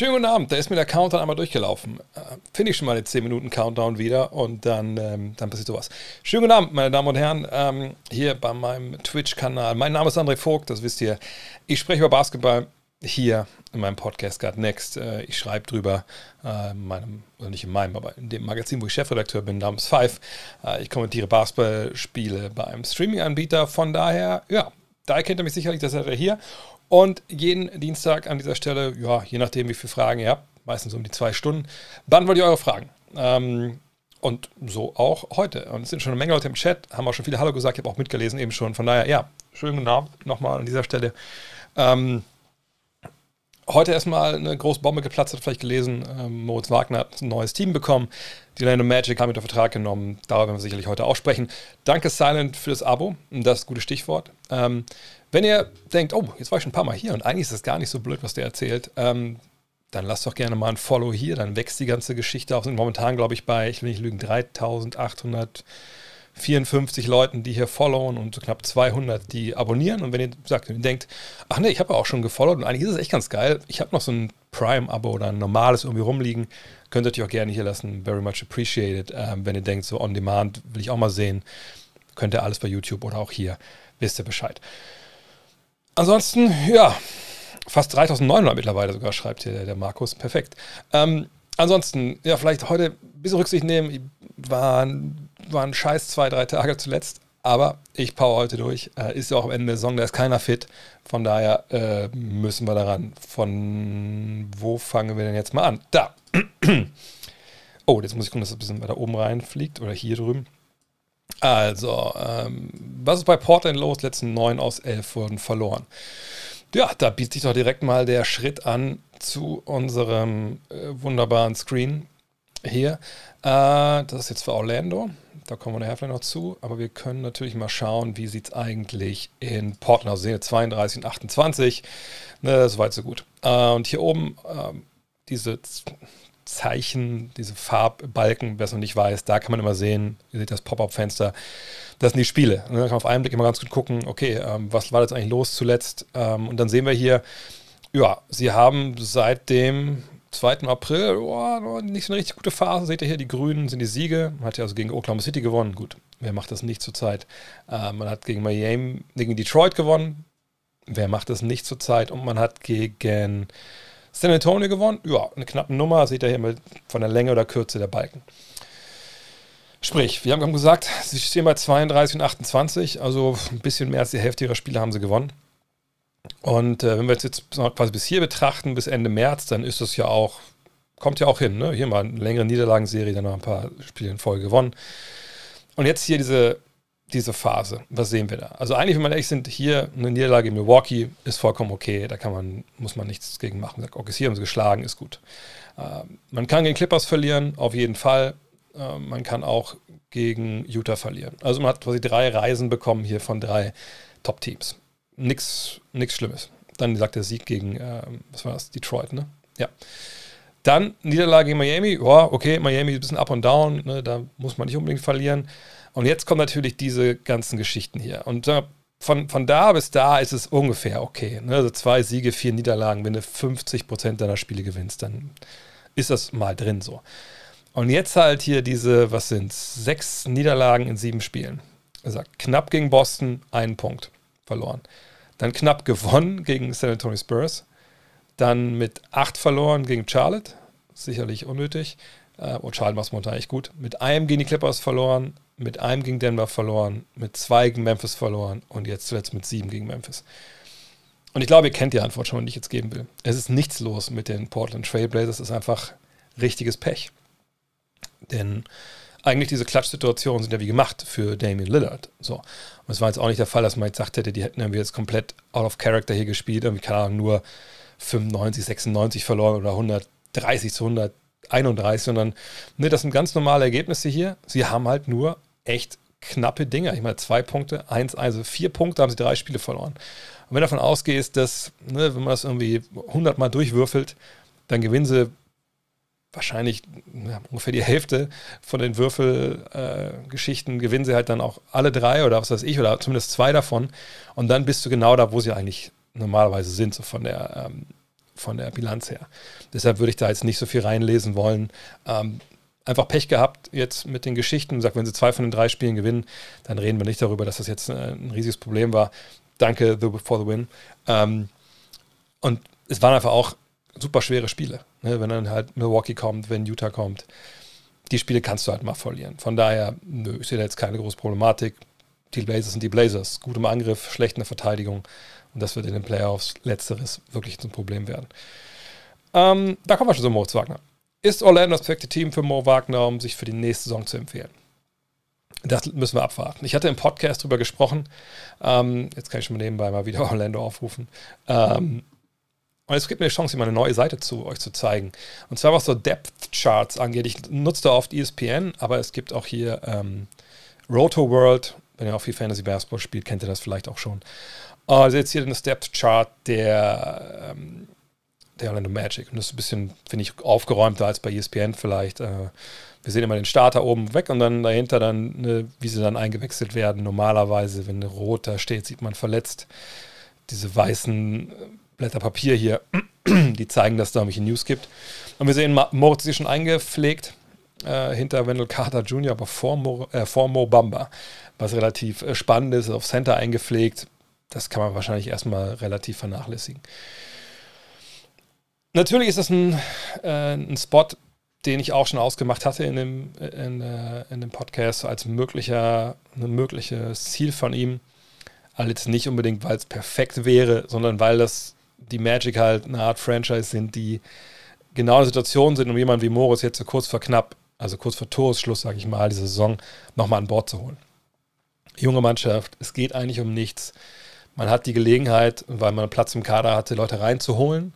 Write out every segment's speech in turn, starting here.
schönen guten Abend. Da ist mir der Countdown einmal durchgelaufen. Äh, Finde ich schon mal den 10 Minuten Countdown wieder und dann, ähm, dann passiert sowas. Schönen guten Abend, meine Damen und Herren, ähm, hier bei meinem Twitch-Kanal. Mein Name ist André Vogt, das wisst ihr. Ich spreche über Basketball hier in meinem Podcast God Next. Äh, ich schreibe drüber, äh, in meinem, oder nicht in meinem, aber in dem Magazin, wo ich Chefredakteur bin, namens Five. Äh, ich kommentiere Basketballspiele bei einem Streaming-Anbieter. Von daher, ja, da kennt ihr mich sicherlich, das seid ihr hier. Und jeden Dienstag an dieser Stelle, ja, je nachdem, wie viele Fragen ihr habt, meistens um die zwei Stunden, beantworte ich eure Fragen. Ähm, und so auch heute. Und es sind schon eine Menge Leute im Chat, haben auch schon viele Hallo gesagt, ich habe auch mitgelesen eben schon. Von daher, ja, schönen guten Abend nochmal an dieser Stelle. Ähm, heute erstmal eine große Bombe geplatzt, hat vielleicht gelesen. Ähm, Moritz Wagner hat ein neues Team bekommen. Die Lando Magic haben unter Vertrag genommen. Darüber werden wir sicherlich heute auch sprechen. Danke, Silent, für das Abo. Das ist ein gutes Stichwort. Ähm, wenn ihr denkt, oh, jetzt war ich schon ein paar Mal hier und eigentlich ist das gar nicht so blöd, was der erzählt, ähm, dann lasst doch gerne mal ein Follow hier, dann wächst die ganze Geschichte auch. Sind momentan, glaube ich, bei, ich will nicht lügen, 3854 Leuten, die hier followen und so knapp 200, die abonnieren. Und wenn ihr sagt, wenn ihr denkt, ach nee, ich habe auch schon gefollowt und eigentlich ist es echt ganz geil, ich habe noch so ein Prime-Abo oder ein normales irgendwie rumliegen, könnt ihr euch auch gerne hier lassen. Very much appreciated. Ähm, wenn ihr denkt, so on demand will ich auch mal sehen, könnt ihr alles bei YouTube oder auch hier, wisst ihr Bescheid. Ansonsten, ja, fast 3900 mittlerweile sogar, schreibt hier der, der Markus. Perfekt. Ähm, ansonsten, ja, vielleicht heute ein bisschen Rücksicht nehmen. Waren, waren scheiß zwei, drei Tage zuletzt. Aber ich power heute durch. Äh, ist ja auch am Ende der Saison, da ist keiner fit. Von daher äh, müssen wir daran. Von wo fangen wir denn jetzt mal an? Da. oh, jetzt muss ich gucken, dass es ein bisschen weiter oben reinfliegt oder hier drüben. Also, ähm, was ist bei Portland los? Letzten neun aus elf wurden verloren. Ja, da bietet sich doch direkt mal der Schritt an zu unserem äh, wunderbaren Screen hier. Äh, das ist jetzt für Orlando. Da kommen wir nachher vielleicht noch zu. Aber wir können natürlich mal schauen, wie sieht es eigentlich in Portland aus. Sehen 32 und 28. Ne, weit so gut. Äh, und hier oben ähm, diese Zeichen, diese Farbbalken, wer es noch nicht weiß, da kann man immer sehen, ihr seht das Pop-Up-Fenster, das sind die Spiele. Und dann kann man auf einen Blick immer ganz gut gucken, okay, ähm, was war jetzt eigentlich los zuletzt? Ähm, und dann sehen wir hier, ja, sie haben seit dem 2. April oh, nicht so eine richtig gute Phase. Seht ihr hier, die Grünen sind die Siege. Man hat ja also gegen Oklahoma City gewonnen. Gut, wer macht das nicht zurzeit? Äh, man hat gegen Miami, gegen Detroit gewonnen. Wer macht das nicht zurzeit? Und man hat gegen San Antonio gewonnen. Ja, eine knappe Nummer. Seht ihr hier mal von der Länge oder Kürze der Balken. Sprich, wir haben gesagt, sie stehen bei 32 und 28, also ein bisschen mehr als die Hälfte ihrer Spiele haben sie gewonnen. Und äh, wenn wir jetzt quasi bis hier betrachten, bis Ende März, dann ist das ja auch, kommt ja auch hin. Ne? Hier mal eine längere Niederlagenserie, dann noch ein paar Spiele in Folge gewonnen. Und jetzt hier diese diese Phase. Was sehen wir da? Also eigentlich, wenn man ehrlich sind, hier eine Niederlage in Milwaukee ist vollkommen okay. Da kann man, muss man nichts gegen machen. Sagt, okay, hier haben sie geschlagen, ist gut. Äh, man kann gegen Clippers verlieren, auf jeden Fall. Äh, man kann auch gegen Utah verlieren. Also man hat quasi drei Reisen bekommen hier von drei Top-Teams. Nix Schlimmes. Dann sagt der Sieg gegen, äh, was war das? Detroit, ne? Ja. Dann Niederlage gegen Miami. Ja, okay, Miami ist ein bisschen up und down. Ne? Da muss man nicht unbedingt verlieren. Und jetzt kommen natürlich diese ganzen Geschichten hier. Und von, von da bis da ist es ungefähr okay. Ne? Also zwei Siege, vier Niederlagen. Wenn du 50 Prozent deiner Spiele gewinnst, dann ist das mal drin so. Und jetzt halt hier diese, was sind sechs Niederlagen in sieben Spielen. Also knapp gegen Boston, einen Punkt verloren. Dann knapp gewonnen gegen San Antonio Spurs. Dann mit acht verloren gegen Charlotte. Sicherlich unnötig. Äh, und Charlotte macht es momentan echt gut. Mit einem gegen die Clippers verloren mit einem gegen Denver verloren, mit zwei gegen Memphis verloren und jetzt zuletzt mit sieben gegen Memphis. Und ich glaube, ihr kennt die Antwort schon, die ich jetzt geben will. Es ist nichts los mit den Portland Trailblazers, es ist einfach richtiges Pech. Denn eigentlich diese Klatschsituationen sind ja wie gemacht für Damian Lillard. So. Und es war jetzt auch nicht der Fall, dass man jetzt gesagt hätte, die hätten irgendwie jetzt komplett out of character hier gespielt, irgendwie, keine Ahnung, nur 95, 96 verloren oder 130 zu 131, sondern ne, das sind ganz normale Ergebnisse hier. Sie haben halt nur echt knappe Dinge. Ich meine, zwei Punkte, eins, also vier Punkte haben sie drei Spiele verloren. Und wenn du davon ausgehst, dass, ne, wenn man das irgendwie 100 Mal durchwürfelt, dann gewinnen sie wahrscheinlich ja, ungefähr die Hälfte von den Würfelgeschichten, äh, gewinnen sie halt dann auch alle drei oder was weiß ich, oder zumindest zwei davon. Und dann bist du genau da, wo sie eigentlich normalerweise sind, so von der, ähm, von der Bilanz her. Deshalb würde ich da jetzt nicht so viel reinlesen wollen. Ähm, einfach Pech gehabt jetzt mit den Geschichten. Sagt, wenn sie zwei von den drei Spielen gewinnen, dann reden wir nicht darüber, dass das jetzt äh, ein riesiges Problem war. Danke the, for the win. Ähm, und es waren einfach auch super schwere Spiele. Ne? Wenn dann halt Milwaukee kommt, wenn Utah kommt. Die Spiele kannst du halt mal verlieren. Von daher, nö, ich sehe da jetzt keine große Problematik. Die Blazers sind die Blazers. Gut im Angriff, schlecht in der Verteidigung. Und das wird in den Playoffs letzteres wirklich zum Problem werden. Ähm, da kommen wir schon zu Moritz Wagner. Ist Orlando das perfekte Team für Mo Wagner, um sich für die nächste Saison zu empfehlen? Das müssen wir abwarten. Ich hatte im Podcast darüber gesprochen. Ähm, jetzt kann ich schon mal nebenbei mal wieder Orlando aufrufen. Ähm, und es gibt mir die Chance, mal eine neue Seite zu euch zu zeigen. Und zwar was so Depth Charts angeht. Ich nutze da oft ESPN, aber es gibt auch hier ähm, Roto World. Wenn ihr auch viel Fantasy Basketball spielt, kennt ihr das vielleicht auch schon. Also jetzt hier den Depth Chart der ähm, der Orlando Magic. Und das ist ein bisschen, finde ich, aufgeräumter als bei ESPN vielleicht. Äh, wir sehen immer den Starter oben weg und dann dahinter dann, ne, wie sie dann eingewechselt werden. Normalerweise, wenn ein Rot da steht, sieht man verletzt. Diese weißen Blätter Papier hier, die zeigen, dass es da irgendwelche News gibt. Und wir sehen, Moritz ist schon eingepflegt äh, hinter Wendell Carter Jr., aber vor Mo, äh, vor Mo Bamba, was relativ äh, spannend ist, auf Center eingepflegt. Das kann man wahrscheinlich erstmal relativ vernachlässigen. Natürlich ist das ein, äh, ein Spot, den ich auch schon ausgemacht hatte in dem, in, äh, in dem Podcast als möglicher, ein mögliches Ziel von ihm. Jetzt nicht unbedingt, weil es perfekt wäre, sondern weil das die Magic halt eine Art Franchise sind, die genau eine Situation sind, um jemanden wie Morris jetzt so kurz vor knapp, also kurz vor Toresschluss, sage ich mal, diese Saison nochmal an Bord zu holen. Junge Mannschaft, es geht eigentlich um nichts. Man hat die Gelegenheit, weil man Platz im Kader hatte, Leute reinzuholen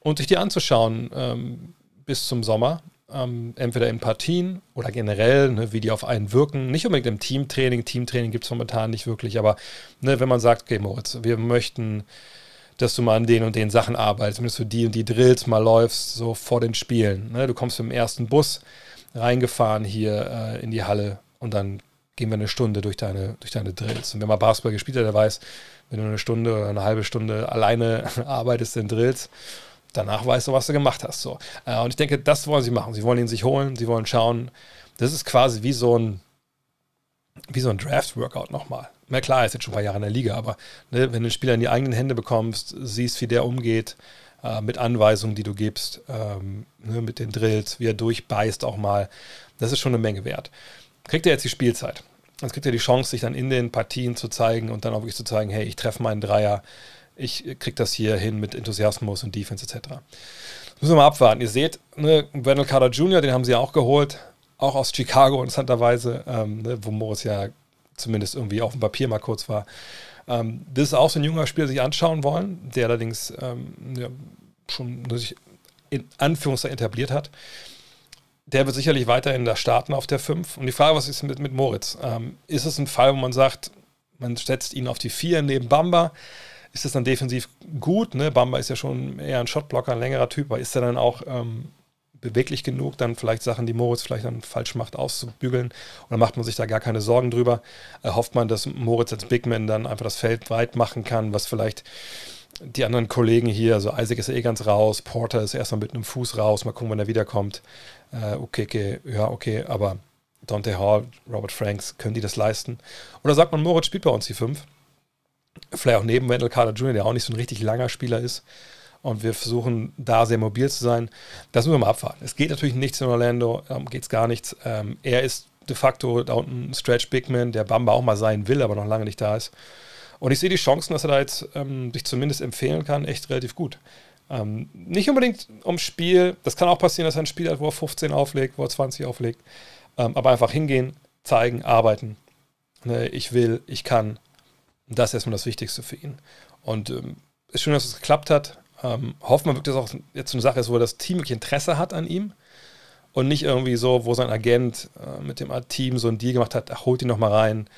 und sich die anzuschauen ähm, bis zum Sommer. Ähm, entweder in Partien oder generell, ne, wie die auf einen wirken. Nicht unbedingt im Teamtraining. Teamtraining gibt es momentan nicht wirklich, aber ne, wenn man sagt, okay, Moritz, wir möchten, dass du mal an den und den Sachen arbeitest, zumindest für die und die Drills mal läufst, so vor den Spielen. Ne? Du kommst mit dem ersten Bus reingefahren hier äh, in die Halle und dann gehen wir eine Stunde durch deine, durch deine Drills. Und wenn man Basketball gespielt hat, der weiß, wenn du eine Stunde oder eine halbe Stunde alleine arbeitest in Drills danach weißt du, was du gemacht hast. So. Äh, und ich denke, das wollen sie machen. Sie wollen ihn sich holen, sie wollen schauen. Das ist quasi wie so ein, wie so ein Draft-Workout nochmal. Na klar, er ist jetzt schon ein paar Jahre in der Liga, aber ne, wenn du den Spieler in die eigenen Hände bekommst, siehst, wie der umgeht, äh, mit Anweisungen, die du gibst, ähm, ne, mit den Drills, wie er durchbeißt auch mal, das ist schon eine Menge wert. Kriegt er jetzt die Spielzeit? Jetzt kriegt er die Chance, sich dann in den Partien zu zeigen und dann auch wirklich zu zeigen, hey, ich treffe meinen Dreier, ich kriege das hier hin mit Enthusiasmus und Defense etc. Müssen wir mal abwarten. Ihr seht, ne, Wendell Carter Jr., den haben sie ja auch geholt, auch aus Chicago interessanterweise, ähm, ne, wo Morris ja zumindest irgendwie auf dem Papier mal kurz war. Ähm, das ist auch so ein junger Spieler, sich anschauen wollen, der allerdings ähm, ja, schon sich in Anführungszeichen etabliert hat. Der wird sicherlich weiterhin da starten auf der 5. Und die Frage, was ist mit, mit Moritz? Ähm, ist es ein Fall, wo man sagt, man setzt ihn auf die 4 neben Bamba? Ist es dann defensiv gut. Ne? Bamba ist ja schon eher ein Shotblocker, ein längerer Typ, aber ist er dann auch ähm, beweglich genug, dann vielleicht Sachen, die Moritz vielleicht dann falsch macht, auszubügeln? Oder macht man sich da gar keine Sorgen drüber? Äh, hofft man, dass Moritz als Bigman dann einfach das Feld weit machen kann, was vielleicht die anderen Kollegen hier, also Isaac ist ja eh ganz raus, Porter ist erstmal mit einem Fuß raus, mal gucken, wann er wiederkommt. Äh, okay, okay, ja, okay, aber Dante Hall, Robert Franks, können die das leisten? Oder sagt man, Moritz spielt bei uns die 5? Vielleicht auch neben Wendell Carter Jr., der auch nicht so ein richtig langer Spieler ist. Und wir versuchen da sehr mobil zu sein. Das müssen wir mal abwarten. Es geht natürlich nichts in Orlando, ähm, geht es gar nichts. Ähm, er ist de facto da unten Stretch Bigman, der Bamba auch mal sein will, aber noch lange nicht da ist. Und ich sehe die Chancen, dass er da jetzt ähm, sich zumindest empfehlen kann, echt relativ gut. Ähm, nicht unbedingt ums Spiel, das kann auch passieren, dass er ein Spiel hat, wo er 15 auflegt, wo er 20 auflegt, ähm, aber einfach hingehen, zeigen, arbeiten. Ne, ich will, ich kann, und das ist erstmal das Wichtigste für ihn. Und ähm, ist schön, dass es geklappt hat. Ähm, hoffen wir wirklich, dass auch jetzt eine Sache ist, wo das Team wirklich Interesse hat an ihm und nicht irgendwie so, wo sein Agent äh, mit dem Team so ein Deal gemacht hat, ach, holt ihn noch mal rein,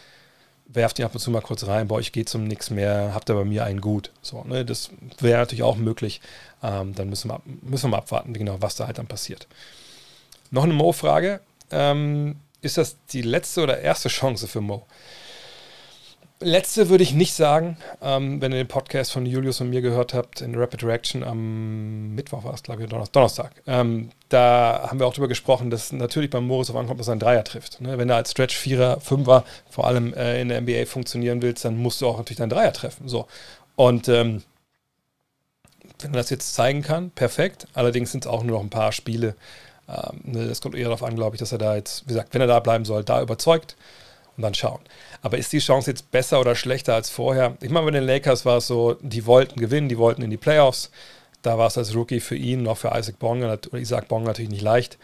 werft ihn ab und zu mal kurz rein, bei euch geht es um nichts mehr, habt ihr bei mir einen gut. So, ne, das wäre natürlich auch möglich. Ähm, dann müssen wir, müssen wir mal abwarten, genau, was da halt dann passiert. Noch eine Mo-Frage. Ähm, ist das die letzte oder erste Chance für Mo? Letzte würde ich nicht sagen. Ähm, wenn ihr den Podcast von Julius und mir gehört habt, in Rapid Reaction am Mittwoch war es, glaube ich, Donnerstag. Ähm, da haben wir auch darüber gesprochen, dass natürlich beim Moritz auf ankommt, dass er einen Dreier trifft. Ne? Wenn du als Stretch Vierer, Fünfer vor allem äh, in der NBA funktionieren willst, dann musst du auch natürlich deinen Dreier treffen. So. Und ähm, wenn er das jetzt zeigen kann, perfekt. Allerdings sind es auch nur noch ein paar Spiele. Ähm, ne? Kommt eher darauf an, glaube ich, dass er da jetzt, wie gesagt, wenn er da bleiben soll, da überzeugt und dann schauen. Aber ist die Chance jetzt besser oder schlechter als vorher? Ich meine, bei den Lakers war es so, die wollten gewinnen, die wollten in die Playoffs. Da war es als Rookie für ihn, noch für Isaac Bonga Isaac Bonga natürlich nicht leicht.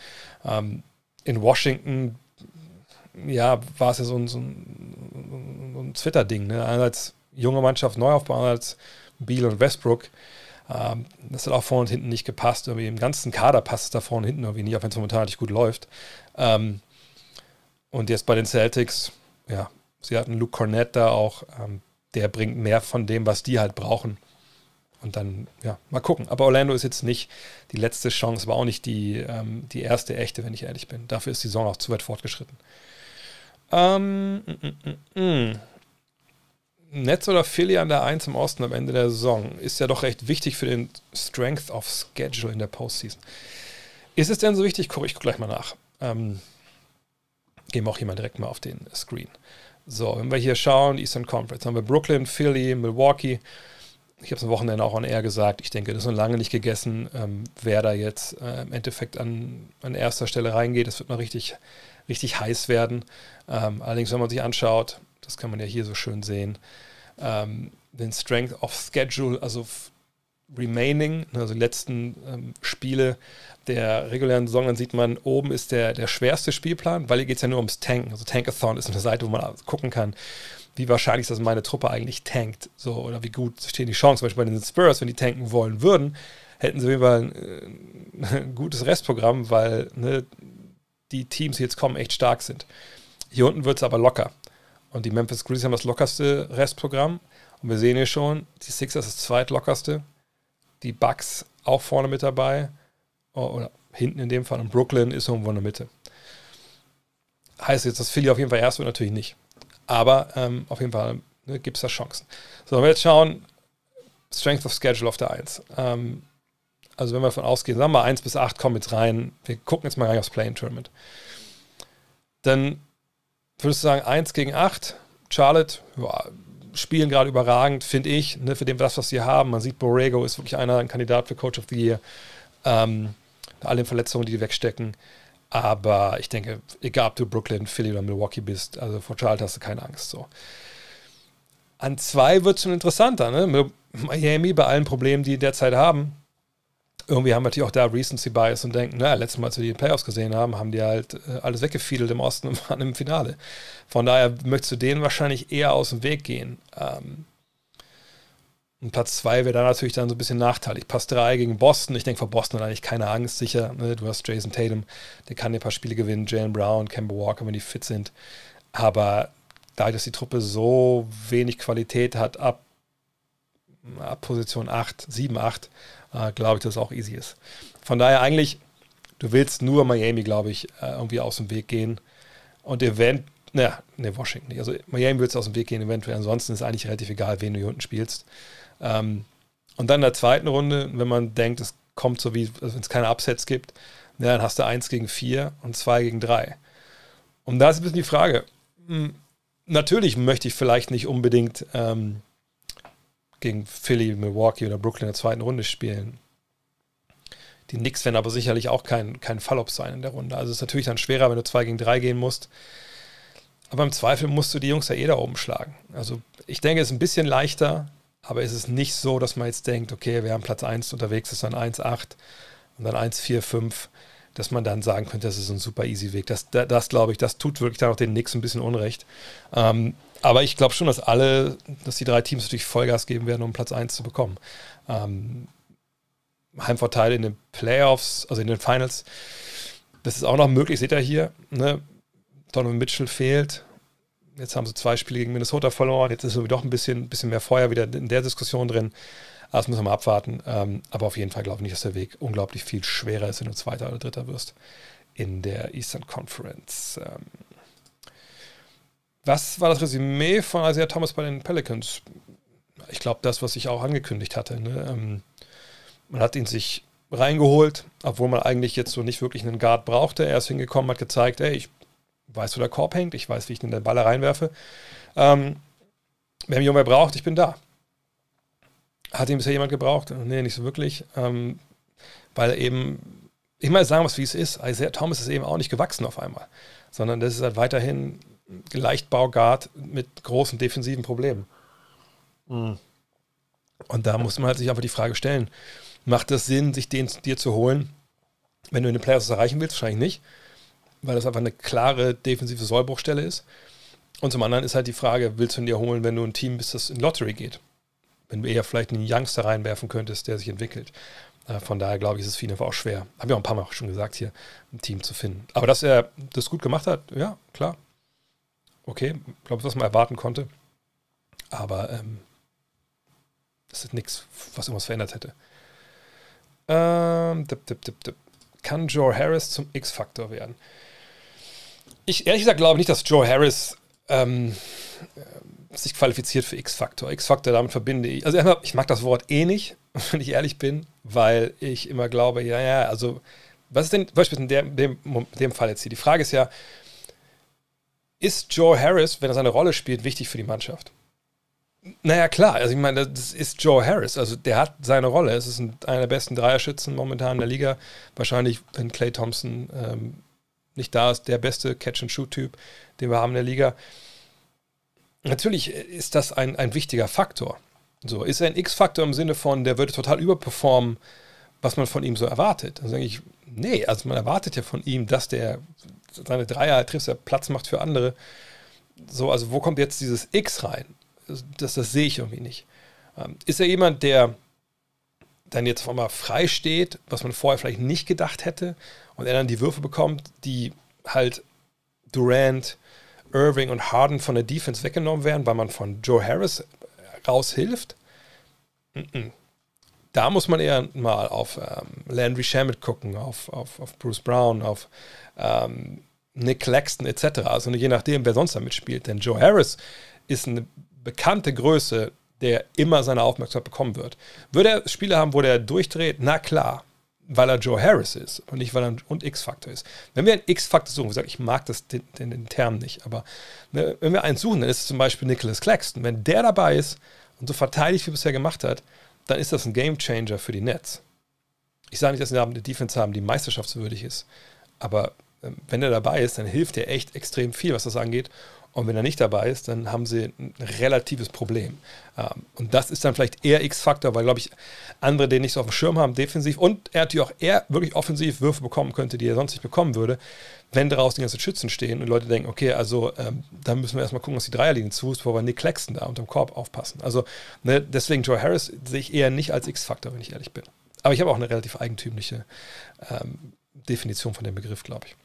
Ähm, in Washington, ja, war es ja so ein, so ein, so ein Twitter-Ding. Ne? Einerseits junge Mannschaft, Neuaufbau, andererseits Beal und Westbrook. Ähm, das hat auch vorne und hinten nicht gepasst. Irgendwie Im ganzen Kader passt es da vorne und hinten irgendwie nicht, auch wenn es momentan nicht gut läuft. Ähm, und jetzt bei den Celtics, ja, sie hatten Luke Cornett da auch, ähm, der bringt mehr von dem, was die halt brauchen. Und dann, ja, mal gucken. Aber Orlando ist jetzt nicht die letzte Chance, war auch nicht die, ähm, die erste echte, wenn ich ehrlich bin. Dafür ist die Saison auch zu weit fortgeschritten. Ähm, mm, mm, mm. mm. Netz oder Philly an der 1 im Osten am Ende der Saison ist ja doch recht wichtig für den Strength of Schedule in der Postseason. Ist es denn so wichtig? Guck, ich gucke gleich mal nach. Ähm, gehen wir auch hier mal direkt mal auf den Screen. So, wenn wir hier schauen, Eastern Conference, haben wir Brooklyn, Philly, Milwaukee. Ich habe es am Wochenende auch on air gesagt. Ich denke, das ist noch lange nicht gegessen, ähm, wer da jetzt äh, im Endeffekt an, an erster Stelle reingeht. Das wird noch richtig, richtig heiß werden. Ähm, allerdings, wenn man sich anschaut, das kann man ja hier so schön sehen, ähm, den Strength of Schedule, also Remaining, also die letzten ähm, Spiele der regulären Saison, dann sieht man, oben ist der, der schwerste Spielplan, weil hier geht es ja nur ums Tanken. Also Tankathon ist eine Seite, wo man gucken kann, wie wahrscheinlich ist, dass meine Truppe eigentlich tankt. So, oder wie gut stehen die Chancen. Zum Beispiel bei den Spurs, wenn die tanken wollen würden, hätten sie auf jeden Fall ein, ein gutes Restprogramm, weil ne, die Teams, die jetzt kommen, echt stark sind. Hier unten wird es aber locker. Und die Memphis Grizzlies haben das lockerste Restprogramm. Und wir sehen hier schon, die Sixers ist das zweitlockerste die Bucks auch vorne mit dabei. Oh, oder hinten in dem Fall. Und Brooklyn ist irgendwo in der Mitte. Heißt jetzt, dass Philly auf jeden Fall erst wird, natürlich nicht. Aber ähm, auf jeden Fall ne, gibt es da Chancen. So, wenn wir jetzt schauen, Strength of Schedule auf der 1. Ähm, also wenn wir davon ausgehen, sagen wir mal 1 bis 8 kommen jetzt rein. Wir gucken jetzt mal rein aufs Play-In-Tournament. Dann würdest du sagen, 1 gegen 8. Charlotte, ja, spielen gerade überragend, finde ich, ne, für dem, das, was sie haben. Man sieht, Borrego ist wirklich einer, ein Kandidat für Coach of the Year. Ähm, alle Verletzungen, die die wegstecken. Aber ich denke, egal ob du Brooklyn, Philly oder Milwaukee bist, also vor Charlotte hast du keine Angst. So. An zwei wird es schon interessanter. Ne? Miami bei allen Problemen, die die derzeit haben, irgendwie haben wir natürlich auch da Recency Bias und denken, naja, letztes Mal, als wir die Playoffs gesehen haben, haben die halt äh, alles weggefiedelt im Osten und waren im Finale. Von daher möchtest du denen wahrscheinlich eher aus dem Weg gehen. Ähm, und Platz 2 wäre da natürlich dann so ein bisschen nachteilig. Pass 3 gegen Boston. Ich denke, vor Boston hat eigentlich keine Angst, sicher. Ne? Du hast Jason Tatum, der kann dir ein paar Spiele gewinnen. Jalen Brown, Kemba Walker, wenn die fit sind. Aber da dass die Truppe so wenig Qualität hat, ab, ab Position 8, 7, 8, äh, glaube ich, dass es auch easy ist. Von daher eigentlich, du willst nur Miami, glaube ich, äh, irgendwie aus dem Weg gehen. Und event, naja, ne, Washington nicht. Also Miami wird es aus dem Weg gehen, eventuell. Ansonsten ist eigentlich relativ egal, wen du hier unten spielst. Ähm, und dann in der zweiten Runde, wenn man denkt, es kommt so wie, also wenn es keine Upsets gibt, ja, dann hast du 1 gegen 4 und 2 gegen 3. Und da ist ein bisschen die Frage. Hm, natürlich möchte ich vielleicht nicht unbedingt ähm, gegen Philly, Milwaukee oder Brooklyn in der zweiten Runde spielen. Die Knicks werden aber sicherlich auch kein, kein Fallop sein in der Runde. Also es ist natürlich dann schwerer, wenn du 2 gegen 3 gehen musst. Aber im Zweifel musst du die Jungs ja eh da oben schlagen. Also ich denke, es ist ein bisschen leichter, aber es ist nicht so, dass man jetzt denkt, okay, wir haben Platz 1 unterwegs, ist dann 1-8 und dann 1-4-5, dass man dann sagen könnte, das ist ein super easy Weg. Das, das, das glaube ich, das tut wirklich dann auch den Knicks ein bisschen Unrecht. Ähm, aber ich glaube schon, dass alle, dass die drei Teams natürlich Vollgas geben werden, um Platz 1 zu bekommen. Ähm, Heimvorteil in den Playoffs, also in den Finals, das ist auch noch möglich, seht ihr hier. Ne? Donovan Mitchell fehlt. Jetzt haben sie zwei Spiele gegen Minnesota verloren. Jetzt ist doch ein bisschen, bisschen mehr Feuer wieder in der Diskussion drin. Das müssen wir mal abwarten. Ähm, aber auf jeden Fall glaube ich nicht, dass der Weg unglaublich viel schwerer ist, wenn du Zweiter oder Dritter wirst in der Eastern Conference. Ähm, Was war das Resümee von Isaiah Thomas bei den Pelicans? Ich glaube, das, was ich auch angekündigt hatte. Ne? Ähm, man hat ihn sich reingeholt, obwohl man eigentlich jetzt so nicht wirklich einen Guard brauchte. Er ist hingekommen, hat gezeigt, ey, ich weiß, wo der Korb hängt, ich weiß, wie ich den Ball reinwerfe. Ähm, wer mich irgendwer braucht, ich bin da. Hat ihn bisher jemand gebraucht? Nee, nicht so wirklich. Ähm, weil eben, ich meine, sagen wir es, wie es ist. Isaiah Thomas ist eben auch nicht gewachsen auf einmal, sondern das ist halt weiterhin Leichtbauguard mit großen defensiven Problemen. Mhm. Und da muss man halt sich einfach die Frage stellen, macht es Sinn, sich den dir zu holen, wenn du in den Playoffs erreichen willst? Wahrscheinlich nicht, weil das einfach eine klare defensive Sollbruchstelle ist. Und zum anderen ist halt die Frage, willst du ihn dir holen, wenn du ein Team bist, das in Lottery geht? Wenn du eher vielleicht einen Youngster reinwerfen könntest, der sich entwickelt. Äh, von daher glaube ich, ist es für ihn einfach auch schwer. Habe ich auch ein paar Mal schon gesagt, hier ein Team zu finden. Aber dass er das gut gemacht hat, ja, klar. Okay, glaube ich, was man erwarten konnte. Aber ähm, das ist nichts, was irgendwas verändert hätte. Ähm, dip, dip, dip, Kann Joe Harris zum X-Faktor werden? Ich ehrlich gesagt glaube nicht, dass Joe Harris ähm, sich qualifiziert für X-Faktor. X-Faktor, damit verbinde ich. Also ich mag das Wort eh nicht, wenn ich ehrlich bin, weil ich immer glaube, ja, ja, also was ist denn, Beispiel in dem, dem, dem Fall jetzt hier? Die Frage ist ja, ist Joe Harris, wenn er seine Rolle spielt, wichtig für die Mannschaft? Naja, klar. Also ich meine, das ist Joe Harris. Also der hat seine Rolle. Es ist ein, einer der besten Dreierschützen momentan in der Liga. Wahrscheinlich, wenn Clay Thompson ähm, nicht da ist, der beste Catch-and-Shoot-Typ, den wir haben in der Liga. Natürlich ist das ein, ein wichtiger Faktor. So, ist er ein X-Faktor im Sinne von, der würde total überperformen, was man von ihm so erwartet? Dann sage ich, nee, also man erwartet ja von ihm, dass der seine Dreier trifft, er Platz macht für andere. So, also wo kommt jetzt dieses X rein? Das, das sehe ich irgendwie nicht. Ähm, ist er jemand, der dann jetzt auf einmal frei steht, was man vorher vielleicht nicht gedacht hätte, und er dann die Würfe bekommt, die halt Durant, Irving und Harden von der Defense weggenommen werden, weil man von Joe Harris raushilft? Da muss man eher mal auf ähm, Landry Shamet gucken, auf, auf, auf Bruce Brown, auf ähm, Nick Claxton etc. Also je nachdem, wer sonst da mitspielt. Denn Joe Harris ist eine bekannte Größe, der immer seine Aufmerksamkeit bekommen wird. Würde er Spiele haben, wo der durchdreht? Na klar, weil er Joe Harris ist und nicht, weil er ein X-Faktor ist. Wenn wir einen X-Faktor suchen, wie gesagt, ich mag das, den, den, den Term nicht, aber ne, wenn wir einen suchen, dann ist es zum Beispiel Nicholas Claxton. Wenn der dabei ist und so verteidigt, wie er bisher gemacht hat, dann ist das ein Game Changer für die Nets. Ich sage nicht, dass wir eine Defense haben, die meisterschaftswürdig ist, aber ähm, wenn er dabei ist, dann hilft er echt extrem viel, was das angeht. Und wenn er nicht dabei ist, dann haben sie ein relatives Problem. Ähm, und das ist dann vielleicht eher X-Faktor, weil, glaube ich, andere den nicht so auf dem Schirm haben, defensiv. Und er natürlich auch eher wirklich offensiv Würfe bekommen könnte, die er sonst nicht bekommen würde, wenn draußen die ganzen Schützen stehen und Leute denken, okay, also ähm, dann müssen wir erstmal gucken, dass die Dreierlinie zu ist, bevor wir Nick Claxton da unterm Korb aufpassen. Also ne, deswegen Joe Harris sehe ich eher nicht als X-Faktor, wenn ich ehrlich bin. Aber ich habe auch eine relativ eigentümliche ähm, Definition von dem Begriff, glaube ich.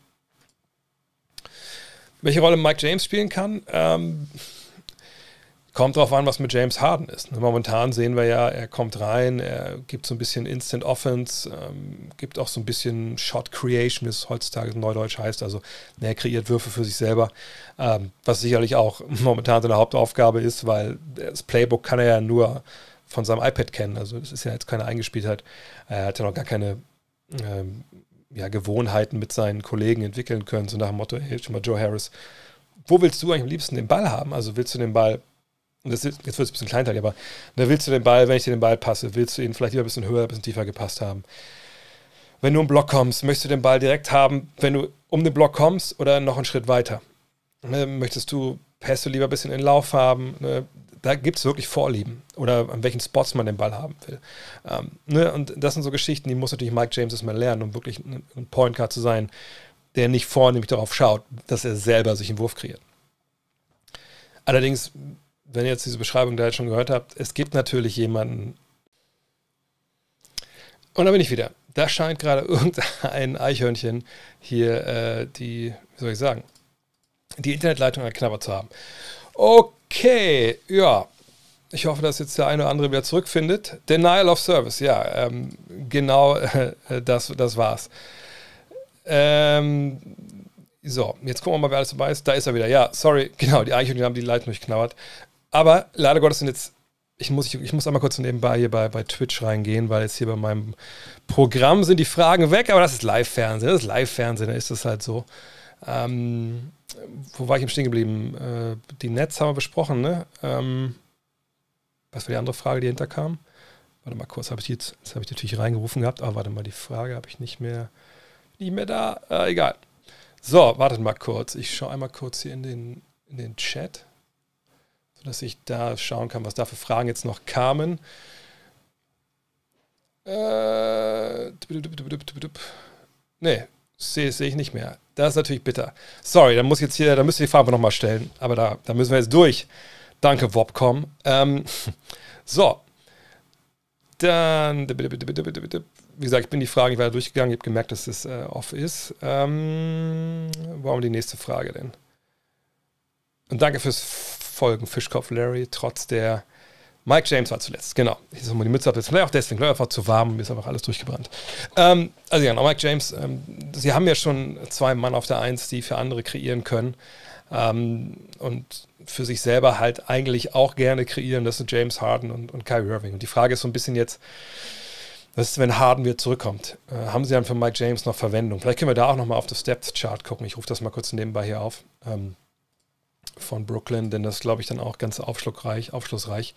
Welche Rolle Mike James spielen kann, ähm, kommt darauf an, was mit James Harden ist. Momentan sehen wir ja, er kommt rein, er gibt so ein bisschen Instant Offense, ähm, gibt auch so ein bisschen Shot Creation, wie es heutzutage Neudeutsch heißt. Also er kreiert Würfe für sich selber, ähm, was sicherlich auch momentan seine Hauptaufgabe ist, weil das Playbook kann er ja nur von seinem iPad kennen. Also das ist ja jetzt keine Eingespieltheit. Er hat ja noch gar keine ähm, ja, Gewohnheiten mit seinen Kollegen entwickeln können, so nach dem Motto, hey, schon mal Joe Harris, wo willst du eigentlich am liebsten den Ball haben? Also willst du den Ball, das ist, jetzt wird es ein bisschen kleinteilig, aber da willst du den Ball, wenn ich dir den Ball passe, willst du ihn vielleicht lieber ein bisschen höher, ein bisschen tiefer gepasst haben? Wenn du im Block kommst, möchtest du den Ball direkt haben, wenn du um den Block kommst oder noch einen Schritt weiter? Ne, möchtest du Pässe lieber ein bisschen in Lauf haben? Ne? Da gibt es wirklich Vorlieben oder an welchen Spots man den Ball haben will. Ähm, ne? Und das sind so Geschichten, die muss natürlich Mike James erstmal lernen, um wirklich ein Point Guard zu sein, der nicht vornehmlich darauf schaut, dass er selber sich einen Wurf kreiert. Allerdings, wenn ihr jetzt diese Beschreibung da jetzt schon gehört habt, es gibt natürlich jemanden, und da bin ich wieder. Da scheint gerade irgendein Eichhörnchen hier äh, die, wie soll ich sagen, die Internetleitung geknabbert zu haben. Okay, ja. Ich hoffe, dass jetzt der eine oder andere wieder zurückfindet. Denial of Service, ja, ähm, genau äh, das, das war's. Ähm, So, jetzt gucken wir mal, wer alles dabei ist. Da ist er wieder. Ja, sorry, genau, die Eichhörnchen haben die Leitung durchknabbert. Aber leider Gottes sind jetzt, ich muss, ich, ich muss einmal kurz nebenbei hier bei, bei Twitch reingehen, weil jetzt hier bei meinem Programm sind die Fragen weg, aber das ist Live-Fernsehen. Das ist Live-Fernsehen, da ist das halt so. Ähm, wo war ich im Stehen geblieben? Äh, die Netz haben wir besprochen, ne? Ähm, was war die andere Frage, die hinterkam? Warte mal kurz, habe ich jetzt, jetzt habe ich natürlich reingerufen gehabt, aber warte mal, die Frage habe ich nicht mehr, nicht mehr da. Äh, egal. So, wartet mal kurz. Ich schaue einmal kurz hier in den, in den Chat, sodass ich da schauen kann, was da für Fragen jetzt noch kamen. Äh, nee, sehe seh ich nicht mehr. Das ist natürlich bitter. Sorry, da muss jetzt hier, da müsst ihr die Frage nochmal stellen. Aber da, da müssen wir jetzt durch. Danke, Wobcom. Ähm, so. Dann, wie gesagt, ich bin die Fragen weiter durchgegangen. Ich habe gemerkt, dass es äh, off ist. Ähm, warum die nächste Frage denn? Und danke fürs Folgen, Fischkopf Larry, trotz der. Mike James war zuletzt, genau. Ich soll mal die Mütze ab. Jetzt vielleicht auch deswegen, vielleicht einfach zu warm, mir ist einfach alles durchgebrannt. Ähm, also ja, noch Mike James, ähm, sie haben ja schon zwei Mann auf der Eins, die für andere kreieren können. Ähm, und für sich selber halt eigentlich auch gerne kreieren. Das sind James Harden und, und Kyrie Irving. Und die Frage ist so ein bisschen jetzt, was ist, wenn Harden wieder zurückkommt? Äh, haben sie dann für Mike James noch Verwendung? Vielleicht können wir da auch nochmal auf das Depth-Chart gucken. Ich rufe das mal kurz nebenbei hier auf. Ähm, von Brooklyn, denn das glaube ich dann auch ganz aufschlussreich. aufschlussreich.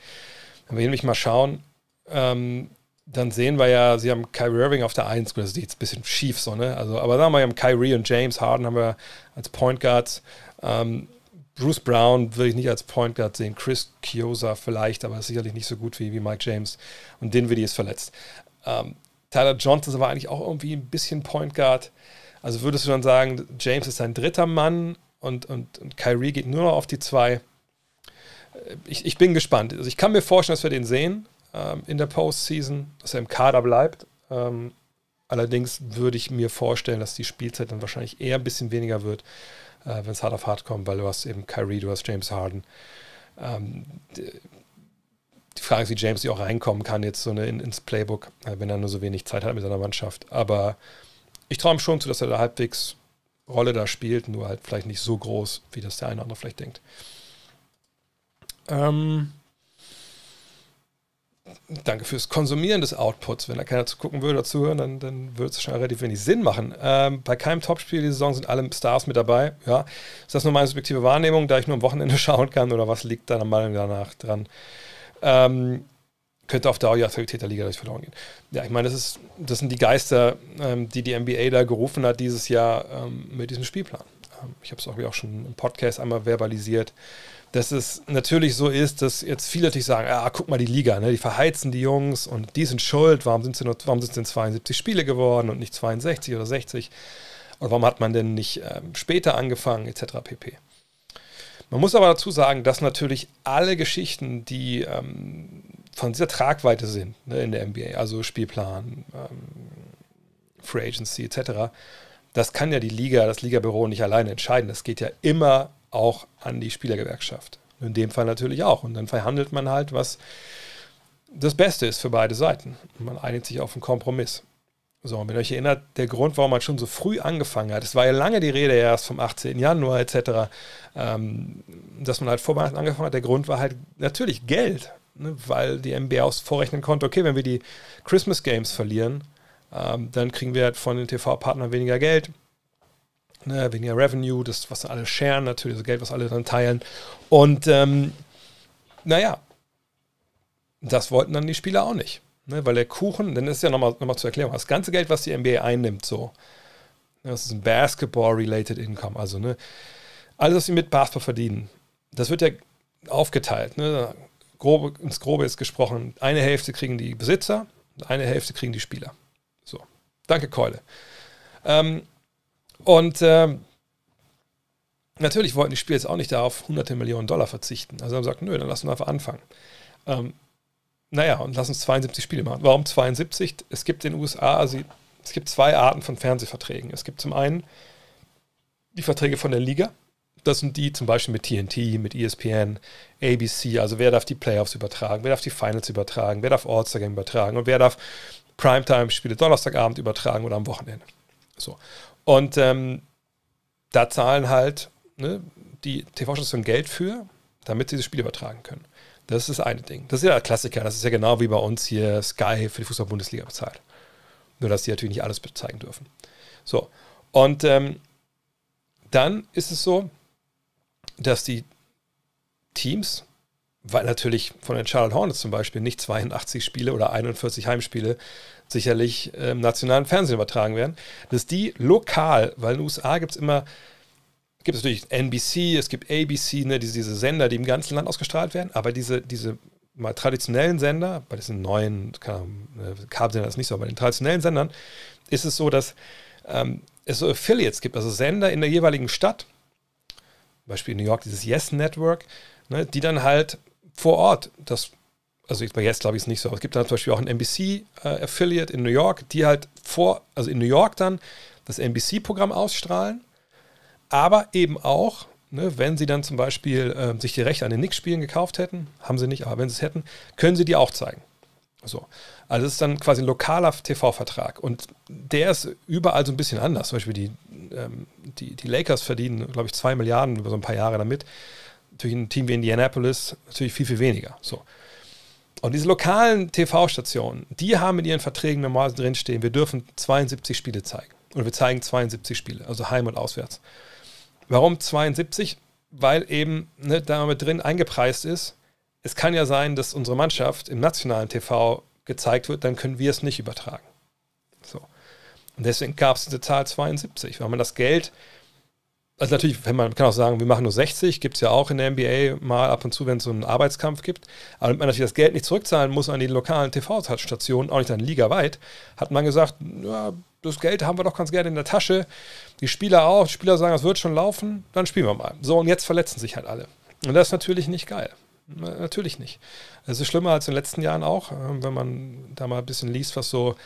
Wenn wir nämlich mal schauen, ähm, dann sehen wir ja, sie haben Kyrie Irving auf der 1, das ist jetzt ein bisschen schief so, ne? Also, aber sagen wir, wir haben Kyrie und James Harden haben wir als Point Guards. Ähm, Bruce Brown würde ich nicht als Point Guard sehen. Chris Chiosa vielleicht, aber sicherlich nicht so gut wie, wie Mike James. Und Dinwiddie ist verletzt. Ähm, Tyler Johnson ist aber eigentlich auch irgendwie ein bisschen Point Guard. Also würdest du dann sagen, James ist ein dritter Mann und, und, und Kyrie geht nur noch auf die zwei. Ich, ich bin gespannt. Also ich kann mir vorstellen, dass wir den sehen ähm, in der Postseason, dass er im Kader bleibt. Ähm, allerdings würde ich mir vorstellen, dass die Spielzeit dann wahrscheinlich eher ein bisschen weniger wird äh, wenn es hart auf hart kommt, weil du hast eben Kyrie, du hast James Harden. Ähm, die, die, Frage ist, wie James die auch reinkommen kann, jetzt so eine in, ins Playbook, äh, wenn er nur so wenig Zeit hat mit seiner Mannschaft. Aber ich traue ihm schon zu, dass er da halbwegs Rolle da spielt, nur halt vielleicht nicht so groß, wie das der eine oder andere vielleicht denkt. Ähm, danke fürs Konsumieren des Outputs. Wenn da keiner zu gucken würde oder zuhören, dann, dann würde es schon relativ wenig Sinn machen. Ähm, bei keinem Topspiel die Saison sind alle Stars mit dabei. Ja. Ist das nur meine subjektive Wahrnehmung, da ich nur am Wochenende schauen kann oder was liegt deiner Meinung danach dran? Ähm, könnte auf Dauer die Attraktivität der Liga durch verloren gehen. Ja, ich meine, das, ist, das sind die Geister, ähm, die die NBA da gerufen hat dieses Jahr ähm, mit diesem Spielplan. Ähm, ich habe es auch, auch schon im Podcast einmal verbalisiert dass es natürlich so ist, dass jetzt viele natürlich sagen, ah, guck mal die Liga, ne? die verheizen die Jungs und die sind schuld, warum sind es denn 72 Spiele geworden und nicht 62 oder 60? Und warum hat man denn nicht ähm, später angefangen, etc. pp. Man muss aber dazu sagen, dass natürlich alle Geschichten, die ähm, von dieser Tragweite sind ne, in der NBA, also Spielplan, ähm, Free Agency etc., das kann ja die Liga, das Ligabüro nicht alleine entscheiden. Das geht ja immer auch an die Spielergewerkschaft. In dem Fall natürlich auch. Und dann verhandelt man halt, was das Beste ist für beide Seiten. Und man einigt sich auf einen Kompromiss. So, und wenn ihr euch erinnert, der Grund, warum man schon so früh angefangen hat, es war ja lange die Rede erst vom 18. Januar etc., ähm, dass man halt vor angefangen hat, der Grund war halt natürlich Geld, ne, weil die NBA aus vorrechnen konnte, okay, wenn wir die Christmas Games verlieren, ähm, dann kriegen wir halt von den TV-Partnern weniger Geld ne, weniger Revenue, das, was alle sharen, natürlich, das Geld, was alle dann teilen. Und ähm, naja, das wollten dann die Spieler auch nicht. Ne, weil der Kuchen, denn das ist ja nochmal noch mal zur Erklärung, das ganze Geld, was die NBA einnimmt, so, ne, das ist ein Basketball-related Income, also ne, alles, was sie mit Basketball verdienen, das wird ja aufgeteilt. Ne, grobe, ins Grobe ist gesprochen, eine Hälfte kriegen die Besitzer, eine Hälfte kriegen die Spieler. So, danke Keule. Ähm, und ähm, natürlich wollten die Spieler jetzt auch nicht darauf hunderte Millionen Dollar verzichten. Also haben gesagt, nö, dann lassen wir einfach anfangen. Ähm, naja, und lass uns 72 Spiele machen. Warum 72? Es gibt in den USA, also es gibt zwei Arten von Fernsehverträgen. Es gibt zum einen die Verträge von der Liga. Das sind die zum Beispiel mit TNT, mit ESPN, ABC. Also wer darf die Playoffs übertragen, wer darf die Finals übertragen, wer darf All-Star Game übertragen und wer darf Primetime-Spiele Donnerstagabend übertragen oder am Wochenende. So. Und ähm, da zahlen halt ne, die TV-Stationen Geld für, damit sie das Spiel übertragen können. Das ist das eine Ding. Das ist ja ein Klassiker. Das ist ja genau wie bei uns hier Sky für die Fußball-Bundesliga bezahlt. Nur, dass die natürlich nicht alles bezeigen dürfen. So. Und ähm, dann ist es so, dass die Teams, weil natürlich von den Charlotte Hornets zum Beispiel nicht 82 Spiele oder 41 Heimspiele sicherlich im ähm, nationalen Fernsehen übertragen werden, dass die lokal, weil in den USA gibt es immer, gibt es natürlich NBC, es gibt ABC, ne, diese, diese Sender, die im ganzen Land ausgestrahlt werden, aber diese, diese mal traditionellen Sender, bei diesen neuen ne, Kabelsendern ist nicht so, aber bei den traditionellen Sendern ist es so, dass ähm, es so Affiliates gibt, also Sender in der jeweiligen Stadt, Beispiel in New York dieses Yes Network, ne, die dann halt vor Ort das also bei Yes glaube ich es nicht so, aber es gibt dann zum Beispiel auch ein NBC-Affiliate äh, in New York, die halt vor, also in New York dann das NBC-Programm ausstrahlen, aber eben auch, ne, wenn sie dann zum Beispiel äh, sich die Rechte an den Knicks-Spielen gekauft hätten, haben sie nicht, aber wenn sie es hätten, können sie die auch zeigen. So. Also es ist dann quasi ein lokaler TV-Vertrag und der ist überall so ein bisschen anders. Zum Beispiel die, ähm, die, die Lakers verdienen, glaube ich, zwei Milliarden über so ein paar Jahre damit. Natürlich ein Team wie Indianapolis natürlich viel, viel weniger. So. Und diese lokalen TV-Stationen, die haben in ihren Verträgen normalerweise drinstehen, wir dürfen 72 Spiele zeigen. Oder wir zeigen 72 Spiele, also heim und auswärts. Warum 72? Weil eben ne, da mit drin eingepreist ist, es kann ja sein, dass unsere Mannschaft im nationalen TV gezeigt wird, dann können wir es nicht übertragen. So. Und deswegen gab es diese Zahl 72, weil man das Geld also natürlich, wenn man kann auch sagen, wir machen nur 60, gibt es ja auch in der NBA mal ab und zu, wenn es so einen Arbeitskampf gibt. Aber wenn man natürlich das Geld nicht zurückzahlen muss an die lokalen TV-Stationen, auch nicht dann ligaweit, hat man gesagt, ja, das Geld haben wir doch ganz gerne in der Tasche. Die Spieler auch, die Spieler sagen, es wird schon laufen, dann spielen wir mal. So, und jetzt verletzen sich halt alle. Und das ist natürlich nicht geil. Natürlich nicht. Es ist schlimmer als in den letzten Jahren auch, ähm, wenn man da mal ein bisschen liest, was so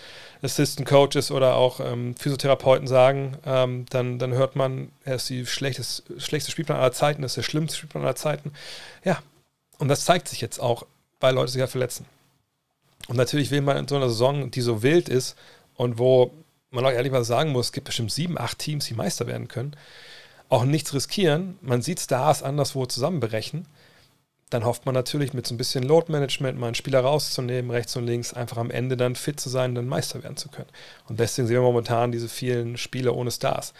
Assistant Coaches oder auch ähm, Physiotherapeuten sagen, ähm, dann, dann hört man, er ist die schlechteste, Spielplan aller Zeiten, das ist der schlimmste Spielplan aller Zeiten. Ja, und das zeigt sich jetzt auch, weil Leute sich ja verletzen. Und natürlich will man in so einer Saison, die so wild ist und wo man auch ehrlich mal sagen muss, es gibt bestimmt sieben, acht Teams, die Meister werden können, auch nichts riskieren. Man sieht Stars anderswo zusammenbrechen dann hofft man natürlich mit so ein bisschen Load Management mal einen Spieler rauszunehmen, rechts und links, einfach am Ende dann fit zu sein, dann Meister werden zu können. Und deswegen sehen wir momentan diese vielen Spiele ohne Stars.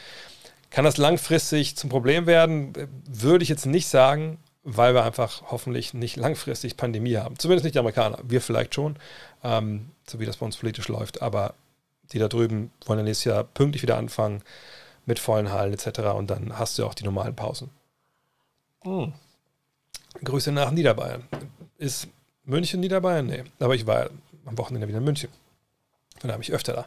Kann das langfristig zum Problem werden? Würde ich jetzt nicht sagen, weil wir einfach hoffentlich nicht langfristig Pandemie haben. Zumindest nicht die Amerikaner. Wir vielleicht schon, ähm, so wie das bei uns politisch läuft. Aber die da drüben wollen ja nächstes Jahr pünktlich wieder anfangen mit vollen Hallen etc. Und dann hast du auch die normalen Pausen. Hm. Grüße nach Niederbayern. Ist München Niederbayern? Nee. Aber ich war am Wochenende wieder in München. Von da habe ich öfter da.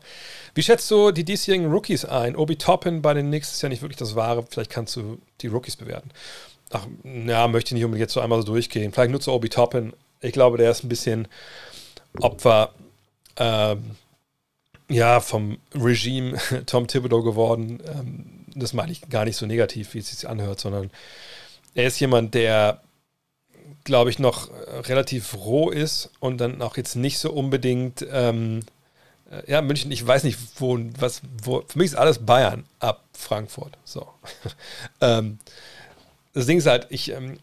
Wie schätzt du die diesjährigen Rookies ein? Obi Toppin bei den Knicks ist ja nicht wirklich das Wahre. Vielleicht kannst du die Rookies bewerten. Ach, ja, möchte ich nicht unbedingt jetzt so einmal so durchgehen. Vielleicht nutze Obi Toppin. Ich glaube, der ist ein bisschen Opfer ähm, ja, vom Regime Tom Thibodeau geworden. Ähm, das meine ich gar nicht so negativ, wie es sich anhört, sondern er ist jemand, der glaube ich, noch äh, relativ roh ist und dann auch jetzt nicht so unbedingt, ähm, äh, ja, München, ich weiß nicht, wo, was, wo, für mich ist alles Bayern ab Frankfurt. So. ähm, das Ding ist halt, ich, ähm,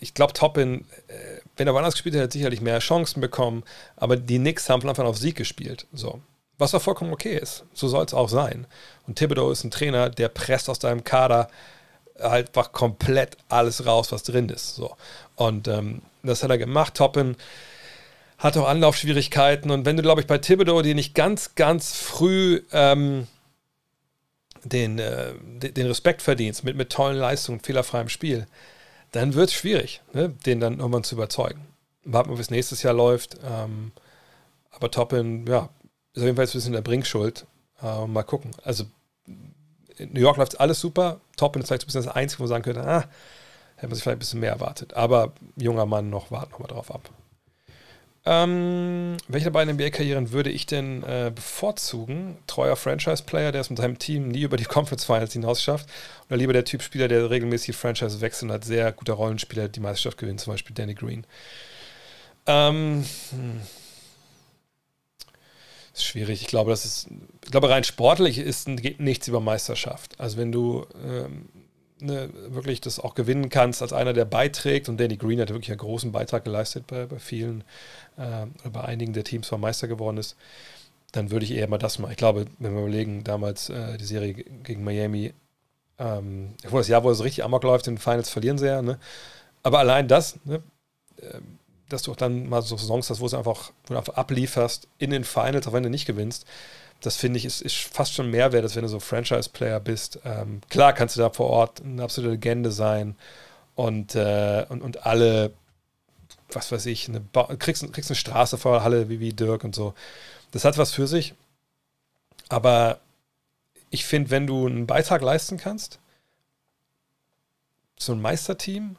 ich glaube, Toppin, äh, wenn er woanders gespielt hätte, hätte sicherlich mehr Chancen bekommen, aber die Knicks haben von Anfang an auf Sieg gespielt. So. Was auch vollkommen okay ist. So soll es auch sein. Und Thibodeau ist ein Trainer, der presst aus deinem Kader halt einfach komplett alles raus, was drin ist. So. Und ähm, das hat er gemacht. Toppen hat auch Anlaufschwierigkeiten. Und wenn du, glaube ich, bei Thibodeau dir nicht ganz, ganz früh ähm, den, äh, den Respekt verdienst mit, mit tollen Leistungen, fehlerfreiem Spiel, dann wird es schwierig, ne, den dann irgendwann zu überzeugen. Warten wir, es nächstes Jahr läuft. Ähm, aber Toppin, ja, ist auf jeden Fall ein bisschen der Bringschuld. Äh, mal gucken. Also in New York läuft alles super. Toppin ist vielleicht ein bisschen das Einzige, wo man sagen könnte, ah, hätte man sich vielleicht ein bisschen mehr erwartet. Aber junger Mann noch, warten noch mal drauf ab. Ähm, welche beiden NBA-Karrieren würde ich denn äh, bevorzugen? Treuer Franchise-Player, der es mit seinem Team nie über die Conference Finals hinaus schafft? Oder lieber der Typ Spieler, der regelmäßig Franchise wechselt und hat sehr guter Rollenspieler, die Meisterschaft gewinnt, zum Beispiel Danny Green? Ähm, hm. ist schwierig. Ich glaube, das ist, ich glaube, rein sportlich ist, geht nichts über Meisterschaft. Also wenn du ähm, ne, wirklich das auch gewinnen kannst als einer, der beiträgt, und Danny Green hat wirklich einen großen Beitrag geleistet bei, bei vielen, äh, bei einigen der Teams, wo er Meister geworden ist, dann würde ich eher mal das machen. Ich glaube, wenn wir überlegen, damals äh, die Serie gegen Miami, ähm, das Jahr, wo es richtig amok läuft, in den Finals verlieren sie ja, ne? aber allein das, ne, äh, dass du auch dann mal so Saisons hast, wo, es einfach, wo du einfach ablieferst in den Finals, auch wenn du nicht gewinnst, das finde ich, ist, ist fast schon mehr wert, als wenn du so Franchise-Player bist. Ähm, klar kannst du da vor Ort eine absolute Legende sein und, äh, und, und alle, was weiß ich, eine kriegst, kriegst eine Straße vor der Halle wie, wie Dirk und so. Das hat was für sich. Aber ich finde, wenn du einen Beitrag leisten kannst, so ein Meisterteam,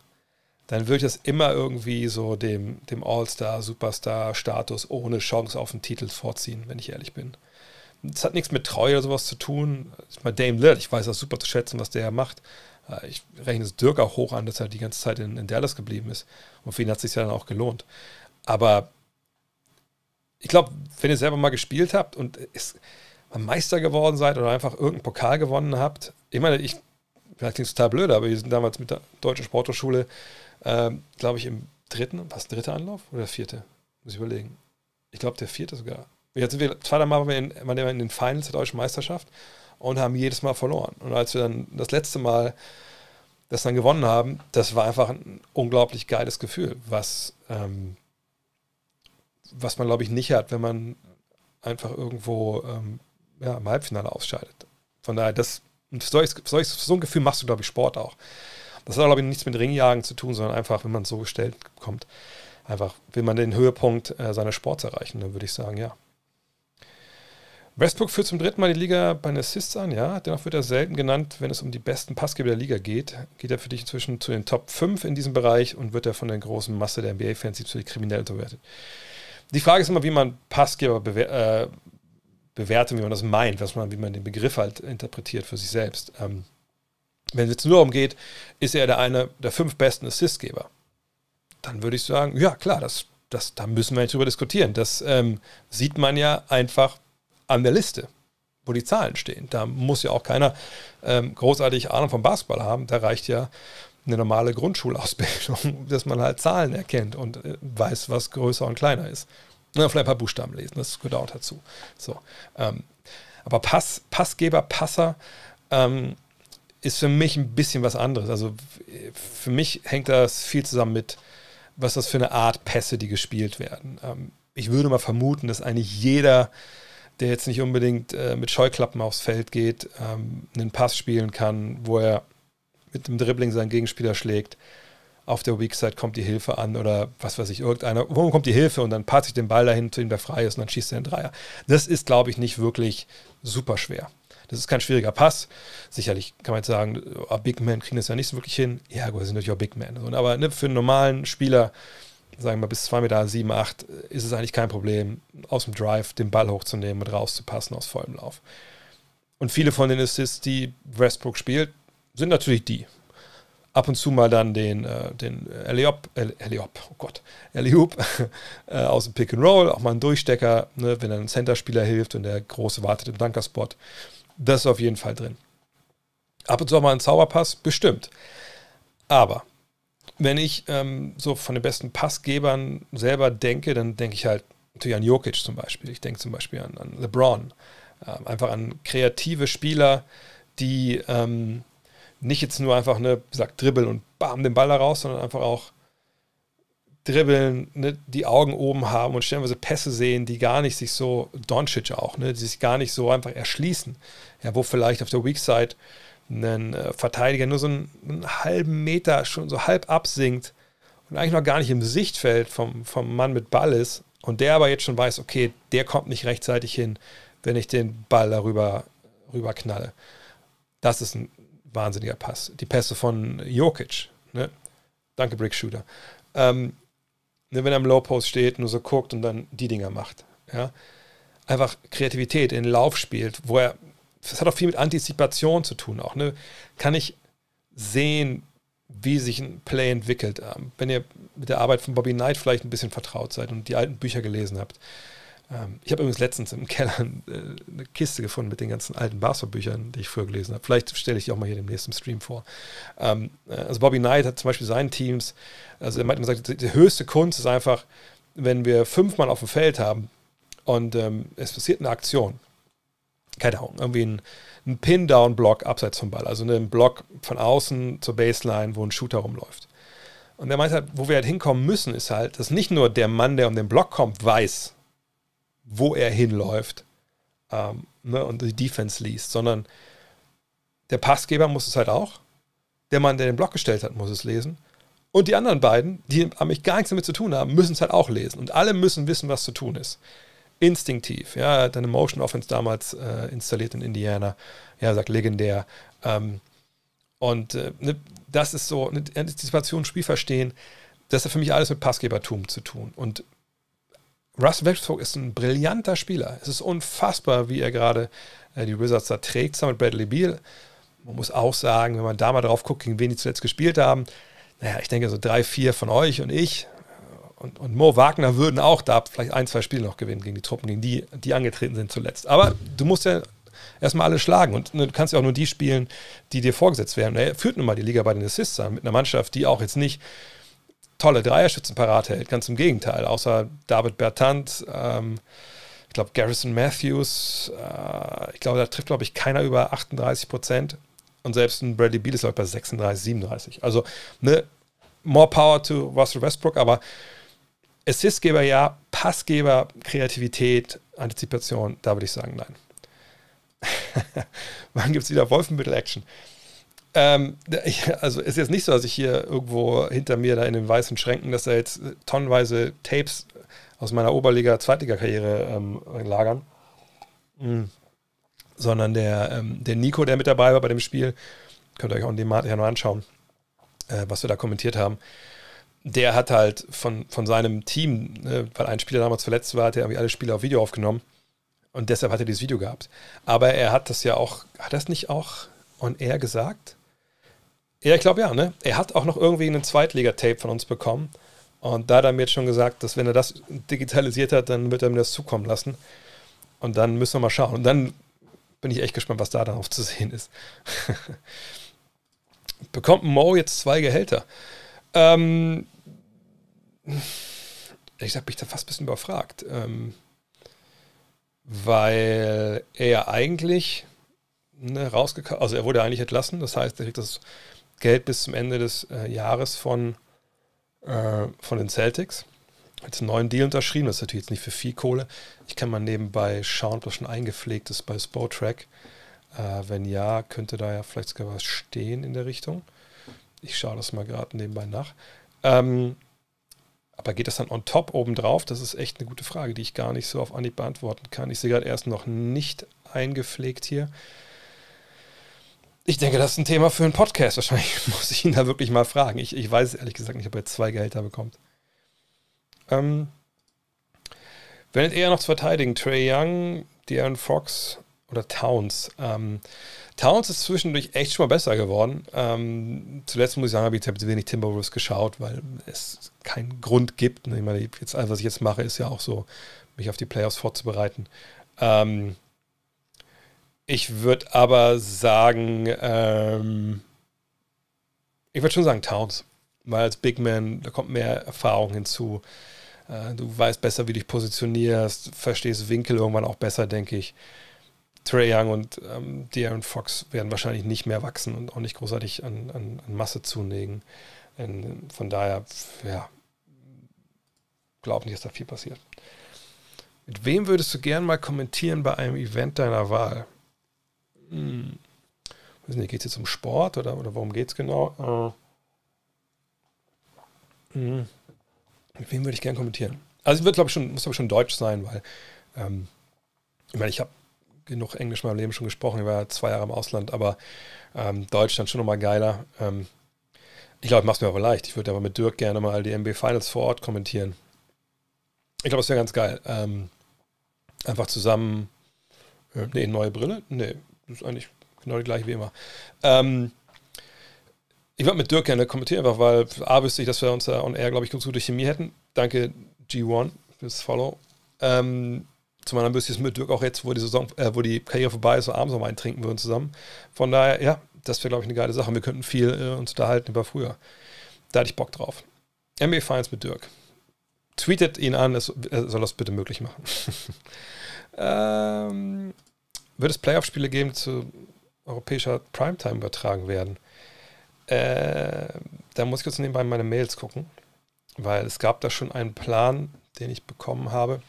dann würde ich das immer irgendwie so dem, dem All-Star, Superstar-Status ohne Chance auf den Titel vorziehen, wenn ich ehrlich bin. Das hat nichts mit Treue oder sowas zu tun. Ich meine, Dame Lillard, ich weiß das super zu schätzen, was der macht. Äh, ich rechne es Dirk auch hoch an, dass er die ganze Zeit in, in Dallas geblieben ist. Und für ihn hat es sich ja dann auch gelohnt. Aber ich glaube, wenn ihr selber mal gespielt habt und ist, mal Meister geworden seid oder einfach irgendeinen Pokal gewonnen habt, ich meine, ich, vielleicht klingt es total blöd, aber wir sind damals mit der Deutschen Sporthochschule, äh, glaube ich, im dritten, was, dritte Anlauf oder der vierte? Muss ich überlegen. Ich glaube, der vierte sogar. Jetzt sind wir, zweimal waren wir in, in den Finals der Deutschen Meisterschaft und haben jedes Mal verloren. Und als wir dann das letzte Mal das dann gewonnen haben, das war einfach ein unglaublich geiles Gefühl, was, ähm, was man, glaube ich, nicht hat, wenn man einfach irgendwo ähm, ja, im Halbfinale ausscheidet. Von daher, das, solch, solch, so ein Gefühl machst du, glaube ich, Sport auch. Das hat, glaube ich, nichts mit Ringjagen zu tun, sondern einfach, wenn man es so gestellt bekommt, einfach will man den Höhepunkt äh, seines Sports erreichen, dann würde ich sagen, ja. Westbrook führt zum dritten Mal die Liga bei den Assists an, ja. Dennoch wird er selten genannt, wenn es um die besten Passgeber der Liga geht. Geht er für dich inzwischen zu den Top 5 in diesem Bereich und wird er von der großen Masse der NBA-Fans zu kriminell unterwertet. Die Frage ist immer, wie man Passgeber bewer äh, bewertet, wie man das meint, was man, wie man den Begriff halt interpretiert für sich selbst. Ähm, wenn es jetzt nur darum geht, ist er der eine der fünf besten Assistgeber, dann würde ich sagen, ja klar, das, das, da müssen wir nicht drüber diskutieren. Das ähm, sieht man ja einfach an der Liste, wo die Zahlen stehen. Da muss ja auch keiner ähm, großartig Ahnung vom Basketball haben. Da reicht ja eine normale Grundschulausbildung, dass man halt Zahlen erkennt und äh, weiß, was größer und kleiner ist. Ja, vielleicht ein paar Buchstaben lesen, das gehört auch dazu. So, ähm, aber Pass, Passgeber, Passer ähm, ist für mich ein bisschen was anderes. Also für mich hängt das viel zusammen mit, was das für eine Art Pässe, die gespielt werden. Ähm, ich würde mal vermuten, dass eigentlich jeder der jetzt nicht unbedingt äh, mit Scheuklappen aufs Feld geht, ähm, einen Pass spielen kann, wo er mit dem Dribbling seinen Gegenspieler schlägt. Auf der Weak Side kommt die Hilfe an oder was weiß ich, irgendeiner, wo kommt die Hilfe und dann passt sich den Ball dahin, zu ihm der frei ist und dann schießt er den Dreier. Das ist, glaube ich, nicht wirklich super schwer. Das ist kein schwieriger Pass. Sicherlich kann man jetzt sagen, oh, Big Men kriegen das ja nicht so wirklich hin. Ja, gut, sind natürlich auch Big Men. Aber ne, für einen normalen Spieler sagen wir mal bis 2,7 Meter, 7, 8, ist es eigentlich kein Problem, aus dem Drive den Ball hochzunehmen und rauszupassen aus vollem Lauf. Und viele von den Assists, die Westbrook spielt, sind natürlich die. Ab und zu mal dann den, äh, den Eliop, Eliop, oh Gott, Eliop äh, aus dem Pick and Roll, auch mal ein Durchstecker, ne, wenn ein Center-Spieler hilft und der Große wartet im Dunkerspot. Das ist auf jeden Fall drin. Ab und zu auch mal ein Zauberpass, bestimmt. Aber wenn ich ähm, so von den besten Passgebern selber denke, dann denke ich halt natürlich an Jokic zum Beispiel. Ich denke zum Beispiel an, an LeBron. Ähm, einfach an kreative Spieler, die ähm, nicht jetzt nur einfach, ne, gesagt, dribbeln und bam, den Ball da raus, sondern einfach auch dribbeln, ne, die Augen oben haben und stellenweise Pässe sehen, die gar nicht sich so, Doncic auch, ne, die sich gar nicht so einfach erschließen. Ja, wo vielleicht auf der Weak Side einen äh, Verteidiger nur so einen, einen, halben Meter schon so halb absinkt und eigentlich noch gar nicht im Sichtfeld vom, vom Mann mit Ball ist und der aber jetzt schon weiß, okay, der kommt nicht rechtzeitig hin, wenn ich den Ball darüber rüber knalle. Das ist ein wahnsinniger Pass. Die Pässe von Jokic, ne? danke Brick Shooter. Ähm, ne, wenn er im Low Post steht, nur so guckt und dann die Dinger macht. Ja? Einfach Kreativität in den Lauf spielt, wo er das hat auch viel mit Antizipation zu tun. Auch ne? kann ich sehen, wie sich ein Play entwickelt. Ähm, wenn ihr mit der Arbeit von Bobby Knight vielleicht ein bisschen vertraut seid und die alten Bücher gelesen habt, Ähm, ich habe übrigens letztens im Keller äh, eine Kiste gefunden mit den ganzen alten Basketballbüchern, die ich früher gelesen habe. Vielleicht stelle ich die auch mal hier im Stream vor. Ähm, äh, also Bobby Knight hat zum Beispiel seinen Teams, also er immer gesagt, die höchste Kunst ist einfach, wenn wir fünfmal auf dem Feld haben und es passiert eine Aktion. Keine Ahnung, irgendwie ein, ein Pin-Down-Block abseits vom Ball, also einen Block von außen zur Baseline, wo ein Shooter rumläuft. Und er meint halt, wo wir halt hinkommen müssen, ist halt, dass nicht nur der Mann, der um den Block kommt, weiß, wo er hinläuft ähm, ne, und die Defense liest, sondern der Passgeber muss es halt auch. Der Mann, der den Block gestellt hat, muss es lesen. Und die anderen beiden, die eigentlich gar nichts damit zu tun haben, müssen es halt auch lesen. Und alle müssen wissen, was zu tun ist. Instinktiv. Ja, er hat eine Motion Offense damals äh, installiert in Indiana. Ja, sagt legendär. Ähm, und äh, ne, das ist so, eine Antizipation, Spiel verstehen, das hat für mich alles mit Passgebertum zu tun. Und Russ Westbrook ist ein brillanter Spieler. Es ist unfassbar, wie er gerade äh, die Wizards da trägt, zusammen mit Bradley Beal. Man muss auch sagen, wenn man da mal drauf guckt, gegen wen die zuletzt gespielt haben, naja, ich denke so drei, vier von euch und ich und, und Mo Wagner würden auch da vielleicht ein, zwei Spiele noch gewinnen gegen die Truppen, gegen die, die angetreten sind zuletzt. Aber du musst ja erstmal alle schlagen und du kannst ja auch nur die spielen, die dir vorgesetzt werden. Er führt nun mal die Liga bei den Assists an mit einer Mannschaft, die auch jetzt nicht tolle Dreierschützen parat hält. Ganz im Gegenteil. Außer David Bertant, ähm, ich glaube Garrison Matthews, äh, ich glaube, da trifft, glaube ich, keiner über 38 Prozent. Und selbst ein Bradley Beal ist, glaube ich, bei 36, 37. Also, ne, more power to Russell Westbrook, aber Assistgeber ja, Passgeber, Kreativität, Antizipation, da würde ich sagen, nein. Wann gibt es wieder Wolfenbüttel-Action? Ähm, also ist jetzt nicht so, dass ich hier irgendwo hinter mir da in den weißen Schränken, dass da jetzt tonnenweise Tapes aus meiner Oberliga, Zweitliga-Karriere ähm, lagern. Mhm. Sondern der, ähm, der Nico, der mit dabei war bei dem Spiel, könnt ihr euch auch in dem Mat ja noch anschauen, äh, was wir da kommentiert haben. Der hat halt von, von seinem Team, ne, weil ein Spieler damals verletzt war, hat er irgendwie alle Spiele auf Video aufgenommen. Und deshalb hat er dieses Video gehabt. Aber er hat das ja auch, hat das nicht auch on air gesagt? Ja, ich glaube ja, ne? Er hat auch noch irgendwie einen Zweitliga-Tape von uns bekommen. Und da hat er mir jetzt schon gesagt, dass wenn er das digitalisiert hat, dann wird er mir das zukommen lassen. Und dann müssen wir mal schauen. Und dann bin ich echt gespannt, was da dann auf zu sehen ist. Bekommt Mo jetzt zwei Gehälter? Ähm, ich habe mich da fast ein bisschen überfragt. Ähm, weil er eigentlich ne, rausgekommen, also er wurde eigentlich entlassen, das heißt, er kriegt das Geld bis zum Ende des äh, Jahres von, äh, von den Celtics. Hat einen neuen Deal unterschrieben, das ist natürlich jetzt nicht für viel Kohle. Ich kann mal nebenbei schauen, ob das schon eingepflegt ist bei Spotrack. Äh, wenn ja, könnte da ja vielleicht sogar was stehen in der Richtung. Ich schaue das mal gerade nebenbei nach. Ähm, aber geht das dann on top obendrauf? Das ist echt eine gute Frage, die ich gar nicht so auf Anhieb beantworten kann. Ich sehe gerade erst noch nicht eingepflegt hier. Ich denke, das ist ein Thema für einen Podcast. Wahrscheinlich muss ich ihn da wirklich mal fragen. Ich, ich weiß ehrlich gesagt nicht, ob er zwei Gehälter bekommt. Ähm, wenn eher noch zu verteidigen, Trey Young, De'Aaron Fox oder Towns. Ähm, Towns ist zwischendurch echt schon mal besser geworden. Ähm, zuletzt muss ich sagen, habe ich jetzt wenig Timberwolves geschaut, weil es keinen Grund gibt. Ich meine, jetzt, alles, was ich jetzt mache, ist ja auch so, mich auf die Playoffs vorzubereiten. Ähm, ich würde aber sagen, ähm, ich würde schon sagen Towns, weil als Big Man, da kommt mehr Erfahrung hinzu. Äh, du weißt besser, wie du dich positionierst, verstehst Winkel irgendwann auch besser, denke ich. Trey Young und ähm, De'Aaron Fox werden wahrscheinlich nicht mehr wachsen und auch nicht großartig an, an, an Masse zulegen. Und von daher, ja, glaube nicht, dass da viel passiert. Mit wem würdest du gern mal kommentieren bei einem Event deiner Wahl? Hm. geht es jetzt um Sport oder, oder worum geht es genau? Äh, hm. Mit wem würde ich gerne kommentieren? Also, wird, glaube ich, schon, muss aber schon Deutsch sein, weil ähm, ich meine, ich habe genug Englisch in meinem Leben schon gesprochen. Ich war zwei Jahre im Ausland, aber ähm, Deutschland schon nochmal geiler. Ähm, ich glaube, ich mache es mir aber leicht. Ich würde aber mit Dirk gerne mal die NBA Finals vor Ort kommentieren. Ich glaube, das wäre ganz geil. Ähm, einfach zusammen. Äh, nee, neue Brille? Nee, das ist eigentlich genau die gleiche wie immer. Ähm, ich würde mit Dirk gerne kommentieren, einfach weil A wüsste ich, dass wir uns da on air, glaube ich, ganz gute Chemie hätten. Danke G1 fürs Follow. Ähm, Zum anderen müsste ich es mit Dirk auch jetzt, wo die Saison, äh, wo die Karriere vorbei ist, so abends noch mal trinken würden zusammen. Von daher, ja, das wäre, glaube ich, eine geile Sache. Wir könnten viel äh, uns unterhalten über früher. Da hätte ich Bock drauf. NBA Finals mit Dirk. Tweetet ihn an, er soll das bitte möglich machen. ähm, wird es Playoff-Spiele geben, zu europäischer Primetime übertragen werden? Äh, da muss ich jetzt nebenbei meine Mails gucken, weil es gab da schon einen Plan, den ich bekommen habe.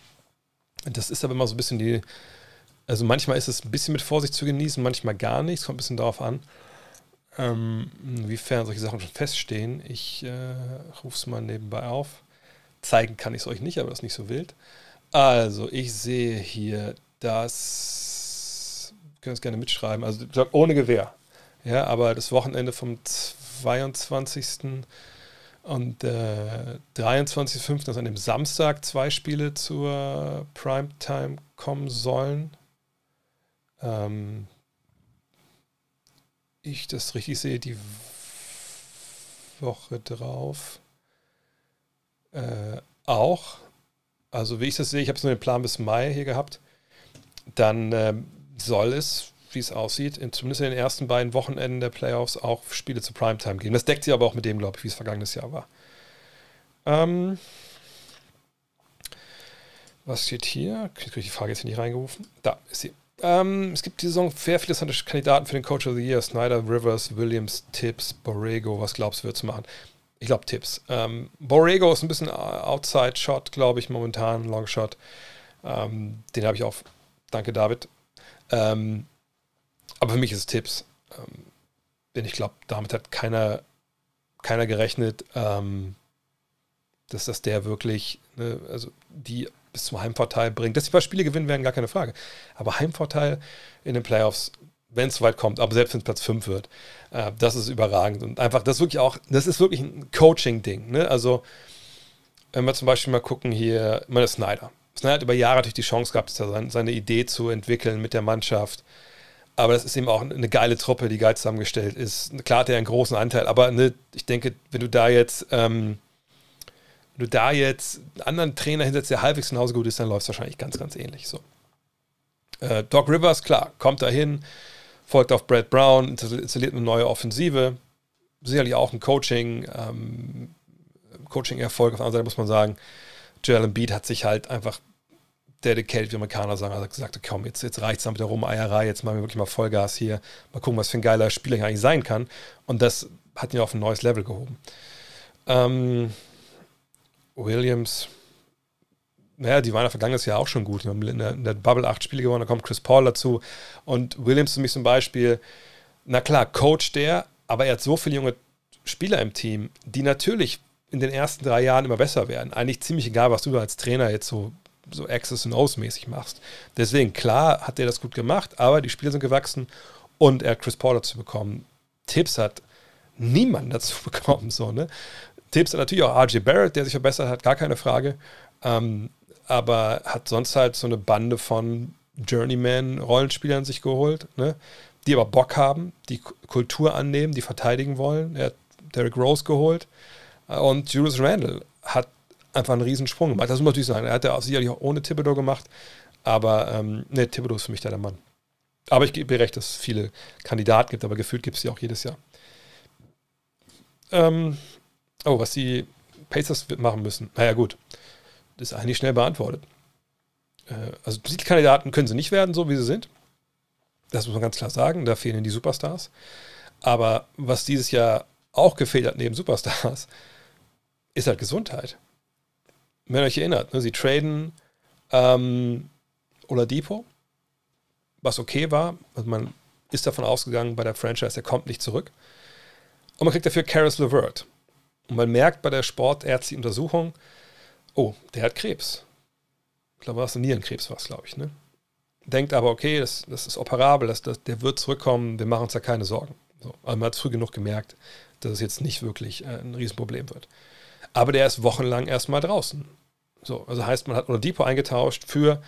Das ist aber immer so ein bisschen die, also manchmal ist es ein bisschen mit Vorsicht zu genießen, manchmal gar nicht. Es kommt ein bisschen darauf an, ähm, inwiefern solche Sachen schon feststehen. Ich äh, rufe es mal nebenbei auf. Zeigen kann ich es euch nicht, aber das ist nicht so wild. Also, ich sehe hier, wir können es gerne mitschreiben, also ohne Gewehr. Ja, aber das Wochenende vom 22. und äh, 23.05., also an dem Samstag, zwei Spiele zur Primetime kommen sollen. Ähm, ich das richtig sehe, die Woche drauf äh, auch. Also wie ich das sehe, ich habe so einen Plan bis Mai hier gehabt. Dann ähm, soll es, wie es aussieht, in, zumindest in den ersten beiden Wochenenden der Playoffs auch Spiele zu Primetime geben. Das deckt sich aber auch mit dem, glaube ich, wie es vergangenes Jahr war. Ähm, was steht hier? Ich kriege die Frage jetzt hier nicht reingerufen. Da ist sie. Ähm, es gibt diese Saison sehr viele interessante Kandidaten für den Coach of the Year. Snyder, Rivers, Williams, Tips, Borrego. Was glaubst du, wird zu machen? Ich glaube Tips. Ähm, Borrego ist ein bisschen Outside-Shot, glaube ich, momentan, Long-Shot. Ähm, den habe ich auch. Danke, David. Ähm, aber für mich ist es Tipps. Ähm, denn ich glaube, damit hat keiner, keiner gerechnet, ähm, dass das der wirklich, ne, also die bis zum Heimvorteil bringt. Dass sie ein paar Spiele gewinnen werden, gar keine Frage. Aber Heimvorteil in den Playoffs, wenn es weit kommt, aber selbst wenn es Platz 5 wird, äh, das ist überragend. Und einfach, das ist wirklich auch, das ist wirklich ein Coaching-Ding. Ne? Also, wenn wir zum Beispiel mal gucken hier, meine Snyder. Snyder hat über Jahre natürlich die Chance gehabt, seine Idee zu entwickeln mit der Mannschaft. Aber das ist eben auch eine geile Truppe, die geil zusammengestellt ist. Klar hat er einen großen Anteil, aber ne, ich denke, wenn du da jetzt ähm, wenn du da jetzt einen anderen Trainer hinsetzt, der halbwegs genauso gut ist, dann läuft es wahrscheinlich ganz, ganz ähnlich so. Äh, Doc Rivers, klar, kommt dahin, folgt auf Brad Brown, installiert eine neue Offensive. Sicherlich auch ein Coaching, ähm, Coaching-Erfolg. Auf der anderen Seite muss man sagen, Joel Embiid hat sich halt einfach dedicated, wie Amerikaner sagen, also gesagt, komm, jetzt, jetzt reicht es mit der Rumeierei, jetzt machen wir wirklich mal Vollgas hier, mal gucken, was für ein geiler Spieler hier eigentlich sein kann. Und das hat ihn auf ein neues Level gehoben. Ähm, Williams, naja, die waren ja vergangenes Jahr auch schon gut. Die haben in der, in der Bubble acht Spiele gewonnen, da kommt Chris Paul dazu. Und Williams für mich zum Beispiel, na klar, Coach der, aber er hat so viele junge Spieler im Team, die natürlich in den ersten drei Jahren immer besser werden. Eigentlich ziemlich egal, was du als Trainer jetzt so, so Access und O's mäßig machst. Deswegen, klar, hat er das gut gemacht, aber die Spieler sind gewachsen und er hat Chris Paul dazu bekommen. Tipps hat niemand dazu bekommen, so, ne? Tipps natürlich auch RJ Barrett, der sich verbessert hat, gar keine Frage. Ähm, aber hat sonst halt so eine Bande von Journeyman-Rollenspielern sich geholt, ne? die aber Bock haben, die Kultur annehmen, die verteidigen wollen. Er hat Derrick Rose geholt äh, und Julius Randle hat einfach einen Riesensprung gemacht. Das muss man natürlich sagen. Er hat ja sicherlich auch ohne Thibodeau gemacht, aber ähm, ne, Thibodeau ist für mich der, der Mann. Aber ich gebe recht, dass es viele Kandidaten gibt, aber gefühlt gibt es sie auch jedes Jahr. Ähm, Oh, was die Pacers machen müssen. Naja, gut. Das ist eigentlich schnell beantwortet. Äh, also Titelkandidaten können sie nicht werden, so wie sie sind. Das muss man ganz klar sagen. Da fehlen die Superstars. Aber was dieses Jahr auch gefehlt hat neben Superstars, ist halt Gesundheit. Wenn ihr euch erinnert, ne, sie traden ähm, Oladipo, was okay war. Also man ist davon ausgegangen bei der Franchise, er kommt nicht zurück. Und man kriegt dafür Karis LeVert. Und man merkt bei der sportärztlichen Untersuchung, oh, der hat Krebs. Ich glaube, was Nierenkrebs war es, glaube ich. Ne? Denkt aber, okay, das, das ist operabel, das, das, der wird zurückkommen, wir machen uns da keine Sorgen. So, aber man hat früh genug gemerkt, dass es jetzt nicht wirklich äh, ein Riesenproblem wird. Aber der ist wochenlang erstmal draußen. So, also heißt, man hat Oladipo eingetauscht für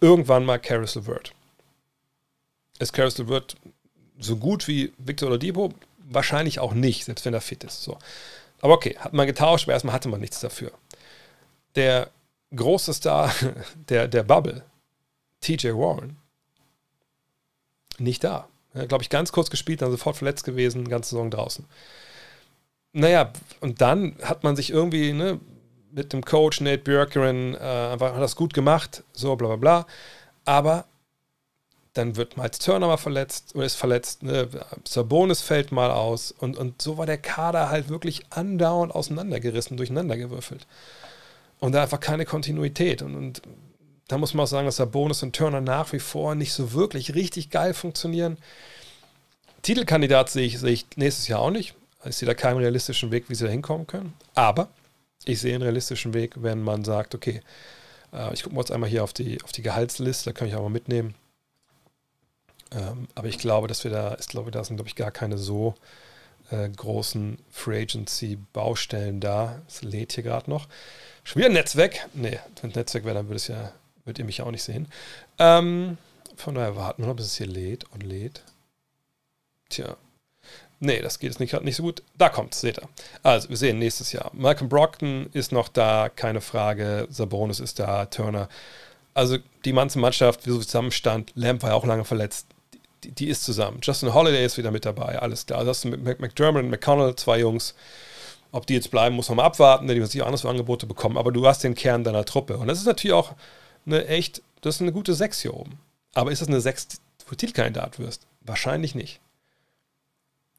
irgendwann mal Caris LeVert. Ist Caris LeVert so gut wie Victor Oladipo? Wahrscheinlich auch nicht, selbst wenn er fit ist. So. Aber okay, hat man getauscht, aber erstmal hatte man nichts dafür. Der große Star der, der Bubble, TJ Warren nicht da. Ja, Glaube ich, ganz kurz gespielt, dann sofort verletzt gewesen, ganze Saison draußen. Naja, und dann hat man sich irgendwie ne, mit dem Coach Nate Björkeren äh, hat das gut gemacht, so bla bla bla. Aber dann wird Miles Turner mal verletzt oder ist verletzt, ne? Sabonis fällt mal aus und, und so war der Kader halt wirklich andauernd auseinandergerissen, durcheinandergewürfelt. Und da einfach keine Kontinuität. Und, und da muss man auch sagen, dass Sabonis und Turner nach wie vor nicht so wirklich richtig geil funktionieren. Titelkandidat sehe ich, sehe ich nächstes Jahr auch nicht. Ich sehe da keinen realistischen Weg, wie sie da hinkommen können. Aber ich sehe einen realistischen Weg, wenn man sagt, okay, äh, ich gucke mal jetzt einmal hier auf die, auf die Gehaltsliste, da kann ich auch mal mitnehmen. Ähm, aber ich glaube, dass wir da, ich glaube, da sind, glaube ich, gar keine so äh, großen Free Agency Baustellen da. Es lädt hier gerade noch. Schon wieder ein Netz weg. Nee, wenn das Netz weg wäre, dann würde es ja, würdet ihr mich ja auch nicht sehen. Ähm, von daher warten wir noch, bis es hier lädt und lädt. Tja. Nee, das geht jetzt nicht, nicht so gut. Da kommt es, seht ihr. Also, wir sehen nächstes Jahr. Malcolm Brockton ist noch da, keine Frage. Sabonis ist da, Turner. Also, die ganze Mannschaft, wie so zusammenstand. Lamp war ja auch lange verletzt die, die, ist zusammen. Justin Holiday ist wieder mit dabei, alles klar. Das sind mit McDermott und McConnell zwei Jungs. Ob die jetzt bleiben, muss man mal abwarten, denn die werden sicher anders Angebote bekommen. Aber du hast den Kern deiner Truppe. Und das ist natürlich auch eine echt, das ist eine gute Sechs hier oben. Aber ist das eine Sechs, wo du Titelkandidat wirst? Wahrscheinlich nicht.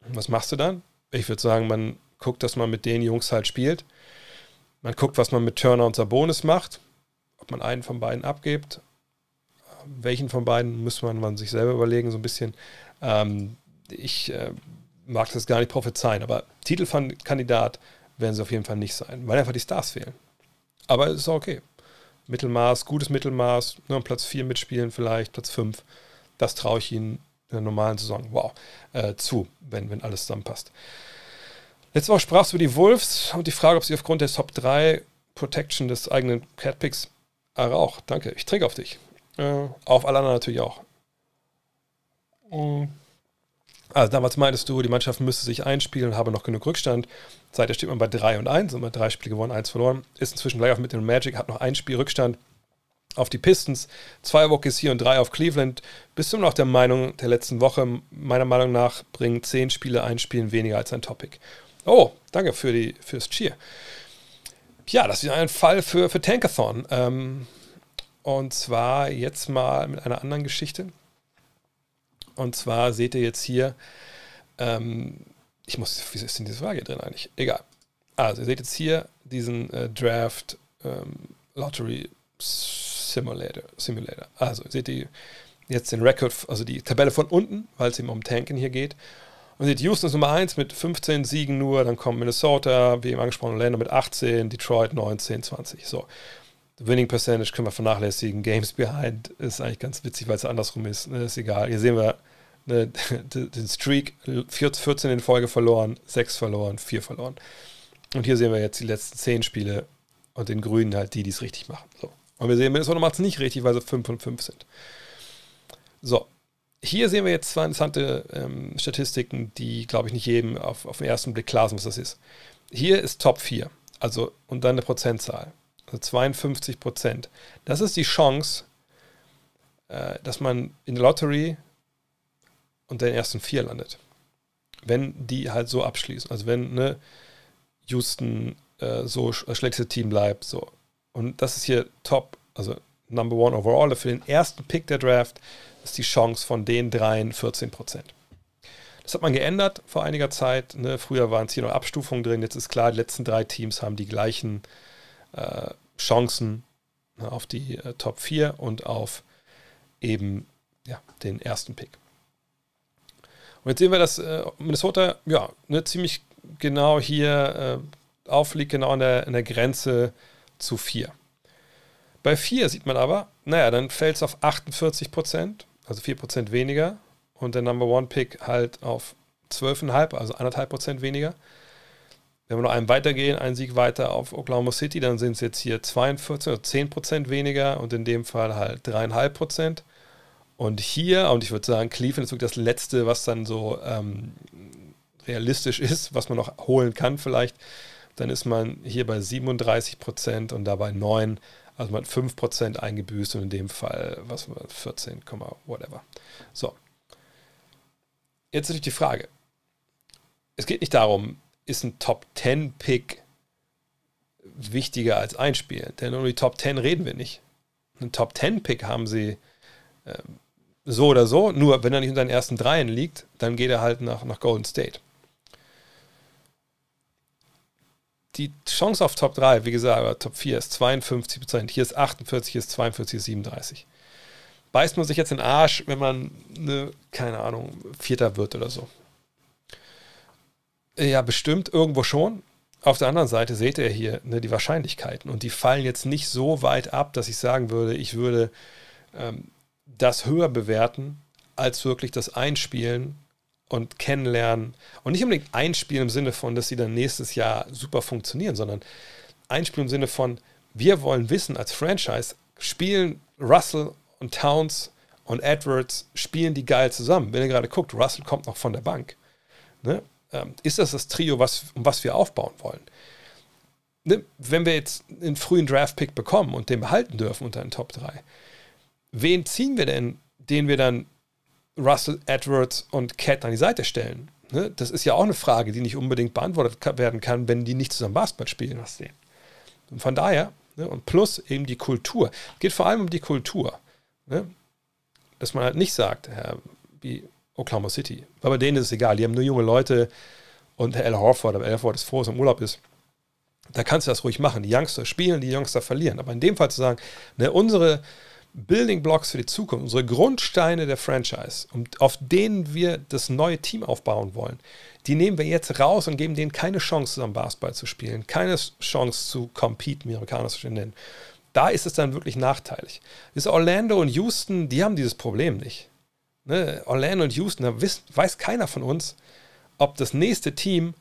Was machst du dann? Ich würde sagen, man guckt, dass man mit den Jungs halt spielt. Man guckt, was man mit Turner und Sabonis macht. Ob man einen von beiden abgibt welchen von beiden muss man, man sich selber überlegen, so ein bisschen. Ähm, ich äh, mag das gar nicht prophezeien, aber Titelkandidat werden sie auf jeden Fall nicht sein, weil einfach die Stars fehlen. Aber es ist okay. Mittelmaß, gutes Mittelmaß, nur Platz 4 mitspielen vielleicht, Platz 5. Das traue ich ihnen in der normalen Saison, wow, äh, zu, wenn, wenn alles zusammenpasst. Letzte Woche sprachst du über die Wolves und die Frage, ob sie aufgrund der Top 3 Protection des eigenen Catpicks Ah, auch, danke. Ich trinke auf dich. Äh, auf alle anderen natürlich auch. Mhm. Also damals meintest du, die Mannschaft müsste sich einspielen und habe noch genug Rückstand. Seither steht man bei 3 und 1, immer drei Spiele gewonnen, eins verloren. Ist inzwischen gleich auf mit dem Magic, hat noch ein Spiel Rückstand auf die Pistons, zwei Walkies hier und drei auf Cleveland. Bist du noch der Meinung der letzten Woche? Meiner Meinung nach bringen zehn Spiele ein Spielen weniger als ein Topic. Oh, danke für die, fürs Cheer. Ja, das ist ein Fall für, für Tankathon. Ähm, und zwar jetzt mal mit einer anderen Geschichte. Und zwar seht ihr jetzt hier, ähm, ich muss, wieso ist denn diese Frage drin eigentlich? Egal. Also, ihr seht jetzt hier diesen äh, Draft ähm, Lottery Simulator, Simulator. Also, seht ihr jetzt den Record, also die Tabelle von unten, weil es eben um Tanken hier geht. Und seht, Houston ist Nummer 1 mit 15 Siegen nur, dann kommt Minnesota, wie eben angesprochen, Orlando mit 18, Detroit 19, 20. So. Winning Percentage können wir vernachlässigen. Games Behind ist eigentlich ganz witzig, weil es andersrum ist. Ne, ist egal. Hier sehen wir ne, den Streak: 14 in Folge verloren, 6 verloren, 4 verloren. Und hier sehen wir jetzt die letzten 10 Spiele und den Grünen halt die, die es richtig machen. So. Und wir sehen, Minnesota macht es nicht richtig, weil sie 5 von 5 sind. So. Hier sehen wir jetzt zwei interessante ähm, Statistiken, die, glaube ich, nicht jedem auf, auf den ersten Blick klar sind, was das ist. Hier ist Top 4, also und dann eine Prozentzahl. Also 52 Prozent. Das ist die Chance, äh, dass man in der Lottery unter den ersten vier landet. Wenn die halt so abschließen. Also wenn ne, Houston äh, so das schlechteste Team bleibt. So. Und das ist hier top, also Number One overall. Für den ersten Pick der Draft ist die Chance von den dreien 14 Prozent. Das hat man geändert vor einiger Zeit. Ne? Früher waren es hier noch Abstufungen drin. Jetzt ist klar, die letzten drei Teams haben die gleichen äh, Chancen ne, auf die äh, Top 4 und auf eben ja, den ersten Pick. Und jetzt sehen wir, dass äh, Minnesota ja ne, ziemlich genau hier äh, aufliegt, genau an der, an der Grenze zu 4. Bei 4 sieht man aber, naja, dann fällt es auf 48 Prozent, also 4 Prozent weniger. Und der Number One Pick halt auf 12,5%, also 1,5 Prozent weniger. Wenn wir noch einen weitergehen, einen Sieg weiter auf Oklahoma City, dann sind es jetzt hier 42 oder 10 Prozent weniger und in dem Fall halt 3,5 Prozent. Und hier, und ich würde sagen, Cleveland ist wirklich das Letzte, was dann so ähm, realistisch ist, was man noch holen kann vielleicht. Dann ist man hier bei 37 Prozent und dabei 9. Also man hat 5% eingebüßt und in dem Fall, was war 14, whatever. So. Jetzt natürlich die Frage. Es geht nicht darum, ist ein Top 10 Pick wichtiger als ein Spiel, denn um die Top 10 reden wir nicht. Ein Top 10 Pick haben sie äh, so oder so, nur wenn er nicht unter den ersten dreien liegt, dann geht er halt nach, nach Golden State. Die Chance auf Top 3, wie gesagt, Top 4 ist 52% hier ist 48, hier ist 42, hier ist 37. Beißt man sich jetzt in den Arsch, wenn man, ne, keine Ahnung, Vierter wird oder so. Ja, bestimmt irgendwo schon. Auf der anderen Seite seht ihr hier ne, die Wahrscheinlichkeiten und die fallen jetzt nicht so weit ab, dass ich sagen würde, ich würde ähm, das höher bewerten als wirklich das Einspielen und Kennenlernen. Und nicht unbedingt Einspielen im Sinne von, dass sie dann nächstes Jahr super funktionieren, sondern Einspielen im Sinne von, wir wollen wissen als Franchise, spielen Russell und Towns und Edwards, spielen die geil zusammen. Wenn ihr gerade guckt, Russell kommt noch von der Bank. Ne? Ähm, ist das das Trio, was, um was wir aufbauen wollen? Ne? Wenn wir jetzt einen frühen Draft-Pick bekommen und den behalten dürfen unter den Top 3, wen ziehen wir denn, den wir dann Russell, Edwards und Cat an die Seite stellen? Ne? Das ist ja auch eine Frage, die nicht unbedingt beantwortet werden kann, wenn die nicht zusammen Basketball spielen. Was sehen. Und von daher, ne? und plus eben die Kultur. Es geht vor allem um die Kultur. Ne? Dass man halt nicht sagt, ja, wie Oklahoma City. Weil bei denen ist es egal. Die haben nur junge Leute und Herr Al Horford, aber Al Horford ist froh, dass er im Urlaub ist. Da kannst du das ruhig machen. Die Youngster spielen, die Youngster verlieren. Aber in dem Fall zu sagen, ne, unsere Building Blocks für die Zukunft, unsere Grundsteine der Franchise, auf denen wir das neue Team aufbauen wollen, die nehmen wir jetzt raus und geben denen keine Chance, zusammen Basketball zu spielen, keine Chance zu competen, wie Amerikaner es nennen. Da ist es dann wirklich nachteilig. Ist Orlando und Houston, die haben dieses Problem nicht. Ne? Orlando und Houston, da weiß, weiß keiner von uns, ob das nächste Team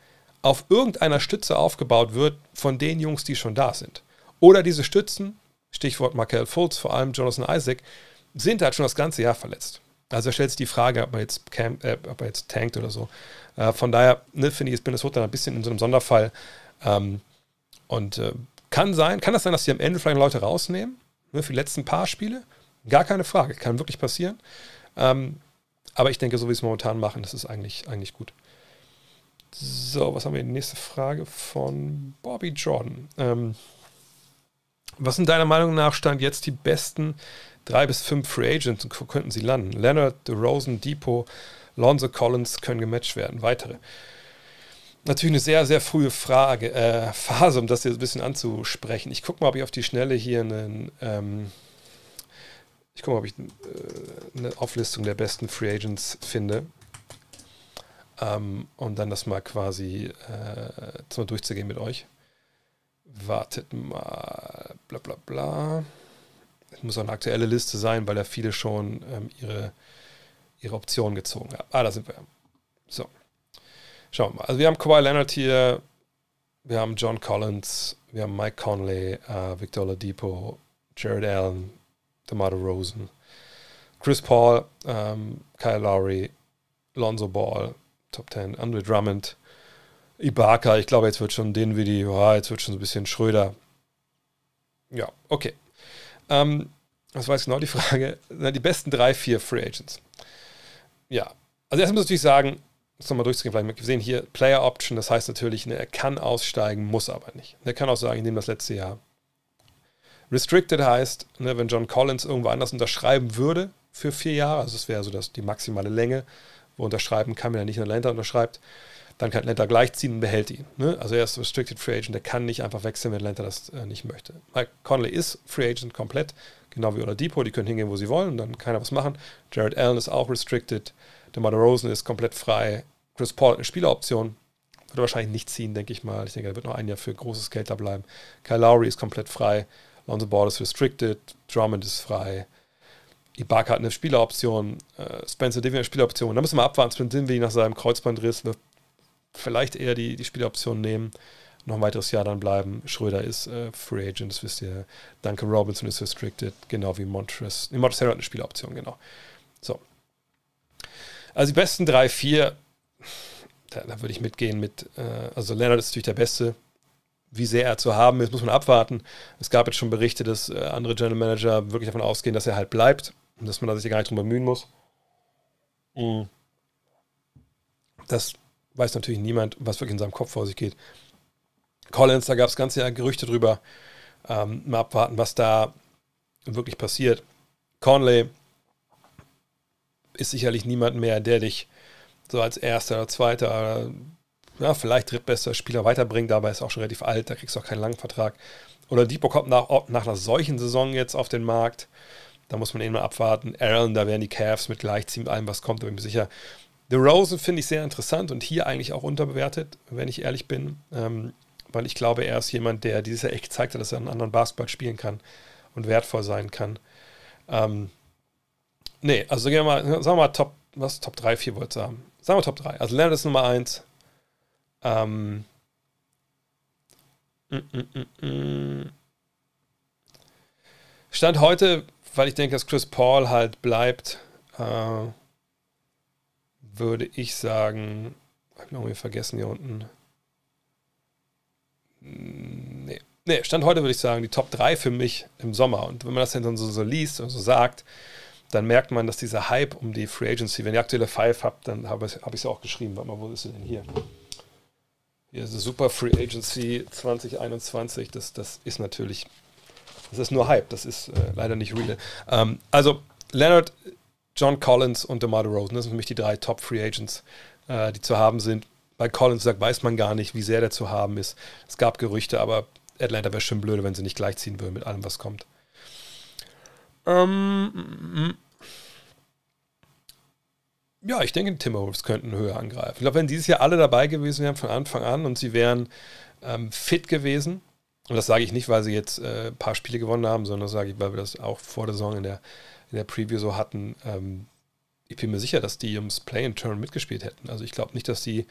auf irgendeiner Stütze aufgebaut wird von den Jungs, die schon da sind. Oder diese Stützen Stichwort Markel Fultz, vor allem Jonathan Isaac, sind halt schon das ganze Jahr verletzt. Also stellt sich die Frage, ob man jetzt, camp, äh, ob man jetzt tankt oder so. Äh, von daher ne, finde ich, ist Minnesota ein bisschen in so einem Sonderfall. Ähm, und äh, kann sein, kann das sein, dass sie am Ende vielleicht Leute rausnehmen ne, für die letzten paar Spiele? Gar keine Frage, kann wirklich passieren. Ähm, aber ich denke, so wie es momentan machen, das ist eigentlich, eigentlich gut. So, was haben wir? Die nächste Frage von Bobby Jordan. Ähm, was sind deiner Meinung nach Stand jetzt die besten drei bis fünf Free Agents und wo könnten sie landen? Leonard, DeRozan, Depot, Lonzo Collins können gematcht werden. Weitere. Natürlich eine sehr, sehr frühe Frage, äh, Phase, um das hier ein bisschen anzusprechen. Ich gucke mal, ob ich auf die Schnelle hier einen, ähm, ich gucke mal, ob ich äh, eine Auflistung der besten Free Agents finde. Ähm, und dann das mal quasi äh, mal durchzugehen mit euch. Wartet mal, bla bla bla. Es muss auch eine aktuelle Liste sein, weil ja viele schon ähm, ihre, ihre Optionen gezogen haben. Ah, da sind wir. So. Schauen wir mal. Also wir haben Kawhi Leonard hier, wir haben John Collins, wir haben Mike Conley, äh, Victor Oladipo, Jared Allen, DeMar Rosen, Chris Paul, ähm, Kyle Lowry, Lonzo Ball, Top 10, Andre Drummond, Ibaka, ich glaube, jetzt wird schon den wie die, oh, jetzt wird schon so ein bisschen Schröder. Ja, okay. Ähm, was war jetzt genau die Frage? Die besten drei, vier Free Agents. Ja, also erstmal muss ich natürlich sagen, das nochmal durchzugehen, vielleicht wir sehen hier Player Option, das heißt natürlich, ne, er kann aussteigen, muss aber nicht. Er kann auch sagen, ich nehme das letzte Jahr. Restricted heißt, ne, wenn John Collins irgendwo anders unterschreiben würde für vier Jahre, also das wäre so das, die maximale Länge, wo unterschreiben kann, wenn er nicht in Atlanta unterschreibt, dann kann Atlanta gleichziehen und behält ihn. Ne? Also er ist Restricted Free Agent, der kann nicht einfach wechseln, wenn Atlanta das äh, nicht möchte. Mike Conley ist Free Agent komplett, genau wie Oladipo, die können hingehen, wo sie wollen und dann kann er was machen. Jared Allen ist auch Restricted, DeMar Rosen ist komplett frei, Chris Paul hat eine Spieleroption, wird er wahrscheinlich nicht ziehen, denke ich mal. Ich denke, er wird noch ein Jahr für großes Geld da bleiben. Kyle Lowry ist komplett frei, Lonzo Ball ist restricted, Drummond ist frei, Ibaka hat eine Spieleroption, äh, Spencer Divian eine Spieleroption. Da müssen wir abwarten, Spencer Dinwiddie nach seinem Kreuzbandriss wird vielleicht eher die, die Spieloption nehmen, noch ein weiteres Jahr dann bleiben. Schröder ist äh, Free Agent, das wisst ihr. Duncan Robinson ist restricted, genau wie Montres. Nee, Montres hat eine Spieloption, genau. So. Also die besten drei, vier, da, da würde ich mitgehen mit, äh, also Leonard ist natürlich der Beste. wie sehr er zu haben ist, muss man abwarten. Es gab jetzt schon Berichte, dass äh, andere General Manager wirklich davon ausgehen, dass er halt bleibt und dass man sich gar nicht drum bemühen muss. Mhm. Das weiß natürlich niemand, was wirklich in seinem Kopf vor sich geht. Collins, da gab es ganz Jahr Gerüchte drüber. Ähm, mal abwarten, was da wirklich passiert. Conley ist sicherlich niemand mehr, der dich so als erster oder zweiter, ja, vielleicht drittbester Spieler weiterbringt, aber ist auch schon relativ alt, da kriegst du auch keinen langen Vertrag. Oder Depot kommt nach, nach einer solchen Saison jetzt auf den Markt. Da muss man eben mal abwarten. Aaron, da werden die Cavs mit gleichziehen mit allem, was kommt, da bin ich mir sicher. The Rosen finde ich sehr interessant und hier eigentlich auch unterbewertet, wenn ich ehrlich bin. Ähm, weil ich glaube, er ist jemand, der dieses Jahr echt gezeigt hat, dass er einen anderen Basketball spielen kann und wertvoll sein kann. Ähm, nee, also gehen wir mal, sagen wir mal Top, was, Top 3, 4 wollt ihr haben? Sagen wir Top 3. Also Leonard ist Nummer 1. Ähm, mm, mm, mm, Stand heute, weil ich denke, dass Chris Paul halt bleibt, äh, würde ich sagen, hab ich noch irgendwie vergessen hier unten. Nee. Nee, Stand heute würde ich sagen, die Top 3 für mich im Sommer. Und wenn man das dann so, so liest und so sagt, dann merkt man, dass dieser Hype um die Free Agency, wenn ihr aktuelle Five habt, dann habe ich es hab auch geschrieben. Warte mal, wo ist sie denn hier? Hier ist Super Free Agency 2021. Das, das ist natürlich, das ist nur Hype, das ist äh, leider nicht real. Ähm, also Leonard, John Collins und DeMar DeRozan, das sind für mich die drei Top Free Agents, äh, die zu haben sind. Bei Collins sagt, weiß man gar nicht, wie sehr der zu haben ist. Es gab Gerüchte, aber Atlanta wäre schon blöde, wenn sie nicht gleichziehen würden mit allem, was kommt. Ähm, ja, ich denke, die Timberwolves könnten höher angreifen. Ich glaube, wenn dieses Jahr alle dabei gewesen wären von Anfang an und sie wären ähm, fit gewesen, und das sage ich nicht, weil sie jetzt äh, ein paar Spiele gewonnen haben, sondern das sage ich, weil wir das auch vor der Saison in der, in der Preview so hatten. Ähm, ich bin mir sicher, dass die ums Play-in-Turn mitgespielt hätten. Also ich glaube nicht, dass die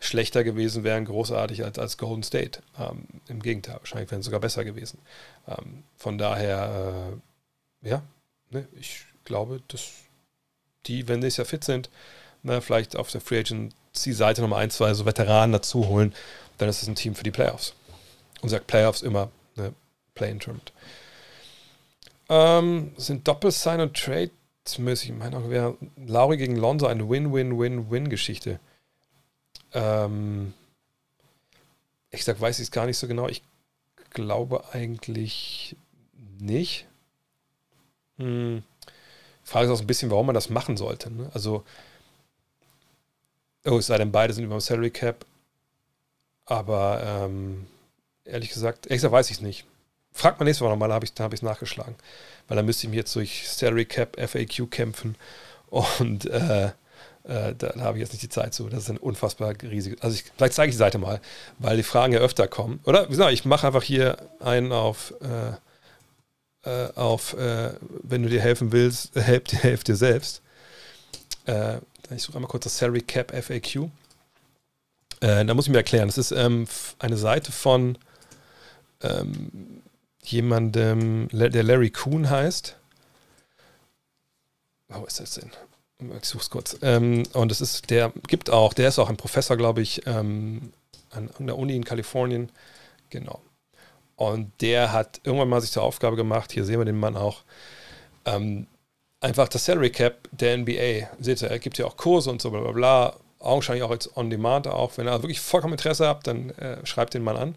schlechter gewesen wären, großartig als, als Golden State. Ähm, Im Gegenteil, wahrscheinlich wären sie sogar besser gewesen. Ähm, von daher, äh, ja, ne, ich glaube, dass die, wenn sie ja fit sind, ne, vielleicht auf der Free Agency-Seite nochmal ein, zwei so Veteranen dazu holen, dann ist es ein Team für die Playoffs. Und sagt Playoffs immer, ne, Play-in-Tournament. Ähm, sind Doppel-Sign und Trade mäßig, ich meine auch, wäre Lauri gegen Lonzo eine Win-Win-Win-Win-Geschichte. Ähm, ich sag, weiß ich es gar nicht so genau. Ich glaube eigentlich nicht. Hm. Frage ist auch ein bisschen, warum man das machen sollte. Ne? Also, oh, es sei denn, beide sind über dem Salary Cap. Aber ähm, ehrlich gesagt, ehrlich gesagt weiß ich es nicht. Fragt man nächstes Mal nochmal, da habe ich es hab nachgeschlagen. Weil dann müsste ich mich jetzt durch Salary Cap, FAQ kämpfen. Und äh, äh, da, habe ich jetzt nicht die Zeit zu. Das ist ein unfassbar riesiges. Also ich, vielleicht zeige ich die Seite mal, weil die Fragen ja öfter kommen. Oder wie gesagt, ich mache einfach hier einen auf, äh, äh, auf äh, wenn du dir helfen willst, dir, helf dir selbst. Äh, ich suche einmal kurz das Salary Cap FAQ. Da muss ich mir erklären. Das ist ähm, eine Seite von ähm, jemandem, der Larry Kuhn heißt. Wo ist das denn? Ich suche es kurz. Ähm, und es ist, der gibt auch, der ist auch ein Professor, glaube ich, ähm, an der Uni in Kalifornien. Genau. Und der hat irgendwann mal sich zur Aufgabe gemacht, hier sehen wir den Mann auch, ähm, einfach das Salary Cap der NBA. Seht ihr, er gibt ja auch Kurse und so bla bla bla. Augenscheinlich auch jetzt on demand auch. Wenn ihr wirklich vollkommen Interesse habt, dann äh, schreibt den Mann an.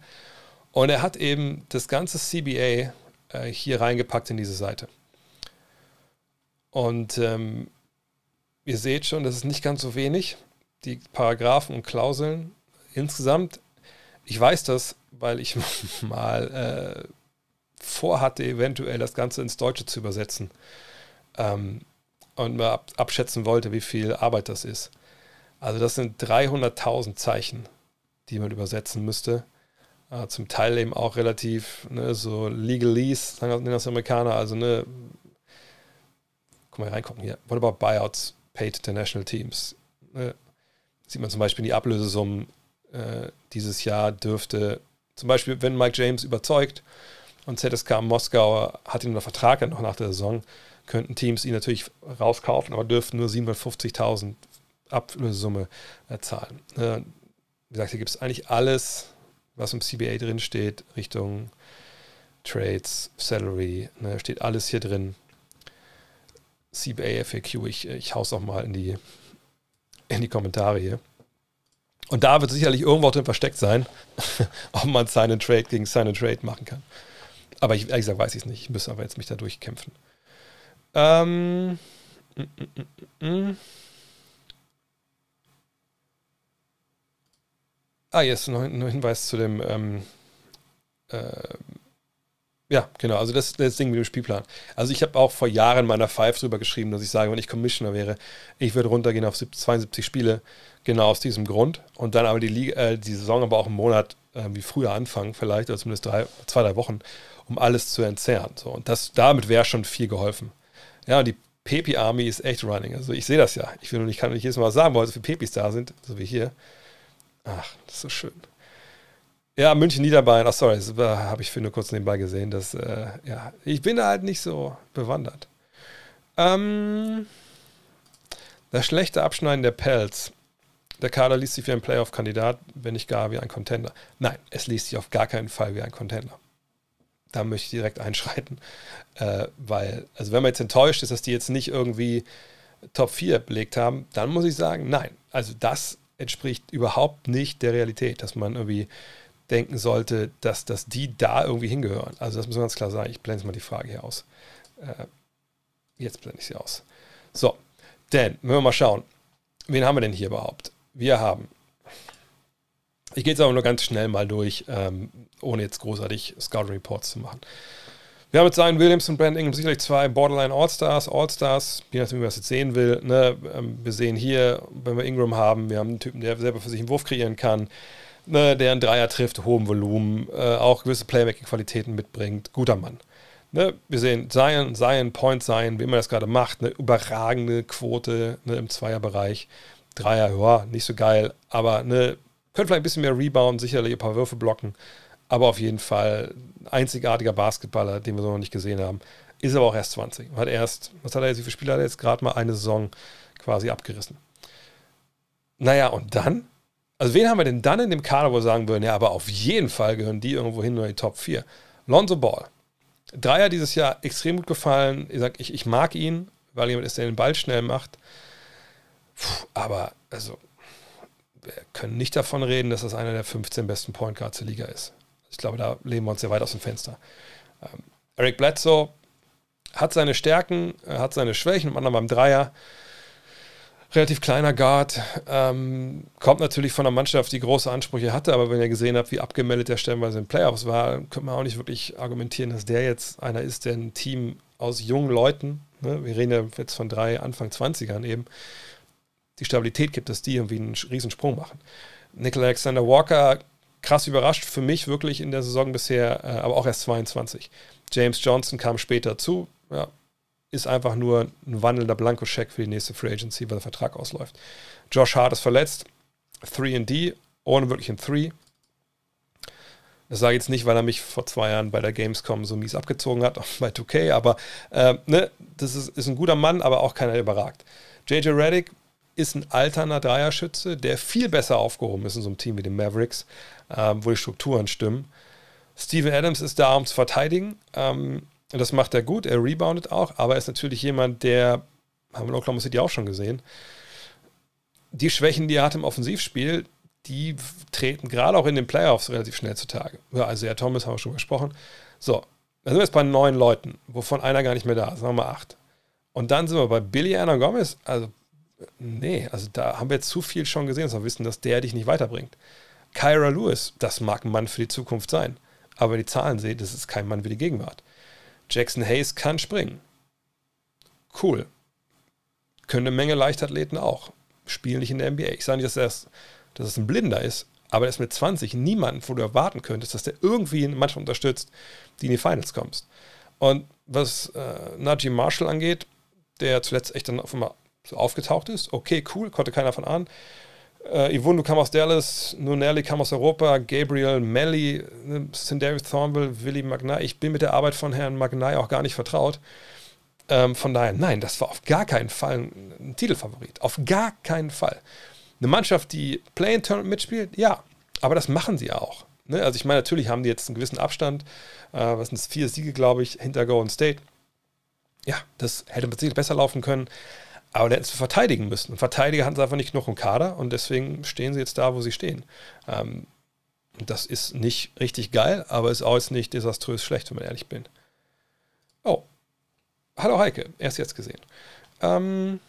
Und er hat eben das ganze CBA äh, hier reingepackt in diese Seite. Und ähm, ihr seht schon, das ist nicht ganz so wenig, die Paragraphen und Klauseln. Insgesamt, ich weiß das, weil ich mal äh, vorhatte, eventuell das Ganze ins Deutsche zu übersetzen ähm, und mal ab, abschätzen wollte, wie viel Arbeit das ist. Also das sind 300.000 Zeichen, die man übersetzen müsste. Äh, zum Teil eben auch relativ ne, so legalese, sagen das Amerikaner, also ne, guck mal reingucken hier. What about buyouts? Paid International Teams. Ne? Sieht man zum Beispiel die Ablösesummen äh, dieses Jahr dürfte, zum Beispiel, wenn Mike James überzeugt und ZSK Moskau hat ihn unter Vertrag noch nach der Saison, könnten Teams ihn natürlich rauskaufen, aber dürften nur 750.000 Ablösesumme äh, zahlen. Äh, wie gesagt, hier gibt es eigentlich alles, was im CBA drin steht, Richtung Trades, Salary, ne, steht alles hier drin. CBA, FAQ, ich, ich hau's auch mal in die, in die Kommentare hier. Und da wird sicherlich irgendwo drin versteckt sein, ob man Sign and Trade gegen Sign and Trade machen kann. Aber ich, ehrlich gesagt weiß ich es nicht. Ich müsste aber jetzt mich da durchkämpfen. Ähm, mm, mm, mm, ah, jetzt noch ein Hinweis zu dem ähm, äh, ja, genau. Also das, das Ding mit dem Spielplan. Also ich habe auch vor Jahren meiner Five drüber geschrieben, dass ich sage, wenn ich Commissioner wäre, ich würde runtergehen auf 72 Spiele, genau aus diesem Grund. Und dann aber die, Liga, äh, die Saison aber auch einen Monat äh, wie früher anfangen, vielleicht, oder zumindest drei, zwei, drei Wochen, um alles zu entzerren. So. Und das, damit wäre schon viel geholfen. Ja, die Pepi Army ist echt running. Also ich sehe das ja. Ich will nur nicht, kann nicht jedes Mal sagen, weil so viele Pepis da sind, so wie hier. Ach, das ist so schön. Ja, München Niederbayern, ach sorry, das habe ich für nur kurz nebenbei gesehen. Das, äh, ja, ich bin da halt nicht so bewandert. Ähm, das schlechte Abschneiden der Pelz. Der Kader liest sich wie ein Playoff-Kandidat, wenn nicht gar wie ein Contender. Nein, es liest sich auf gar keinen Fall wie ein Contender. Da möchte ich direkt einschreiten. Äh, weil, also wenn man jetzt enttäuscht ist, dass die jetzt nicht irgendwie Top 4 belegt haben, dann muss ich sagen, nein. Also das entspricht überhaupt nicht der Realität, dass man irgendwie denken sollte, dass, dass die da irgendwie hingehören. Also das muss ganz klar sagen. Ich blende mal die Frage hier aus. Äh, jetzt blende ich sie aus. So, denn, wenn wir mal schauen, wen haben wir denn hier überhaupt? Wir haben, ich gehe jetzt aber nur ganz schnell mal durch, ähm, ohne jetzt großartig Scouting Reports zu machen. Wir haben mit Zion Williams und Brandon Ingram sicherlich zwei Borderline All-Stars, All-Stars, je nachdem, wie man das jetzt sehen will. Ne? Ähm, wir sehen hier, wenn wir Ingram haben, wir haben einen Typen, der selber für sich einen Wurf kreieren kann ne, der einen Dreier trifft, hohem Volumen, äh, auch gewisse Playmaking-Qualitäten mitbringt. Guter Mann. Ne, wir sehen Zion, Zion, Point Zion, wie man das gerade macht, eine überragende Quote ne, im Zweierbereich. Dreier, ja, nicht so geil, aber ne, könnte vielleicht ein bisschen mehr Rebound, sicherlich ein paar Würfe blocken, aber auf jeden Fall ein einzigartiger Basketballer, den wir so noch nicht gesehen haben. Ist aber auch erst 20. Hat erst, was hat er jetzt, wie viele Spiele hat er jetzt gerade mal eine Saison quasi abgerissen? Naja, und dann also wen haben wir denn dann in dem Kader, wo wir sagen würden, ja, aber auf jeden Fall gehören die irgendwo hin in die Top 4? Lonzo Ball. Dreier dieses Jahr extrem gut gefallen. Ich sag, ich, ich mag ihn, weil jemand ist, der den Ball schnell macht. Puh, aber also, wir können nicht davon reden, dass das einer der 15 besten Point Guards der Liga ist. Ich glaube, da leben wir uns sehr weit aus dem Fenster. Ähm, Eric Bledsoe hat seine Stärken, hat seine Schwächen, im anderen beim Dreier relativ kleiner Guard, ähm, kommt natürlich von einer Mannschaft, die große Ansprüche hatte, aber wenn ihr gesehen habt, wie abgemeldet der stellenweise in Playoffs war, könnte man auch nicht wirklich argumentieren, dass der jetzt einer ist, der ein Team aus jungen Leuten, ne, wir reden ja jetzt von drei Anfang 20ern eben, die Stabilität gibt, dass die irgendwie einen Riesensprung machen. Nicola Alexander Walker, krass überrascht für mich wirklich in der Saison bisher, äh, aber auch erst 22. James Johnson kam später zu, ja, ist einfach nur ein wandelnder Blankoscheck für die nächste Free Agency, weil der Vertrag ausläuft. Josh Hart ist verletzt, 3D, ohne wirklich ein 3. Das sage ich jetzt nicht, weil er mich vor zwei Jahren bei der Gamescom so mies abgezogen hat, bei 2K, aber äh, ne, das ist, ist ein guter Mann, aber auch keiner überragt. JJ Reddick ist ein alterner Dreierschütze, der viel besser aufgehoben ist in so einem Team wie den Mavericks, äh, wo die Strukturen stimmen. Steven Adams ist da, um zu verteidigen. Ähm, das macht er gut, er reboundet auch, aber er ist natürlich jemand, der, haben wir in Oklahoma City auch schon gesehen, die Schwächen, die er hat im Offensivspiel, die treten gerade auch in den Playoffs relativ schnell zutage. Ja, also ja, Thomas haben wir schon gesprochen. So, dann sind wir jetzt bei neun Leuten, wovon einer gar nicht mehr da ist, sagen wir mal acht. Und dann sind wir bei Billy Anna Gomez, also nee, also da haben wir zu viel schon gesehen, dass wir wissen, dass der dich nicht weiterbringt. Kyra Lewis, das mag ein Mann für die Zukunft sein, aber die Zahlen sehen, das ist kein Mann für die Gegenwart. Jackson Hayes kann springen. Cool. Können eine Menge Leichtathleten auch. Spielen nicht in der NBA. Ich sage nicht, dass, er, dass es ein Blinder ist, aber er ist mit 20 niemanden, wo du erwarten könntest, dass der irgendwie eine Mannschaft unterstützt, die in die Finals kommst. Und was äh, Najee Marshall angeht, der zuletzt echt dann auf einmal so aufgetaucht ist, okay, cool, konnte keiner von ahnen. Äh, Yvonne, du kam aus Dallas, Nunelli kam aus Europa, Gabriel, Melly, ne, David Thornville, Willy Magnay. Ich bin mit der Arbeit von Herrn Magnay auch gar nicht vertraut. Ähm, von daher, nein, das war auf gar keinen Fall ein, Titelfavorit. Auf gar keinen Fall. Eine Mannschaft, die Play-in-Tournament mitspielt, ja, aber das machen sie auch. Ne? Also ich meine, natürlich haben die jetzt einen gewissen Abstand. Äh, was sind es? Vier Siege, glaube ich, hinter Golden State. Ja, das hätte tatsächlich besser laufen können. Aber da hätten sie verteidigen müssen. Und Verteidiger hatten sie einfach nicht genug im Kader und deswegen stehen sie jetzt da, wo sie stehen. Ähm, das ist nicht richtig geil, aber ist auch jetzt nicht desaströs schlecht, wenn man ehrlich bin. Oh. Hallo Heike, erst jetzt gesehen. Ähm,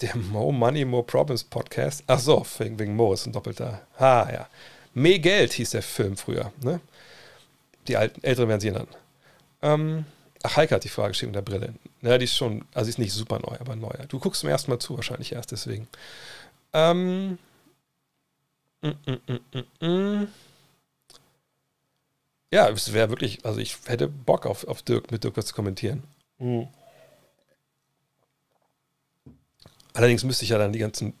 der Mo Money, More Problems Podcast. Ach so, wegen, wegen Mo ist ein doppelter. Ah, ja. Mehr Geld hieß der Film früher. Ne? Die alten, Älteren werden sie nennen. Ähm, ach, Heike hat die Frage geschickt mit der Brille. Ja, die ist schon, also ist nicht super neu, aber neuer. Du guckst zum ersten Mal zu, wahrscheinlich erst deswegen. Ähm, mm, mm, mm, ja, es wäre wirklich, also ich hätte Bock auf, auf Dirk, mit Dirk was zu kommentieren. Mhm. Allerdings müsste ich ja dann die ganzen,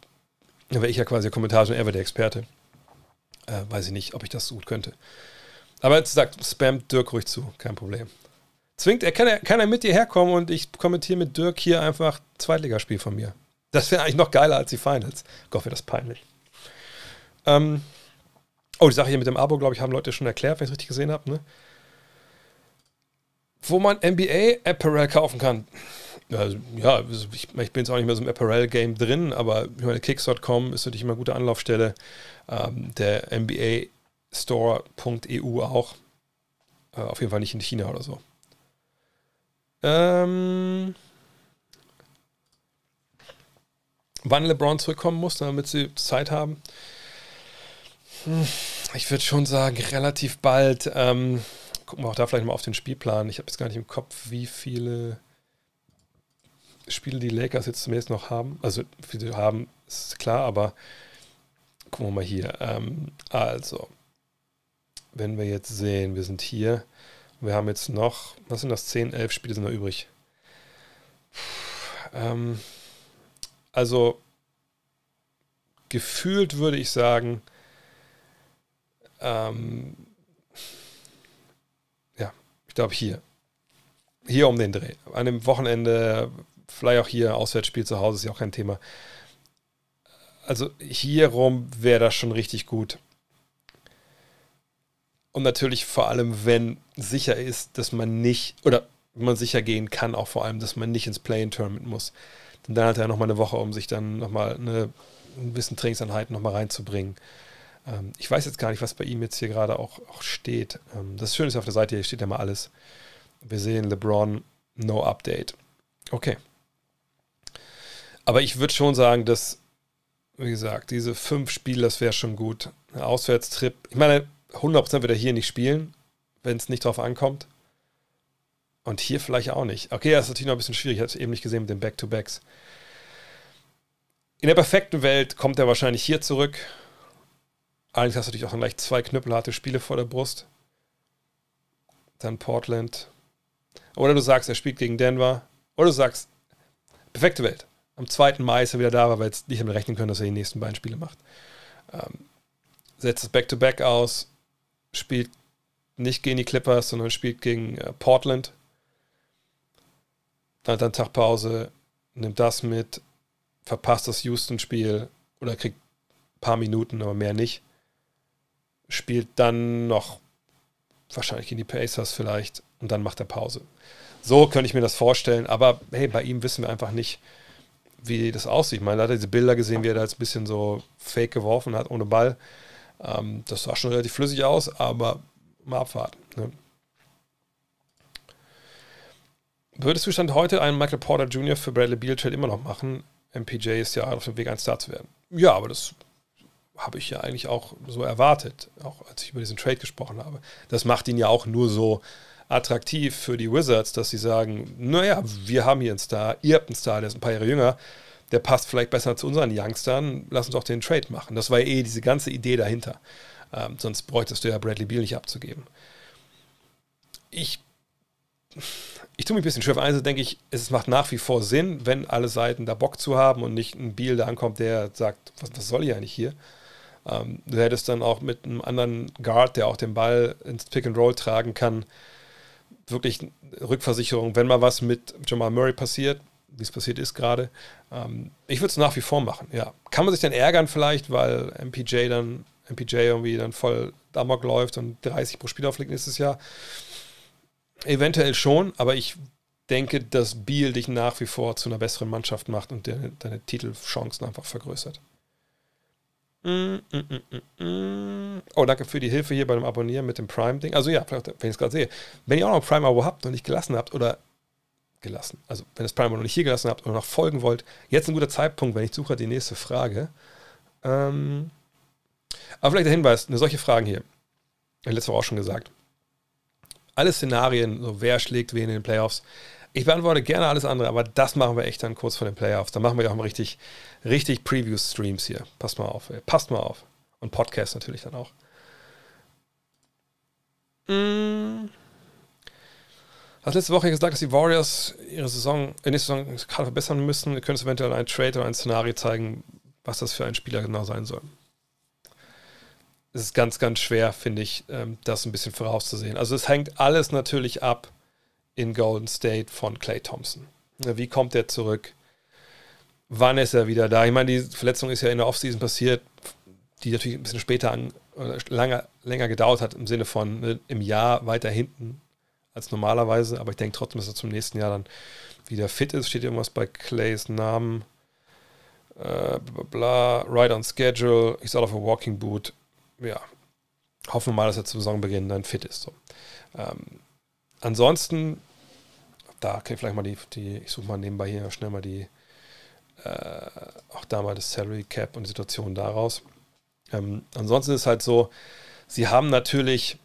dann wäre ich ja quasi der Kommentator und er wäre der Experte. Äh, weiß ich nicht, ob ich das so gut könnte. Aber jetzt sagt, spam Dirk ruhig zu, kein Problem. Zwingt, er kann, kann er mit dir herkommen und ich kommentiere mit Dirk hier einfach Zweitligaspiel von mir. Das wäre eigentlich noch geiler als die Finals. Gott, wäre das peinlich. Ähm, oh, die Sache hier mit dem Abo, glaube ich, haben Leute schon erklärt, wenn ich es richtig gesehen habe. Ne? Wo man NBA-Apparel kaufen kann. Also, ja, ich, ich, bin jetzt auch nicht mehr so im Apparel-Game drin, aber ich meine, Kicks.com ist natürlich immer eine gute Anlaufstelle. Ähm, der NBA Store.eu auch. Äh, auf jeden Fall nicht in China oder so. Ähm, wann LeBron zurückkommen muss, damit sie Zeit haben. Hm, ich würde schon sagen, relativ bald. Ähm, gucken wir auch da vielleicht mal auf den Spielplan. Ich habe jetzt gar nicht im Kopf, wie viele Spiele die Lakers jetzt zumindest noch haben. Also, wie sie haben, ist klar, aber gucken wir mal hier. Ähm, also, wenn wir jetzt sehen, wir sind hier, wir haben jetzt noch, was sind das, 10, 11 Spiele sind noch übrig. Ähm, also, gefühlt würde ich sagen, ähm, ja, ich glaube hier. Hier um den Dreh. An dem Wochenende vielleicht auch hier Auswärtsspiel zu Hause ist ja auch kein Thema. Also hier rum wäre das schon richtig gut. Und natürlich vor allem, wenn sicher ist, dass man nicht, oder man sicher gehen kann, auch vor allem, dass man nicht ins Play-in-Tournament muss. Denn dann hat er nochmal eine Woche, um sich dann nochmal eine, ein bisschen Trainingseinheiten nochmal reinzubringen. Ähm, ich weiß jetzt gar nicht, was bei ihm jetzt hier gerade auch, auch steht. Ähm, das Schöne ist auf der Seite, hier steht ja mal alles. Wir sehen LeBron, no update. Okay. Aber ich würde schon sagen, dass, wie gesagt, diese fünf Spiele, das wäre schon gut. Ein Auswärtstrip. Ich meine, 100% wird er hier nicht spielen, wenn es nicht drauf ankommt. Und hier vielleicht auch nicht. Okay, das ist natürlich noch ein bisschen schwierig. Ich habe es eben nicht gesehen mit den Back-to-Backs. In der perfekten Welt kommt er wahrscheinlich hier zurück. Allerdings hast du natürlich auch gleich zwei knüppelharte Spiele vor der Brust. Dann Portland. Oder du sagst, er spielt gegen Denver. Oder du sagst, perfekte Welt am 2. Mai ist er wieder da, weil wir jetzt nicht damit rechnen können, dass er die nächsten beiden Spiele macht. Ähm, setzt es Back-to-Back aus, spielt nicht gegen die Clippers, sondern spielt gegen äh, Portland. Dann hat dann Tag Pause, nimmt das mit, verpasst das Houston-Spiel oder kriegt ein paar Minuten, aber mehr nicht. Spielt dann noch wahrscheinlich gegen die Pacers vielleicht und dann macht er Pause. So könnte ich mir das vorstellen, aber hey, bei ihm wissen wir einfach nicht, wie das aussieht. Man hat diese Bilder gesehen, wie er da jetzt ein bisschen so fake geworfen hat, ohne Ball. Ähm, das sah schon relativ flüssig aus, aber mal abwarten. Ne? Würdest du Stand heute einen Michael Porter Jr. für Bradley Beal Trade immer noch machen? MPJ ist ja auf dem Weg, ein Star zu werden. Ja, aber das habe ich ja eigentlich auch so erwartet, auch als ich über diesen Trade gesprochen habe. Das macht ihn ja auch nur so attraktiv für die Wizards, dass sie sagen, naja, wir haben hier einen Star, ihr habt einen Star, der ist ein paar Jahre jünger, der passt vielleicht besser zu unseren Youngstern, lass uns doch den Trade machen. Das war eh diese ganze Idee dahinter. Ähm, sonst bräuchtest du ja Bradley Beal nicht abzugeben. Ich, ich tue mich ein bisschen schwer. Eine denke ich, es macht nach wie vor Sinn, wenn alle Seiten da Bock zu haben und nicht ein Beal da ankommt, der sagt, was, was soll ich eigentlich hier? Ähm, du hättest dann auch mit einem anderen Guard, der auch den Ball ins Pick and Roll tragen kann, wirklich Rückversicherung, wenn mal was mit Jamal Murray passiert, wie es passiert ist gerade. Ähm, ich würde es nach wie vor machen, ja. Kann man sich dann ärgern vielleicht, weil MPJ dann MPJ irgendwie dann voll Damok läuft und 30 pro Spiel auflegt nächstes Jahr. Eventuell schon, aber ich denke, dass Biel dich nach wie vor zu einer besseren Mannschaft macht und deine, deine Titelchancen einfach vergrößert. Mm, mm, mm, oh, danke für die Hilfe hier beim Abonnieren mit dem Prime-Ding. Also ja, wenn ich es gerade sehe, wenn ihr auch noch ein Prime-Abo habt und nicht gelassen habt oder gelassen, also wenn ihr das Prime-Abo noch nicht hier gelassen habt oder noch folgen wollt, jetzt ein guter Zeitpunkt, wenn ich suche die nächste Frage. Ähm, aber vielleicht der Hinweis, eine solche Fragen hier. Letzte Woche auch schon gesagt. Alle Szenarien, so wer schlägt wen in den Playoffs, ich beantworte gerne alles andere, aber das machen wir echt dann kurz vor den Playoffs. Da machen wir ja auch mal richtig, richtig Preview-Streams hier. Passt mal auf, ey. passt mal auf. Und Podcast natürlich dann auch. Mm. Hast letzte Woche gesagt, dass die Warriors ihre Saison, in der Saison gerade verbessern müssen. Ihr könnt eventuell ein Trade oder ein Szenario zeigen, was das für ein Spieler genau sein soll. Es ist ganz, ganz schwer, finde ich, ähm, das ein bisschen vorauszusehen. Also es hängt alles natürlich ab in Golden State von Clay Thompson. Wie kommt er zurück? Wann ist er wieder da? Ich meine, die Verletzung ist ja in der Offseason passiert, die natürlich ein bisschen später an, lange, länger gedauert hat, im Sinne von ne, im Jahr weiter hinten als normalerweise. Aber ich denke trotzdem, dass er zum nächsten Jahr dann wieder fit ist. Steht irgendwas bei Clays Namen. Äh, bla, right on schedule. Ich soll auf a walking boot. Ja, hoffen wir mal, dass er zum Saisonbeginn dann fit ist. So. Ähm, ansonsten da kann ich vielleicht mal die, die ich suche mal nebenbei hier schnell mal die, äh, auch da mal das Salary Cap und die Situation daraus. Ähm, ansonsten ist halt so, sie haben natürlich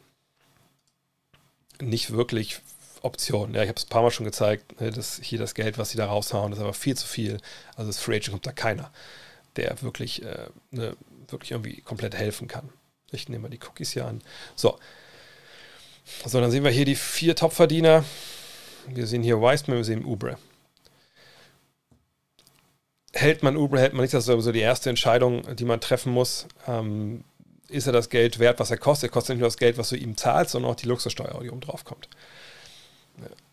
nicht wirklich Optionen. Ja, ich habe es ein paar Mal schon gezeigt, ne, dass hier das Geld, was sie da raushauen, ist aber viel zu viel. Also das Free Agent kommt da keiner, der wirklich, äh, ne, wirklich irgendwie komplett helfen kann. Ich nehme mal die Cookies hier an. So. So, dann sehen wir hier die vier Topverdiener. Wir sehen hier Wiseman, wir sehen Ubre. Hält man Ubre, hält man nicht, das ist sowieso die erste Entscheidung, die man treffen muss. Ähm, ist er das Geld wert, was er kostet? Er kostet nicht nur das Geld, was du ihm zahlst, sondern auch die Luxussteuer, die oben drauf kommt.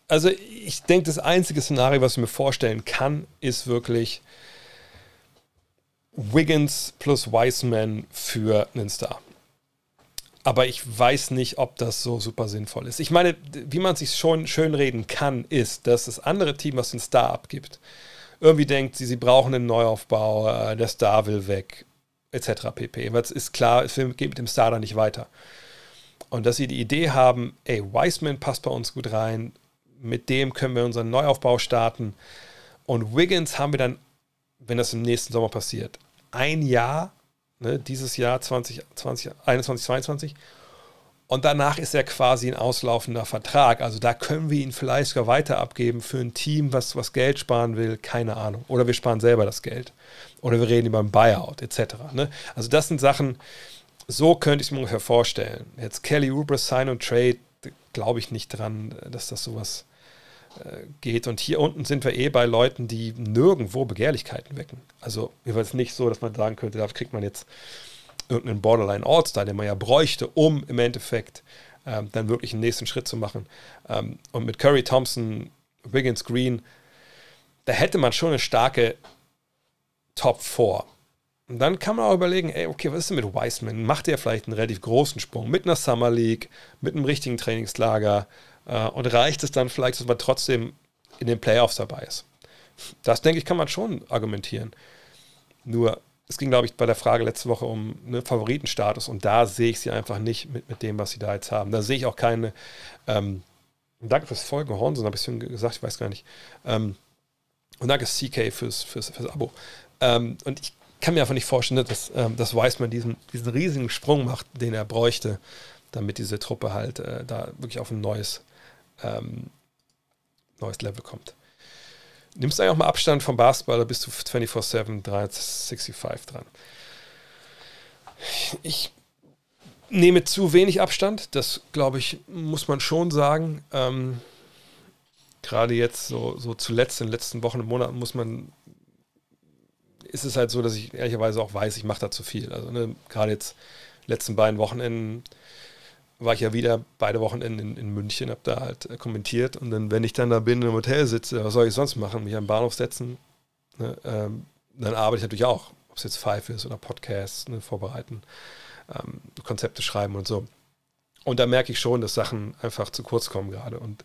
Also ich denke, das einzige Szenario, was ich mir vorstellen kann, ist wirklich Wiggins plus Wiseman für einen Star. Aber ich weiß nicht, ob das so super sinnvoll ist. Ich meine, wie man sich schon schön reden kann, ist, dass das andere Team, was den Star abgibt, irgendwie denkt, sie, sie brauchen einen Neuaufbau, äh, der Star will weg, etc. pp. Weil es ist klar, es geht mit dem Star dann nicht weiter. Und dass sie die Idee haben, ey, Wiseman passt bei uns gut rein, mit dem können wir unseren Neuaufbau starten. Und Wiggins haben wir dann, wenn das im nächsten Sommer passiert, ein Jahr ne, dieses Jahr 2020, 21, 22. Und danach ist er quasi ein auslaufender Vertrag. Also da können wir ihn vielleicht sogar weiter abgeben für ein Team, was, was Geld sparen will, keine Ahnung. Oder wir sparen selber das Geld. Oder wir reden über ein Buyout etc. Ne? Also das sind Sachen, so könnte ich es mir ungefähr vorstellen. Jetzt Kelly Oubre Sign und Trade, glaube ich nicht dran, dass das sowas äh, geht. Und hier unten sind wir eh bei Leuten, die nirgendwo Begehrlichkeiten wecken. Also war es nicht so, dass man sagen könnte, da kriegt man jetzt irgendeinen Borderline All-Star, den man ja bräuchte, um im Endeffekt ähm, dann wirklich einen nächsten Schritt zu machen. Ähm, und mit Curry, Thompson, Wiggins, Green, da hätte man schon eine starke Top 4. Und dann kann man auch überlegen, ey, okay, was ist denn mit Wiseman? Macht er vielleicht einen relativ großen Sprung mit einer Summer League, mit einem richtigen Trainingslager, äh, und reicht es dann vielleicht, dass man trotzdem in den Playoffs dabei ist? Das, denke ich, kann man schon argumentieren. Nur, es ging, glaube ich, bei der Frage letzte Woche um einen Favoritenstatus und da sehe ich sie einfach nicht mit, mit dem, was sie da jetzt haben. Da sehe ich auch keine. Ähm, danke fürs Folgen, Hornson, habe ich schon gesagt, ich weiß gar nicht. Ähm, und danke CK fürs, fürs, fürs Abo. Ähm, und ich kann mir einfach nicht vorstellen, dass, ähm, dass Wiseman diesen, diesen riesigen Sprung macht, den er bräuchte, damit diese Truppe halt äh, da wirklich auf ein neues ähm, neues Level kommt. Nimmst du eigentlich auch mal Abstand vom Basketball oder bist du 24-7, 365 dran? Ich nehme zu wenig Abstand, das glaube ich, muss man schon sagen. Ähm, Gerade jetzt, so, so zuletzt in den letzten Wochen und Monaten, muss man, ist es halt so, dass ich ehrlicherweise auch weiß, ich mache da zu viel. Also ne, gerade jetzt letzten beiden Wochenenden war ich ja wieder beide Wochenenden in, in München, habe da halt äh, kommentiert und dann, wenn ich dann da bin im Hotel sitze, was soll ich sonst machen? Mich am Bahnhof setzen? Ne? Ähm, dann arbeite ich natürlich auch, ob es jetzt Five ist oder Podcasts ne, vorbereiten. ähm, Konzepte schreiben und so. Und da merke ich schon, dass Sachen einfach zu kurz kommen gerade. Und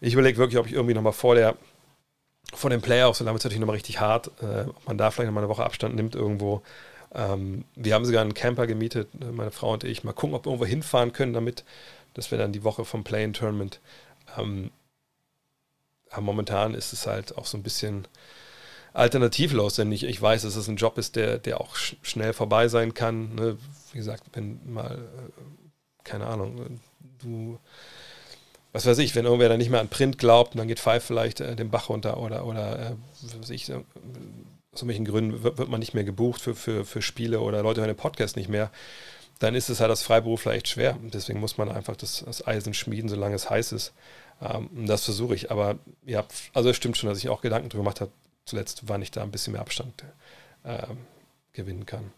ich überlege wirklich, ob ich irgendwie nochmal vor der vor den Playoffs, dann wird es natürlich nochmal richtig hart, äh, ob man da vielleicht nochmal eine Woche Abstand nimmt irgendwo. Ähm, wir haben sogar einen Camper gemietet, äh, meine Frau und ich. Mal gucken, ob wir irgendwo hinfahren können damit, dass wir dann die Woche vom Play-In-Tournament. Ähm, aber momentan ist es halt auch so ein bisschen alternativlos, denn ich, ich weiß, dass es ein Job ist, der, der auch sch schnell vorbei sein kann. Ne? Wie gesagt, wenn mal, äh, keine Ahnung, du was weiß ich, wenn irgendwer dann nicht mehr an Print glaubt, dann geht Five vielleicht äh, den Bach runter oder, oder äh, was weiß ich, äh, aus irgendwelchen Gründen wird, wird, man nicht mehr gebucht für, für, für Spiele oder Leute hören den Podcast nicht mehr, dann ist es halt als Freiberufler echt schwer. Deswegen muss man einfach das, das Eisen schmieden, solange es heiß ist. Ähm, das versuche ich. Aber ja, also es stimmt schon, dass ich auch Gedanken darüber gemacht habe, zuletzt, wann ich da ein bisschen mehr Abstand äh, gewinnen kann.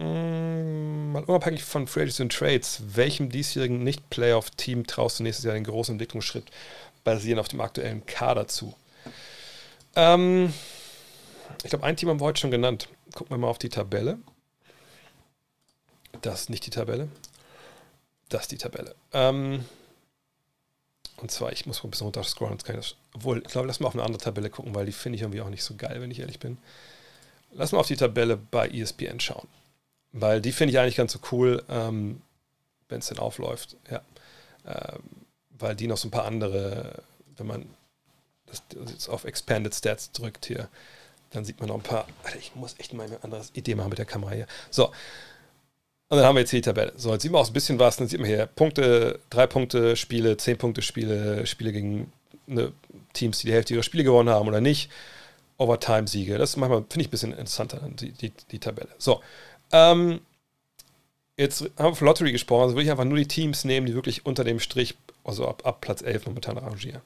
Mm, mal unabhängig von Free Agents und Trades, welchem diesjährigen Nicht-Playoff-Team traust du nächstes Jahr den großen Entwicklungsschritt basierend auf dem aktuellen Kader zu? Ähm, ich glaube, ein Team haben wir heute schon genannt. Gucken wir mal auf die Tabelle. Das ist nicht die Tabelle. Das ist die Tabelle. Ähm, und zwar, ich muss mal ein bisschen runter scrollen. Obwohl, ich glaube, lass mal auf eine andere Tabelle gucken, weil die finde ich irgendwie auch nicht so geil, wenn ich ehrlich bin. Lass mal auf die Tabelle bei ESPN schauen. Weil die finde ich eigentlich ganz so cool, ähm, wenn es denn aufläuft. Ja. Ähm, weil die noch so ein paar andere, wenn man das, das auf Expanded Stats drückt hier, dann sieht man noch ein paar. Alter, ich muss echt mal eine andere Idee machen mit der Kamera hier. So. Und dann haben wir jetzt hier die Tabelle. So, jetzt sieht man auch ein bisschen was. Dann sieht man hier Punkte, drei Punkte Spiele, zehn Punkte Spiele, Spiele gegen ne, Teams, die die Hälfte ihrer Spiele gewonnen haben oder nicht. Overtime-Siege. Das ist manchmal, finde ich, ein bisschen interessanter, die, die, die Tabelle. So, ähm, jetzt haben wir von Lottery gesprochen, also würde ich einfach nur die Teams nehmen, die wirklich unter dem Strich, also ab, ab Platz 11 momentan arrangieren.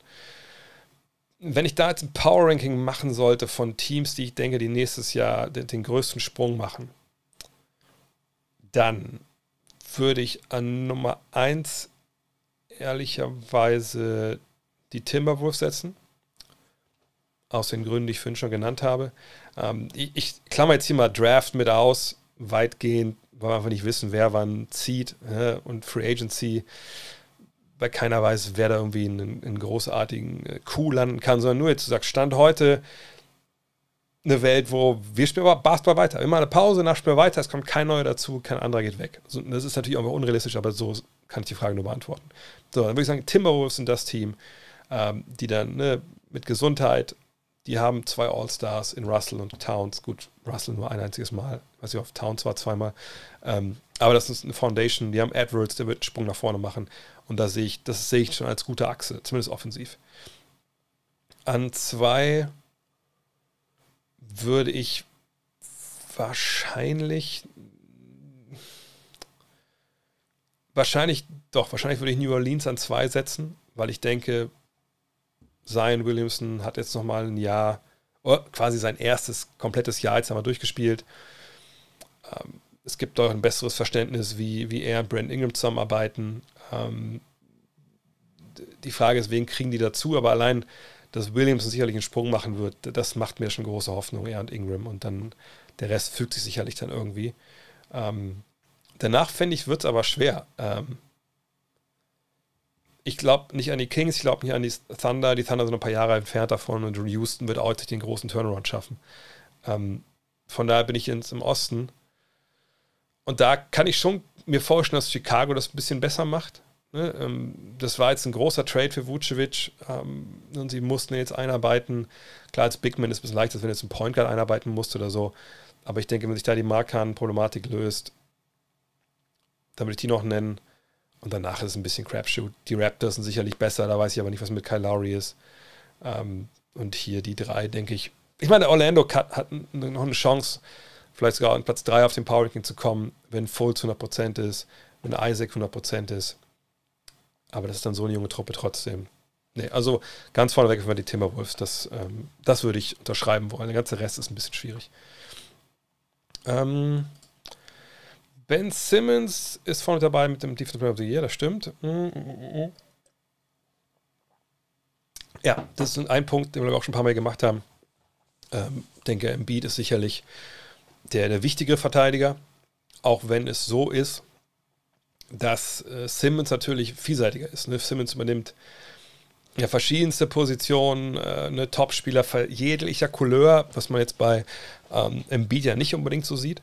Wenn ich da jetzt ein Power Ranking machen sollte von Teams, die ich denke, die nächstes Jahr den, den größten Sprung machen, dann würde ich an Nummer 1 ehrlicherweise die Timberwolves setzen. Aus den Gründen, die ich vorhin schon genannt habe. Ähm, ich, ich klammer jetzt hier mal Draft mit aus weitgehend, weil wir einfach nicht wissen, wer wann zieht ja, und Free Agency, weil keiner weiß, wer da irgendwie einen, einen großartigen äh, Coup landen kann, sondern nur jetzt, sagst, Stand heute eine Welt, wo wir spielen aber Basketball weiter. Immer eine Pause, nach Spiel weiter, es kommt kein neuer dazu, kein anderer geht weg. Also, das ist natürlich auch unrealistisch, aber so kann ich die Frage nur beantworten. So, dann würde ich sagen, Timberwolves sind das Team, ähm, die dann ne, mit Gesundheit die haben zwei All-Stars in Russell und Towns. Gut, Russell nur ein einziges Mal. Weiß ich, auf Towns war zweimal. Ähm, aber das ist eine Foundation. Die haben Edwards, der wird einen Sprung nach vorne machen. Und da sehe ich, das sehe ich schon als gute Achse, zumindest offensiv. An zwei würde ich wahrscheinlich wahrscheinlich doch, wahrscheinlich würde ich New Orleans an zwei setzen, weil ich denke, Zion Williamson hat jetzt nochmal ein Jahr, oh, quasi sein erstes komplettes Jahr jetzt einmal durchgespielt. Ähm, es gibt doch ein besseres Verständnis, wie, wie er und Brandon Ingram zusammenarbeiten. Ähm, die Frage ist, wen kriegen die dazu? Aber allein, dass Williamson sicherlich einen Sprung machen wird, das macht mir schon große Hoffnung, er und Ingram. Und dann der Rest fügt sich sicherlich dann irgendwie. Ähm, danach fände ich, wird es aber schwer. Ähm, ich glaube nicht an die Kings, ich glaube nicht an die Thunder. Die Thunder sind ein paar Jahre entfernt davon und Houston wird auch den großen Turnaround schaffen. Ähm, von daher bin ich jetzt im Osten. Und da kann ich schon mir vorstellen, dass Chicago das ein bisschen besser macht. Ne? Ähm, das war jetzt ein großer Trade für Vucevic ähm, und sie mussten jetzt einarbeiten. Klar, als Big Man ist es ein bisschen leichter, wenn du jetzt einen Point Guard einarbeiten musst oder so. Aber ich denke, wenn sich da die Markan-Problematik löst, dann würde ich die noch nennen. Und danach ist es ein bisschen Crapshoot. Die Raptors sind sicherlich besser, da weiß ich aber nicht, was mit Kyle Lowry ist. Ähm, und hier die drei, denke ich. Ich meine, Orlando hat, noch eine Chance, vielleicht sogar an Platz 3 auf dem Power Ranking zu kommen, wenn Fultz 100% ist, wenn Isaac 100% ist. Aber das ist dann so eine junge Truppe trotzdem. Nee, also ganz vorneweg für die Timberwolves. Das, ähm, das würde ich unterschreiben wollen. Der ganze Rest ist ein bisschen schwierig. Ähm, Ben Simmons ist vorne dabei mit dem Defensive Player of the Year, das stimmt. Ja, das ist ein Punkt, den wir auch schon ein paar Mal gemacht haben. Ähm, denke, Embiid ist sicherlich der, der wichtige Verteidiger, auch wenn es so ist, dass äh, Simmons natürlich vielseitiger ist. Ne? Simmons übernimmt ja, verschiedenste Positionen, äh, eine Topspieler jeglicher Couleur, was man jetzt bei ähm, Embiid ja nicht unbedingt so sieht.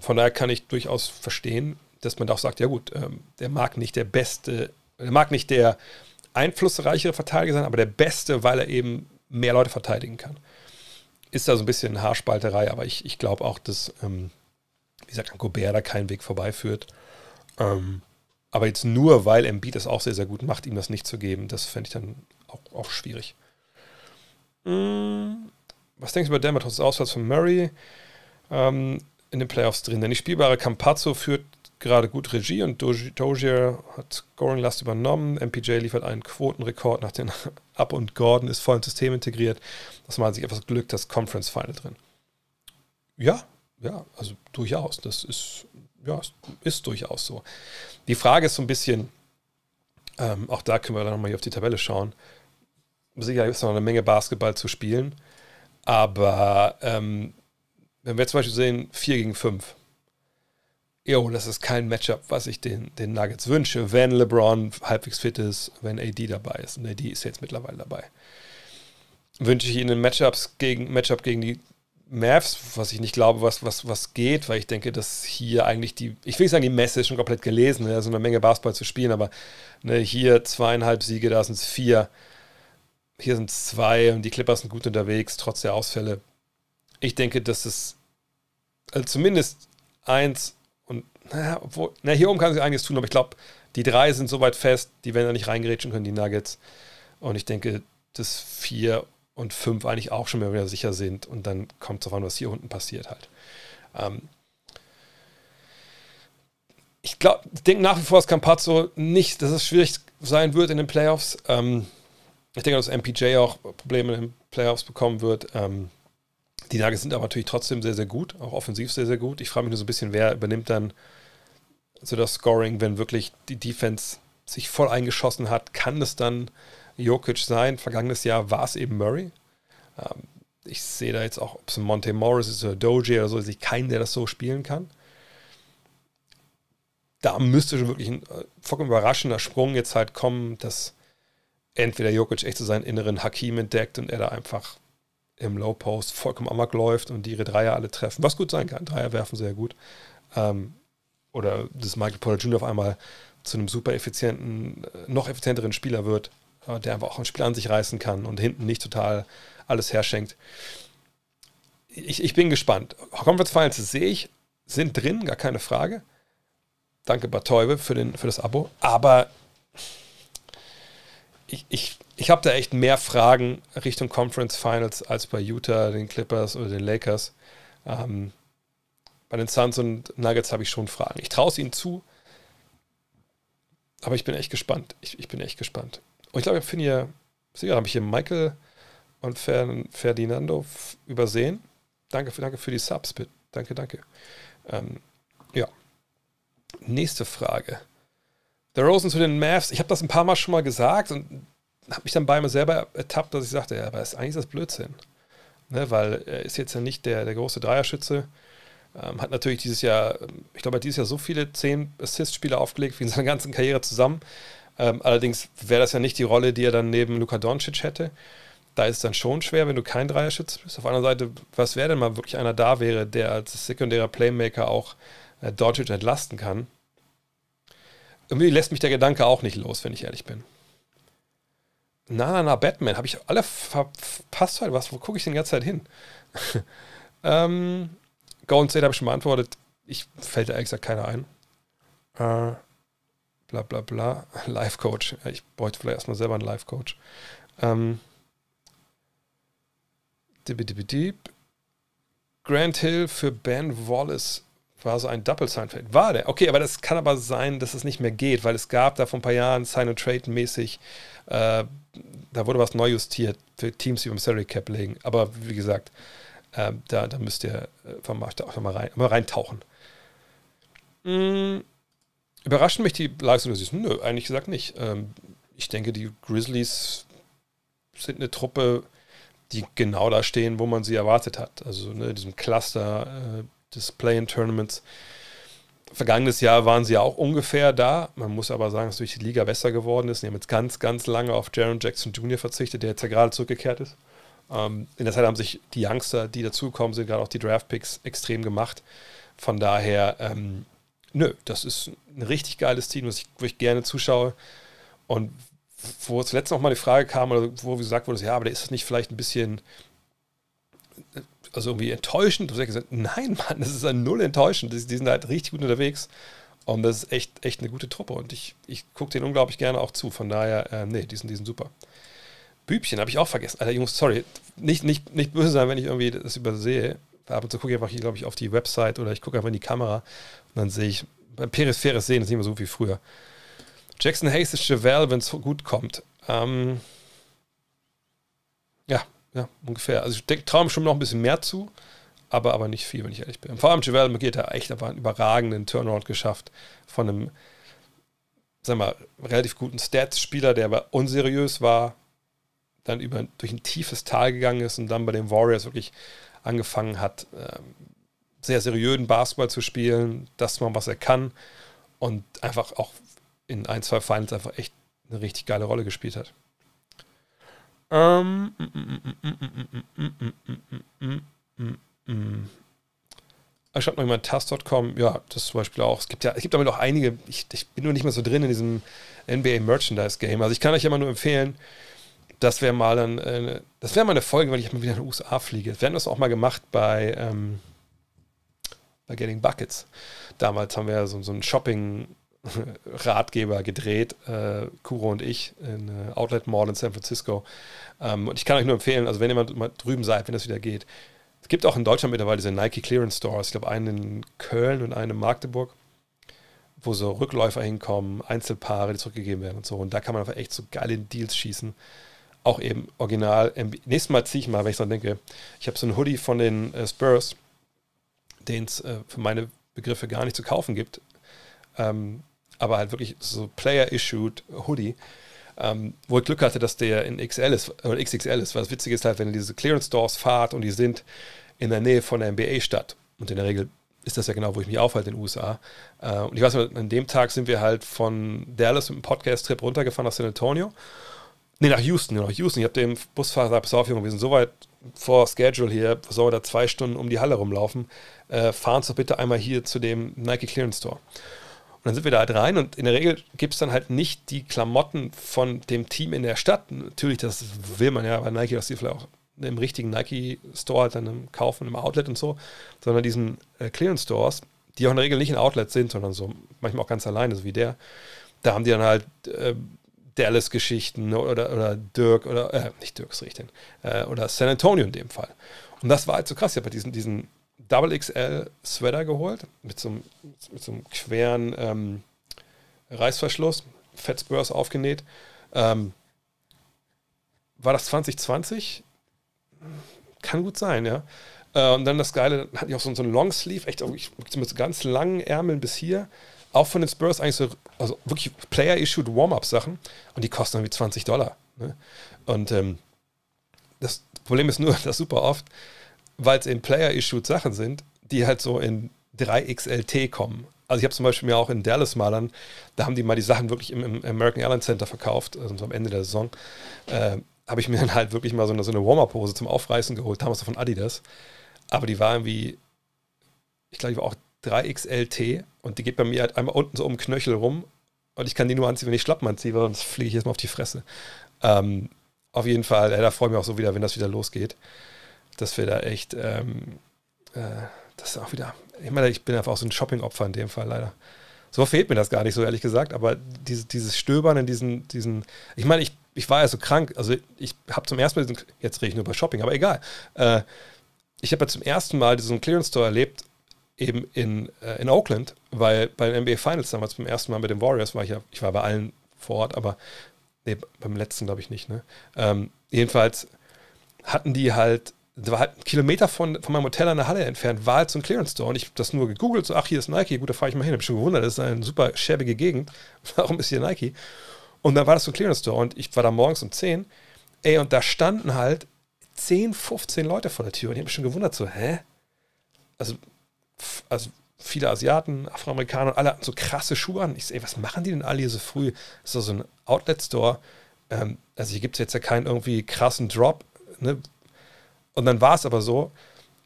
Von daher kann ich durchaus verstehen, dass man auch sagt, ja gut, ähm, der mag nicht der beste, der mag nicht der einflussreichere Verteidiger sein, aber der beste, weil er eben mehr Leute verteidigen kann. Ist da so ein bisschen Haarspalterei, aber ich, ich glaube auch, dass, ähm, wie gesagt, an Gobert da keinen Weg vorbeiführt. Ähm, aber jetzt nur, weil Embiid das auch sehr, sehr gut macht, ihm das nicht zu geben, das fände ich dann auch, auch schwierig. Mm, was denkst du über des Ausfalls von Murray ähm, in den Playoffs drin? Denn die spielbare Campazzo führt gerade gut Regie und Dozier hat Scoring-Last übernommen. MPJ liefert einen Quotenrekord nach den Up und Gordon ist voll ins System integriert. Das macht sich etwas Glück, das Conference Final drin. Ja, ja, also durchaus. Das ist, ja, ist, durchaus so. Die Frage ist so ein bisschen, ähm, auch da können wir dann nochmal hier auf die Tabelle schauen. Sicherlich ist noch eine Menge Basketball zu spielen, aber ähm, wenn wir zum Beispiel sehen, 4 gegen 5, jo, das ist kein Matchup, was ich den, den Nuggets wünsche, wenn LeBron halbwegs fit ist, wenn AD dabei ist. Und AD ist jetzt mittlerweile dabei. Wünsche ich ihnen Matchups gegen, Matchup gegen die Mavs, was ich nicht glaube, was, was, was geht, weil ich denke, dass hier eigentlich die, ich will nicht sagen, die Messe ist schon komplett gelesen, ne, so eine Menge Basketball zu spielen, aber ne, hier zweieinhalb Siege, da sind es vier, hier sind es zwei und die Clippers sind gut unterwegs, trotz der Ausfälle. Ich denke, dass es also zumindest eins und naja, obwohl, na, hier oben kann sich einiges tun, aber ich glaube, die drei sind soweit fest, die werden da nicht reingerätschen können, die Nuggets. Und ich denke, dass vier und fünf eigentlich auch schon mehr wieder sicher sind. Und dann kommt es darauf an, was hier unten passiert halt. Ähm ich glaube, ich denke nach wie vor, dass Campazzo nicht, dass es schwierig sein wird in den Playoffs. Ähm ich denke, dass MPJ auch Probleme in den Playoffs bekommen wird. Ähm die Nuggets sind aber natürlich trotzdem sehr, sehr gut, auch offensiv sehr, sehr gut. Ich frage mich nur so ein bisschen, wer übernimmt dann so das Scoring, wenn wirklich die Defense sich voll eingeschossen hat. Kann es dann Jokic sein. Vergangenes Jahr war es eben Murray. Ähm, ich sehe da jetzt auch, ob es ein Monte Morris ist oder Doji oder so, ich keinen, der das so spielen kann. Da müsste schon wirklich ein äh, vollkommen überraschender Sprung jetzt halt kommen, dass entweder Jokic echt so seinen inneren Hakim entdeckt und er da einfach im Low Post vollkommen amok läuft und die ihre Dreier alle treffen, was gut sein kann. Dreier werfen sehr gut. Ähm, oder dass Michael Porter Jr. auf einmal zu einem super effizienten, äh, noch effizienteren Spieler wird, der einfach auch ein Spiel an sich reißen kann und hinten nicht total alles herschenkt. Ich, ich bin gespannt. Conference Finals sehe ich, sind drin, gar keine Frage. Danke Bartäube für, für das Abo. Aber ich, ich, ich habe da echt mehr Fragen Richtung Conference Finals als bei Utah, den Clippers oder den Lakers. Ähm, bei den Suns und Nuggets habe ich schon Fragen. Ich traue es ihnen zu, aber ich bin echt gespannt. Ich, ich bin echt gespannt. Und ich glaube, ich finde hier, sicher habe ich hier Michael und Ferdinando übersehen. Danke danke für die Subs, bitte. Danke, danke. Ähm, ja. Nächste Frage. Der Rosen zu den Mavs. Ich habe das ein paar Mal schon mal gesagt und habe mich dann bei mir selber ertappt, dass ich sagte, ja, aber ist eigentlich das Blödsinn. Ne, weil er ist jetzt ja nicht der, der große Dreierschütze. Ähm, hat natürlich dieses Jahr, ich glaube, er hat dieses Jahr so viele 10 Assist-Spiele aufgelegt wie in seiner ganzen Karriere zusammen. Ähm, allerdings wäre das ja nicht die Rolle, die er dann neben Luka Doncic hätte. Da ist es dann schon schwer, wenn du kein Dreierschütze bist. Auf der anderen Seite, was wäre denn mal wirklich einer da wäre, der als sekundärer Playmaker auch äh, Doncic entlasten kann? Irgendwie lässt mich der Gedanke auch nicht los, wenn ich ehrlich bin. Na, na, na, Batman. Habe ich alle verpasst heute? Was, wo gucke ich denn die ganze Zeit hin? ähm, Golden State habe ich schon beantwortet. Ich fällt da ehrlich gesagt keiner ein. Äh, bla bla bla. Life Coach. Ich bräuchte vielleicht erstmal selber einen Life Coach. Ähm, Grant Hill für Ben Wallace war so ein Double Sign Trade. War der? Okay, aber das kann aber sein, dass es nicht mehr geht, weil es gab da vor ein paar Jahren Sign and Trade mäßig, äh, da wurde was neu justiert für Teams, die beim Salary Cap legen. Aber wie gesagt, äh, da, da müsst ihr äh, auch mal, rein, mal reintauchen. Mm, Überraschen mich die Leistung des Nö, eigentlich gesagt nicht. Ähm, ich denke, die Grizzlies sind eine Truppe, die genau da stehen, wo man sie erwartet hat. Also ne, diesem Cluster, äh, des Play-in-Tournaments. Vergangenes Jahr waren sie ja auch ungefähr da. Man muss aber sagen, dass durch die Liga besser geworden ist. Sie haben jetzt ganz, ganz lange auf Jaron Jackson Jr. verzichtet, der jetzt ja gerade zurückgekehrt ist. Ähm, in der Zeit haben sich die Youngster, die dazukommen sind, gerade auch die Draft-Picks, extrem gemacht. Von daher, ähm, nö, das ist ein richtig geiles Team, was ich, wo ich gerne zuschaue. Und wo zuletzt noch mal die Frage kam, oder wo gesagt wurde, ja, aber ist das nicht vielleicht ein bisschen also irgendwie enttäuschend. Du hast gesagt, nein, Mann, das ist ein Null enttäuschend. Die, die, sind halt richtig gut unterwegs. Und das ist echt, echt eine gute Truppe. Und ich, ich gucke denen unglaublich gerne auch zu. Von daher, äh, nee, die sind, die sind super. Bübchen habe ich auch vergessen. Alter, Jungs, sorry. Nicht, nicht, nicht böse sein, wenn ich irgendwie das übersehe. Ab und zu gucke ich einfach glaube ich, auf die Website oder ich gucke einfach in die Kamera und dann sehe ich, beim Peripheres sehen ist nicht mehr so wie früher. Jackson Hayes ist Chevelle, wenn es gut kommt. Ähm, ja, ja, ungefähr. Also ich traue mir schon noch ein bisschen mehr zu, aber, aber nicht viel, wenn ich ehrlich bin. Vor allem Javel McGee hat echt aber einen überragenden Turnaround geschafft von einem, sag mal, relativ guten Stats-Spieler, der aber unseriös war, dann über, durch ein tiefes Tal gegangen ist und dann bei den Warriors wirklich angefangen hat, ähm, sehr seriösen Basketball zu spielen, das mal, was er kann und einfach auch in ein, zwei Finals einfach echt eine richtig geile Rolle gespielt hat. Ähm. Ich schreibt noch jemand Task.com, ja, das zum Beispiel auch. Es gibt ja, es gibt damit auch einige, ich, ich bin nur nicht mehr so drin in diesem NBA Merchandise Game. Also ich kann euch immer nur empfehlen, das wäre mal ein, äh, das wäre mal eine Folge, wenn ich mal wieder in den USA fliege. Wir haben das auch mal gemacht bei, ähm, bei Getting Buckets. Damals haben wir ja so, so ein Shopping, Ratgeber gedreht, äh, Kuro und ich, in äh, Outlet Mall in San Francisco. Ähm, und ich kann euch nur empfehlen, also wenn ihr mal, drüben seid, wenn das wieder geht, es gibt auch in Deutschland mittlerweile diese Nike Clearance Stores, ich glaube einen in Köln und einen in Magdeburg, wo so Rückläufer hinkommen, Einzelpaare, die zurückgegeben werden und so. Und da kann man einfach echt so geile Deals schießen. Auch eben original. Nächstes Mal ziehe ich mal, wenn ich so denke, ich habe so einen Hoodie von den äh, Spurs, den es äh, für meine Begriffe gar nicht zu kaufen gibt. Ähm, aber halt wirklich so Player-Issued Hoodie, ähm, wo ich Glück hatte, dass der in XL ist oder XXL ist. Was witzig ist halt, wenn ihr diese Clearance-Stores fahrt und die sind in der Nähe von der NBA-Stadt. Und in der Regel ist das ja genau, wo ich mich aufhalte in den USA. Äh, und ich weiß, an dem Tag sind wir halt von Dallas mit einem Podcast-Trip runtergefahren nach San Antonio. Nee, nach Houston, nach Houston. Ich habe dem Busfahrer gesagt, pass auf, Junge, wir sind so weit vor Schedule hier, sollen wir da zwei Stunden um die Halle rumlaufen? Äh, fahren Sie doch bitte einmal hier zu dem Nike Clearance Store. Und dann sind wir da halt rein und in der Regel gibt es dann halt nicht die Klamotten von dem Team in der Stadt. Natürlich, das will man ja bei Nike, dass die vielleicht auch im richtigen Nike-Store halt dann kaufen, im Outlet und so, sondern diesen äh, Clearance-Stores, die auch in der Regel nicht in Outlet sind, sondern so manchmal auch ganz alleine, so wie der. Da haben die dann halt äh, Dallas-Geschichten oder, oder Dirk oder, äh, nicht Dirks richtig, äh, oder San Antonio in dem Fall. Und das war halt so krass. Ich habe diesen, diesen Double XL Sweater geholt mit so einem, mit so einem queren ähm, Reißverschluss, Fettspurs aufgenäht. Ähm, war das 2020? Kann gut sein, ja. Äh, und dann das Geile, hatte ich auch so, so einen Longsleeve, echt mit so ganz langen Ärmeln bis hier. Auch von den Spurs eigentlich so, also wirklich Player-Issued Warm-Up-Sachen. Und die kosten irgendwie 20 Dollar. Ne? Und ähm, das Problem ist nur, dass super oft weil es in Player-Issued Sachen sind, die halt so in 3XLT kommen. Also ich habe zum Beispiel mir auch in Dallas mal dann, da haben die mal die Sachen wirklich im, im American Airlines Center verkauft, also so am Ende der Saison, äh, habe ich mir dann halt wirklich mal so eine, so eine Warm-Up-Hose zum Aufreißen geholt, damals von Adidas. Aber die war irgendwie, ich glaube, die war auch 3XLT und die geht bei mir halt einmal unten so um den Knöchel rum und ich kann die nur anziehen, wenn ich Schlappen anziehe, weil sonst fliege ich jetzt mal auf die Fresse. Ähm, auf jeden Fall, äh, da freue ich mich auch so wieder, wenn das wieder losgeht dass wir da echt, ähm, äh, das ist auch wieder, ich meine, ich bin einfach auch so ein Shopping-Opfer in dem Fall leider. So fehlt mir das gar nicht so, ehrlich gesagt, aber diese, dieses Stöbern in diesen, diesen, ich meine, ich, ich war ja so krank, also ich habe zum ersten Mal, diesen, jetzt rede ich nur über Shopping, aber egal. Äh, ich habe ja zum ersten Mal diesen Clearance Store erlebt, eben in, äh, in Oakland, weil bei den NBA Finals damals zum ersten Mal mit den Warriors war ich ja, ich war bei allen vor Ort, aber nee, beim letzten glaube ich nicht. Ne? Ähm, jedenfalls hatten die halt da war halt ein Kilometer von, von meinem Hotel an der Halle entfernt, war halt so ein Clearance Store. Und ich habe das nur gegoogelt, so, ach, hier ist Nike, gut, da fahre ich mal hin. Habe schon gewundert, das ist eine super schäbige Gegend. Warum ist hier Nike? Und dann war das so ein Clearance Store und ich war da morgens um 10. Ey, und da standen halt 10, 15 Leute vor der Tür. Und ich habe mich schon gewundert, so, hä? Also also viele Asiaten, Afroamerikaner und alle hatten so krasse Schuhe an. Ich so, ey, was machen die denn alle hier so früh? Das ist so ein Outlet-Store. Ähm, also hier gibt es jetzt ja keinen irgendwie krassen Drop. Ne? Und dann war es aber so,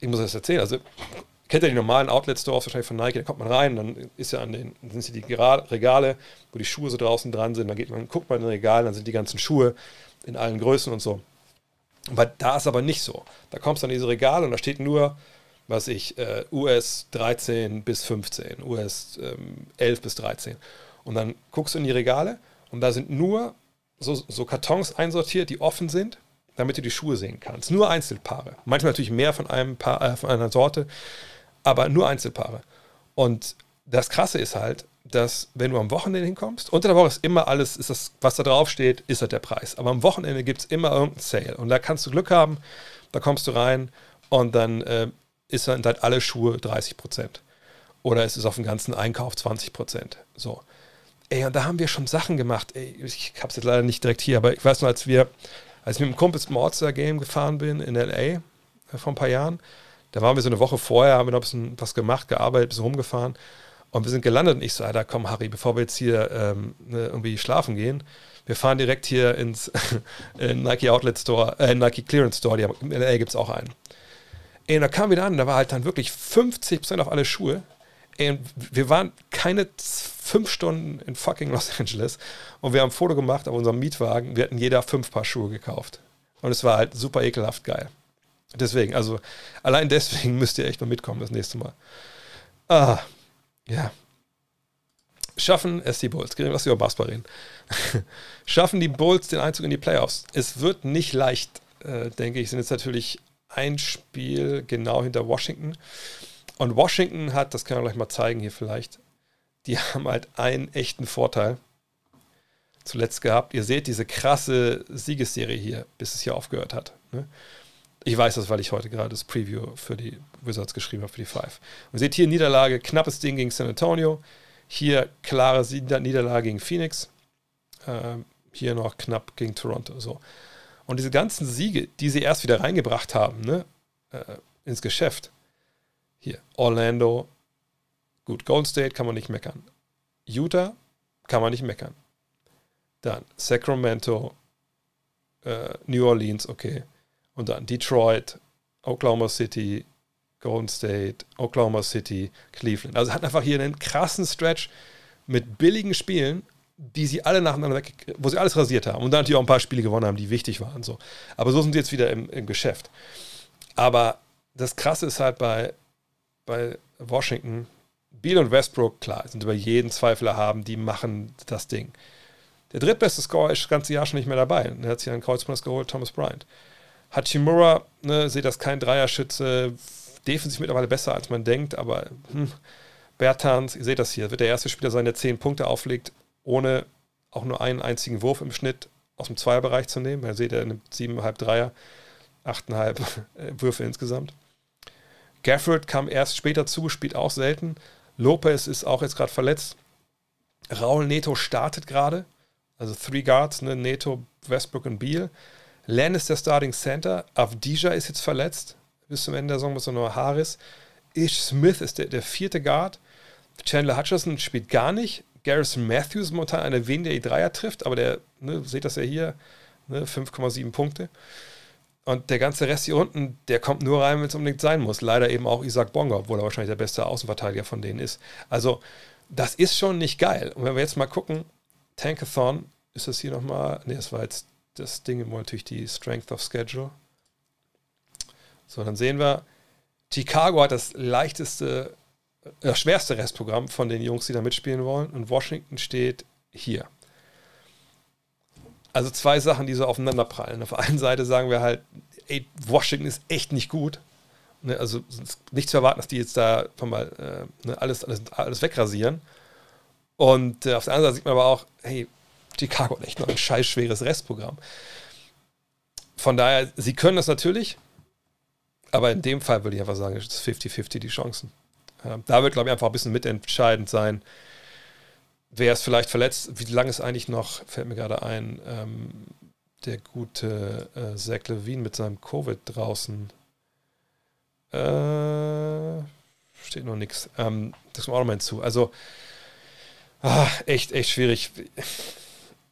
ich muss das erzählen, also kennt ihr die normalen Outlet-Stores wahrscheinlich von Nike, da kommt man rein, dann ist ja an den, sind die Regale, wo die Schuhe so draußen dran sind, dann geht man, guckt man in den Regal, dann sind die ganzen Schuhe in allen Größen und so. Aber da ist aber nicht so. Da kommst du an diese Regale und da steht nur, was ich, äh, US 13 bis 15, US ähm, 11 bis 13. Und dann guckst du in die Regale und da sind nur so, so Kartons einsortiert, die offen sind, damit du die Schuhe sehen kannst. Nur Einzelpaare. Manchmal natürlich mehr von, einem Paar, äh, von einer Sorte, aber nur Einzelpaare. Und das Krasse ist halt, dass wenn du am Wochenende hinkommst, unter der Woche ist immer alles, ist das, was da drauf steht, ist halt der Preis. Aber am Wochenende gibt es immer irgendeinen Sale. Und da kannst du Glück haben, da kommst du rein und dann äh, ist dann halt alle Schuhe 30 Prozent. Oder es ist auf dem ganzen Einkauf 20 Prozent. So. Ey, und da haben wir schon Sachen gemacht. Ey, ich habe es jetzt leider nicht direkt hier, aber ich weiß nur, als wir, als ich mit dem Kumpel zum All-Star-Game gefahren bin in L.A. Äh, vor ein paar Jahren, da waren wir so eine Woche vorher, haben wir noch ein bisschen was gemacht, gearbeitet, ein bisschen rumgefahren. Und wir sind gelandet und ich so, Alter, komm, Harry, bevor wir jetzt hier ähm, ne, irgendwie schlafen gehen, wir fahren direkt hier ins Nike Outlet Store, äh, Nike Clearance Store, die haben, in LA gibt es auch einen. Ey, und da kam wieder an, da war halt dann wirklich 50% auf alle Schuhe. Ey, und wir waren keine fünf Stunden in fucking Los Angeles und wir haben ein Foto gemacht auf unserem Mietwagen. Wir hatten jeder fünf Paar Schuhe gekauft. Und es war halt super ekelhaft geil. Deswegen, also allein deswegen müsst ihr echt mal mitkommen das nächste Mal. Ah, ja. Schaffen es die Bulls, lass über Basketball reden. Schaffen die Bulls den Einzug in die Playoffs? Es wird nicht leicht, äh, denke ich. Sind jetzt natürlich ein Spiel genau hinter Washington. Und Washington hat, das kann ich gleich mal zeigen hier vielleicht, die haben halt einen echten Vorteil zuletzt gehabt. Ihr seht diese krasse Siegesserie hier, bis es hier aufgehört hat. Ne? Ich weiß das, weil ich heute gerade das Preview für die Wizards geschrieben habe, für die Five. Und seht hier Niederlage, knappes Ding gegen San Antonio. Hier klare Niederlage gegen Phoenix. Ähm, hier noch knapp gegen Toronto. So. Und diese ganzen Siege, die sie erst wieder reingebracht haben, ne, äh, ins Geschäft. Hier, Orlando, gut, Golden State kann man nicht meckern. Utah kann man nicht meckern. Dann Sacramento, äh, New Orleans, okay. Und dann Detroit, Oklahoma City, Golden State, Oklahoma City, Cleveland. Also hat einfach hier einen krassen Stretch mit billigen Spielen, die sie alle nacheinander weg, wo sie alles rasiert haben. Und dann natürlich auch ein paar Spiele gewonnen haben, die wichtig waren. So. Aber so sind sie jetzt wieder im, im Geschäft. Aber das Krasse ist halt bei, bei Washington, Beal und Westbrook, klar, sind über jeden Zweifel erhaben, die machen das Ding. Der drittbeste Scorer ist das ganze Jahr schon nicht mehr dabei. Er hat sich einen Kreuzbandriss geholt, Thomas Bryant. Hachimura, ne, seht das kein Dreierschütze, defensiv mittlerweile besser als man denkt, aber hm, Bertans, ihr seht das hier, wird der erste Spieler sein, der 10 Punkte auflegt, ohne auch nur einen einzigen Wurf im Schnitt aus dem Zweierbereich zu nehmen. Ihr seht, er nimmt 7,5 Dreier, 8,5 Würfe insgesamt. Gafford kam erst später zu, spielt auch selten. Lopez ist auch jetzt gerade verletzt. Raul Neto startet gerade. Also Three Guards, ne? Neto, Westbrook und Beal. Len ist der Starting Center. Avdija ist jetzt verletzt. Bis zum Ende der Saison muss er nur Harris. Ish Smith ist der, der vierte Guard. Chandler Hutcherson spielt gar nicht. Garrison Matthews momentan einer wen der die Dreier trifft, aber der, ne, seht das ja hier, ne, 5,7 Punkte. Und der ganze Rest hier unten, der kommt nur rein, wenn es unbedingt sein muss. Leider eben auch Isaac Bonga, obwohl er wahrscheinlich der beste Außenverteidiger von denen ist. Also, das ist schon nicht geil. Und wenn wir jetzt mal gucken, Tankathon, ist das hier nochmal, ne, das war jetzt das Ding, wo natürlich die Strength of Schedule. So, dann sehen wir, Chicago hat das leichteste, äh, das schwerste Restprogramm von den Jungs, die da mitspielen wollen. Und Washington steht hier. Also zwei Sachen, die so aufeinander prallen. Auf der einen Seite sagen wir halt, ey, Washington ist echt nicht gut. Ne, also nicht zu erwarten, dass die jetzt da mal äh, ne, alles, alles, alles wegrasieren. Und äh, auf der anderen Seite sieht man aber auch, hey, Chicago hat echt noch ein scheiß schweres Restprogramm. Von daher, sie können das natürlich, aber in dem Fall würde ich einfach sagen, es ist 50-50 die Chancen. Ja, da wird, glaube ich, einfach ein bisschen mitentscheidend sein, wer ist vielleicht verletzt, wie lange ist eigentlich noch, fällt mir gerade ein, ähm, der gute äh, Zach Levine mit seinem Covid draußen. Äh, steht noch nichts. Ähm, das kommt auch noch mal hinzu. Also, ah, echt, echt schwierig.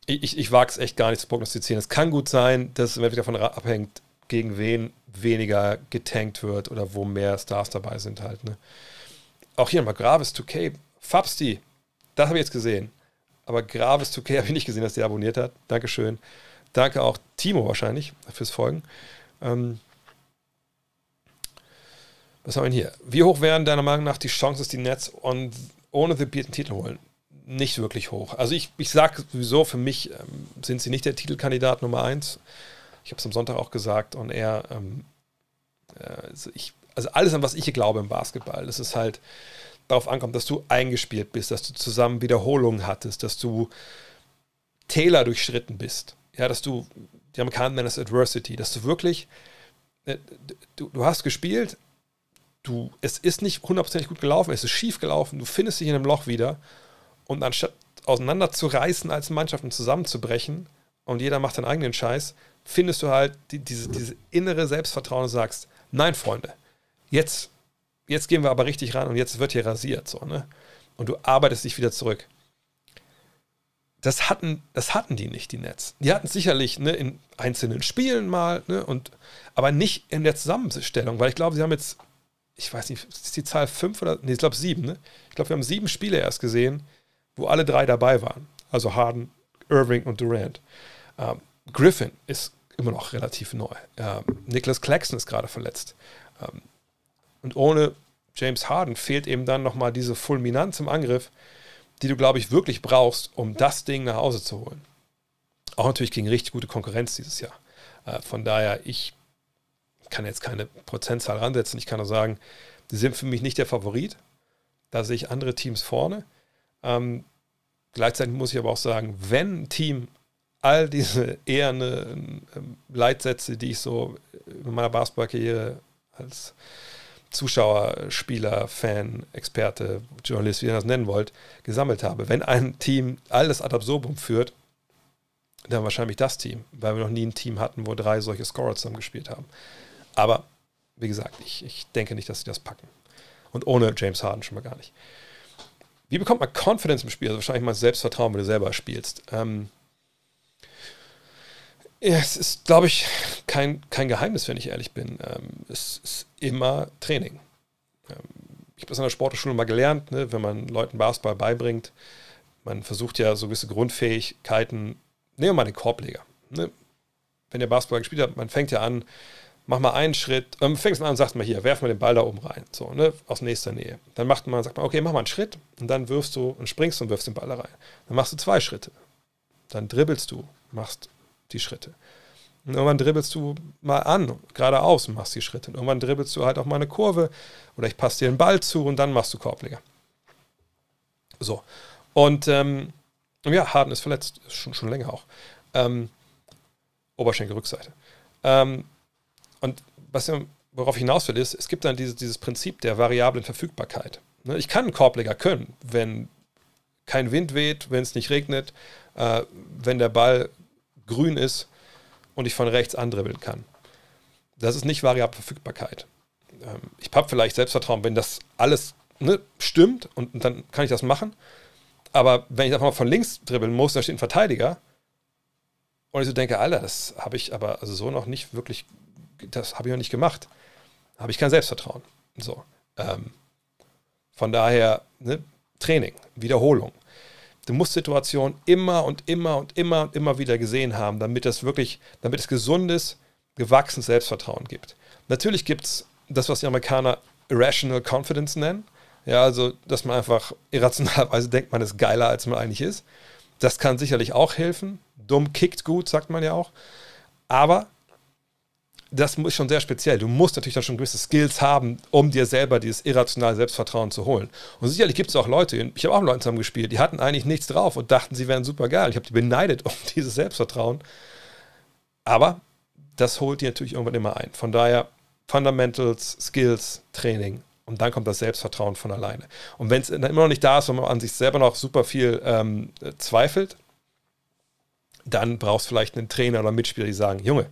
Ich, ich, ich wage es echt gar nicht zu prognostizieren. Es kann gut sein, dass es davon abhängt, gegen wen weniger getankt wird oder wo mehr Stars dabei sind halt. Ne? Auch hier nochmal Gravis 2K. Fabsti, das habe ich jetzt gesehen. Aber Gravis 2K habe ich nicht gesehen, dass der abonniert hat. Dankeschön. Danke auch Timo wahrscheinlich fürs Folgen. Ähm, was haben wir denn hier? Wie hoch wären deiner Meinung nach die Chancen, dass die Nets on, ohne The Beat einen Titel holen? Nicht wirklich hoch. Also ich, ich sage sowieso, für mich ähm, sind sie nicht der Titelkandidat Nummer eins. Ich habe es am Sonntag auch gesagt und er, ähm, äh, also, ich, also alles, an was ich glaube im Basketball, das ist halt darauf ankommt, dass du eingespielt bist, dass du zusammen Wiederholungen hattest, dass du Täler durchschritten bist. Ja, dass du, die Amerikaner nennen das Adversity, dass du wirklich, äh, du, du hast gespielt, du, es ist nicht hundertprozentig gut gelaufen, es ist schief gelaufen, du findest dich in einem Loch wieder und anstatt auseinanderzureißen als Mannschaft und zusammenzubrechen und jeder macht seinen eigenen Scheiß, findest du halt die, diese, diese innere Selbstvertrauen und sagst, nein, Freunde, jetzt, jetzt gehen wir aber richtig ran und jetzt wird hier rasiert, so, ne? Und du arbeitest dich wieder zurück. Das hatten, das hatten die nicht, die Nets. Die hatten sicherlich ne, in einzelnen Spielen mal, ne, und, aber nicht in der Zusammenstellung, weil ich glaube, sie haben jetzt ich weiß nicht, ist die Zahl fünf oder, nee, ich glaube sieben, ne? Ich glaube, wir haben sieben Spiele erst gesehen, wo alle drei dabei waren. Also Harden, Irving und Durant. Ähm, Griffin ist immer noch relativ neu. Ähm, Nicholas Claxton ist gerade verletzt. Ähm, und ohne James Harden fehlt eben dann nochmal diese Fulminanz im Angriff, die du, glaube ich, wirklich brauchst, um das Ding nach Hause zu holen. Auch natürlich gegen richtig gute Konkurrenz dieses Jahr. Äh, von daher, ich kann jetzt keine Prozentzahl ransetzen. Ich kann nur sagen, die sind für mich nicht der Favorit. Da sehe ich andere Teams vorne. Ähm, gleichzeitig muss ich aber auch sagen, wenn ein Team all diese eher eine, ähm, Leitsätze, die ich so in meiner Basketballkarriere als Zuschauer, Spieler, Fan, Experte, Journalist, wie ihr das nennen wollt, gesammelt habe. Wenn ein Team alles ad absurdum führt, dann wahrscheinlich das Team, weil wir noch nie ein Team hatten, wo drei solche Scorer zusammen gespielt haben. Aber wie gesagt, ich, ich denke nicht, dass sie das packen. Und ohne James Harden schon mal gar nicht. Wie bekommt man Confidence im Spiel? Also wahrscheinlich mal Selbstvertrauen, wenn du selber spielst. Ähm, ja, es ist, glaube ich, kein, kein Geheimnis, wenn ich ehrlich bin. Ähm, es ist immer Training. Ähm, ich habe das an der Sportschule mal gelernt, ne, wenn man Leuten Basketball beibringt. Man versucht ja so gewisse Grundfähigkeiten. Nehmen wir mal den Korbleger. Ne? Wenn ihr Basketball gespielt habt, man fängt ja an, mach mal einen Schritt, ähm, fängst an und sagst mal hier, werf mal den Ball da oben rein, so, ne, aus nächster Nähe. Dann macht man, sagt man, okay, mach mal einen Schritt und dann wirfst du und springst und wirfst den Ball da rein. Dann machst du zwei Schritte. Dann dribbelst du, machst die Schritte. Und irgendwann dribbelst du mal an, geradeaus und machst die Schritte. Und irgendwann dribbelst du halt auch mal eine Kurve oder ich passe dir den Ball zu und dann machst du Korbleger. So. Und ähm, ja, Harden ist verletzt, schon, schon länger auch. Ähm, Oberschenkelrückseite. Ähm, und was, worauf ich hinaus will, ist, es gibt dann dieses, dieses Prinzip der variablen Verfügbarkeit. Ne, ich kann einen Korbleger können, wenn kein Wind weht, wenn es nicht regnet, äh, wenn der Ball grün ist und ich von rechts andribbeln kann. Das ist nicht variable Verfügbarkeit. Ähm, ich habe vielleicht Selbstvertrauen, wenn das alles ne, stimmt und, und, dann kann ich das machen. Aber wenn ich einfach mal von links dribbeln muss, da steht ein Verteidiger und ich so denke, Alter, das habe ich aber also so noch nicht wirklich das habe ich noch nicht gemacht. Habe ich kein Selbstvertrauen. So. Ähm, von daher, ne, Training, Wiederholung. Du musst Situationen immer und immer und immer und immer wieder gesehen haben, damit es wirklich, damit es gesundes, gewachsenes Selbstvertrauen gibt. Natürlich gibt es das, was die Amerikaner Irrational Confidence nennen. Ja, also, dass man einfach irrationalerweise denkt, man ist geiler, als man eigentlich ist. Das kann sicherlich auch helfen. Dumm kickt gut, sagt man ja auch. Aber das ist schon sehr speziell. Du musst natürlich dann schon gewisse Skills haben, um dir selber dieses irrationale Selbstvertrauen zu holen. Und sicherlich gibt es auch Leute, ich habe auch mit Leuten zusammen gespielt, die hatten eigentlich nichts drauf und dachten, sie wären super geil. Ich habe die beneidet um dieses Selbstvertrauen. Aber das holt dir natürlich irgendwann immer ein. Von daher Fundamentals, Skills, Training und dann kommt das Selbstvertrauen von alleine. Und wenn es immer noch nicht da ist, wenn man an sich selber noch super viel ähm, zweifelt, dann brauchst du vielleicht einen Trainer oder Mitspieler, die sagen, Junge,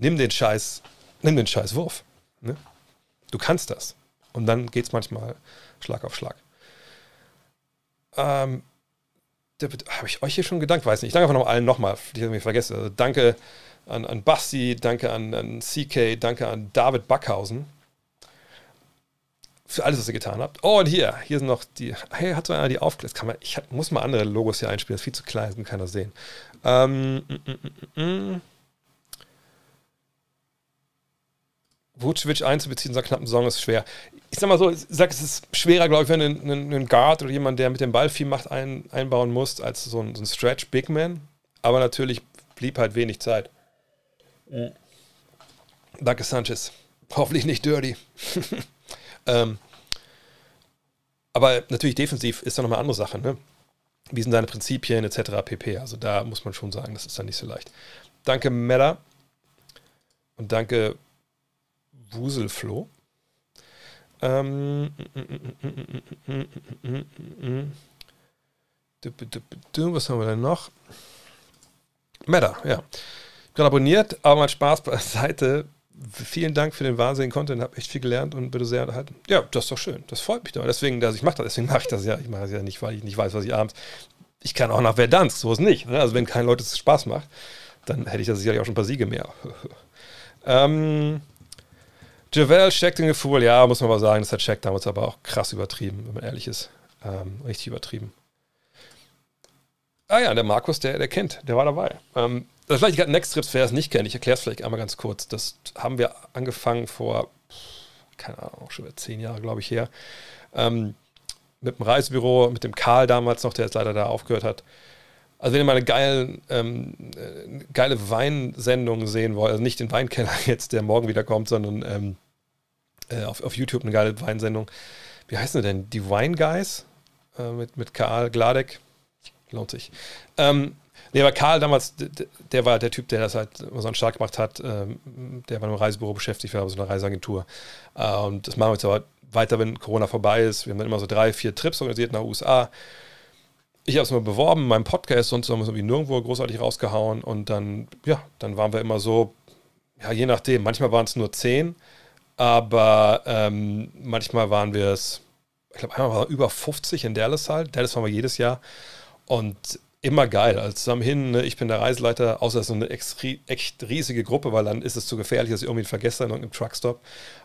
nimm den Scheiß, nimm den Scheiß Wurf. Ne? Du kannst das. Und dann geht es manchmal Schlag auf Schlag. Ähm, habe ich euch hier schon gedankt? Weiß nicht. Ich danke einfach noch allen nochmal, die ich vergesse. Also danke an, an Basti, danke an, an CK, danke an David Backhausen für alles, was ihr getan habt. Oh, und hier, hier sind noch die, hey, hat so einer die man, ich muss mal andere Logos hier einspielen, das ist viel zu klein, das kann keiner sehen. Ähm, mm, mm, mm, mm. Vucevic einzubeziehen in so einer knappen Saison ist schwer. Ich sag mal so, ich sag, es ist schwerer, glaube ich, wenn du einen, einen Guard oder jemand, der mit dem Ball viel macht, ein, einbauen musst, als so ein, so ein Stretch Big Man. Aber natürlich blieb halt wenig Zeit. Mhm. Danke, Sanchez. Hoffentlich nicht dirty. ähm, aber natürlich defensiv ist da nochmal eine andere Sache. Ne? Wie sind deine Prinzipien etc. pp. Also da muss man schon sagen, das ist dann nicht so leicht. Danke, Mella. Und danke, Wuselflo. Ähm, was haben wir denn noch? Meta, ja. Gerade abonniert, aber mal Spaß beiseite. Vielen Dank für den wahnsinnigen Content, habe echt viel gelernt und bitte sehr unterhalten. Ja, das ist doch schön. Das freut mich doch. Deswegen, dass ich mache das, deswegen mache ich das ja. Ich mache das ja nicht, weil ich nicht weiß, was ich abends. Ich kann auch nach Verdansk, so ist nicht. Ne? Also wenn keinen Leuten Spaß macht, dann hätte ich da sicherlich auch schon ein paar Siege mehr. ähm, Javel, Shaq den Gefühl, ja, muss man mal sagen, das hat Shaq damals aber auch krass übertrieben, wenn man ehrlich ist. Ähm, richtig übertrieben. Ah ja, der Markus, der, der kennt, der war dabei. Ähm, das vielleicht Next Trips, wer es nicht kennt, ich erkläre es vielleicht einmal ganz kurz. Das haben wir angefangen vor, keine Ahnung, schon zehn Jahre, glaube ich, her. Ähm, mit dem Reisebüro, mit dem Karl damals noch, der jetzt leider da aufgehört hat. Also wenn ihr mal eine geile, ähm, äh, geile Weinsendung sehen wollt, also nicht den Weinkeller jetzt, der morgen wieder kommt, sondern ähm, äh, auf, auf YouTube eine geile Weinsendung. Wie heißen sie denn? Die Wine Guys äh, mit, mit Karl Gladek. Lohnt sich. Ähm, nee, aber Karl damals, der war der Typ, der das halt so einen gemacht hat. Ähm, der war im Reisebüro beschäftigt, war so eine Reiseagentur. Äh, und das machen wir jetzt aber weiter, wenn Corona vorbei ist. Wir haben dann immer so drei, vier Trips organisiert nach USA ich habe es mal beworben, meinem Podcast, sonst haben wir es irgendwie nirgendwo großartig rausgehauen. Und dann, ja, dann waren wir immer so, ja, je nachdem. Manchmal waren es nur zehn, aber ähm, manchmal waren wir es, ich glaube, einmal war über 50 in Dallas halt. Dallas waren wir jedes Jahr. Und immer geil. Also zusammen hin, ne, ich bin der Reiseleiter, außer so eine echt riesige Gruppe, weil dann ist es zu gefährlich, dass ich irgendwie vergesse in irgendeinem Truckstop.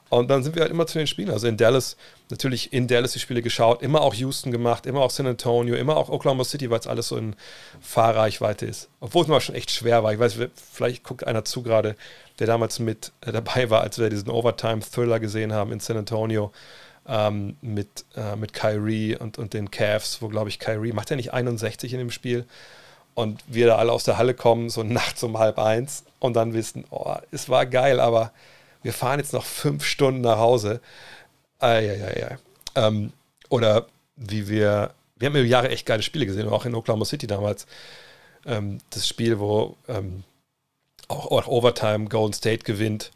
Und dann sind wir halt immer zu den Spielen. Also in Dallas, natürlich in Dallas die Spiele geschaut, immer auch Houston gemacht, immer auch San Antonio, immer auch Oklahoma City, weil es alles so in Fahrreichweite ist. Obwohl es mal schon echt schwer war. Ich weiß, vielleicht guckt einer zu gerade, der damals mit äh, dabei war, als wir diesen Overtime-Thriller gesehen haben in San Antonio ähm, mit, äh, mit Kyrie und, und den Cavs, wo, glaube ich, Kyrie macht er nicht 61 in dem Spiel. Und wir da alle aus der Halle kommen, so nachts um halb eins und dann wissen, oh, es war geil, aber wir fahren jetzt noch fünf Stunden nach Hause. Eieiei. Ähm, oder wie wir, wir haben über Jahre echt geile Spiele gesehen, auch in Oklahoma City damals. Ähm, das Spiel, wo ähm, auch, auch, Overtime Golden State gewinnt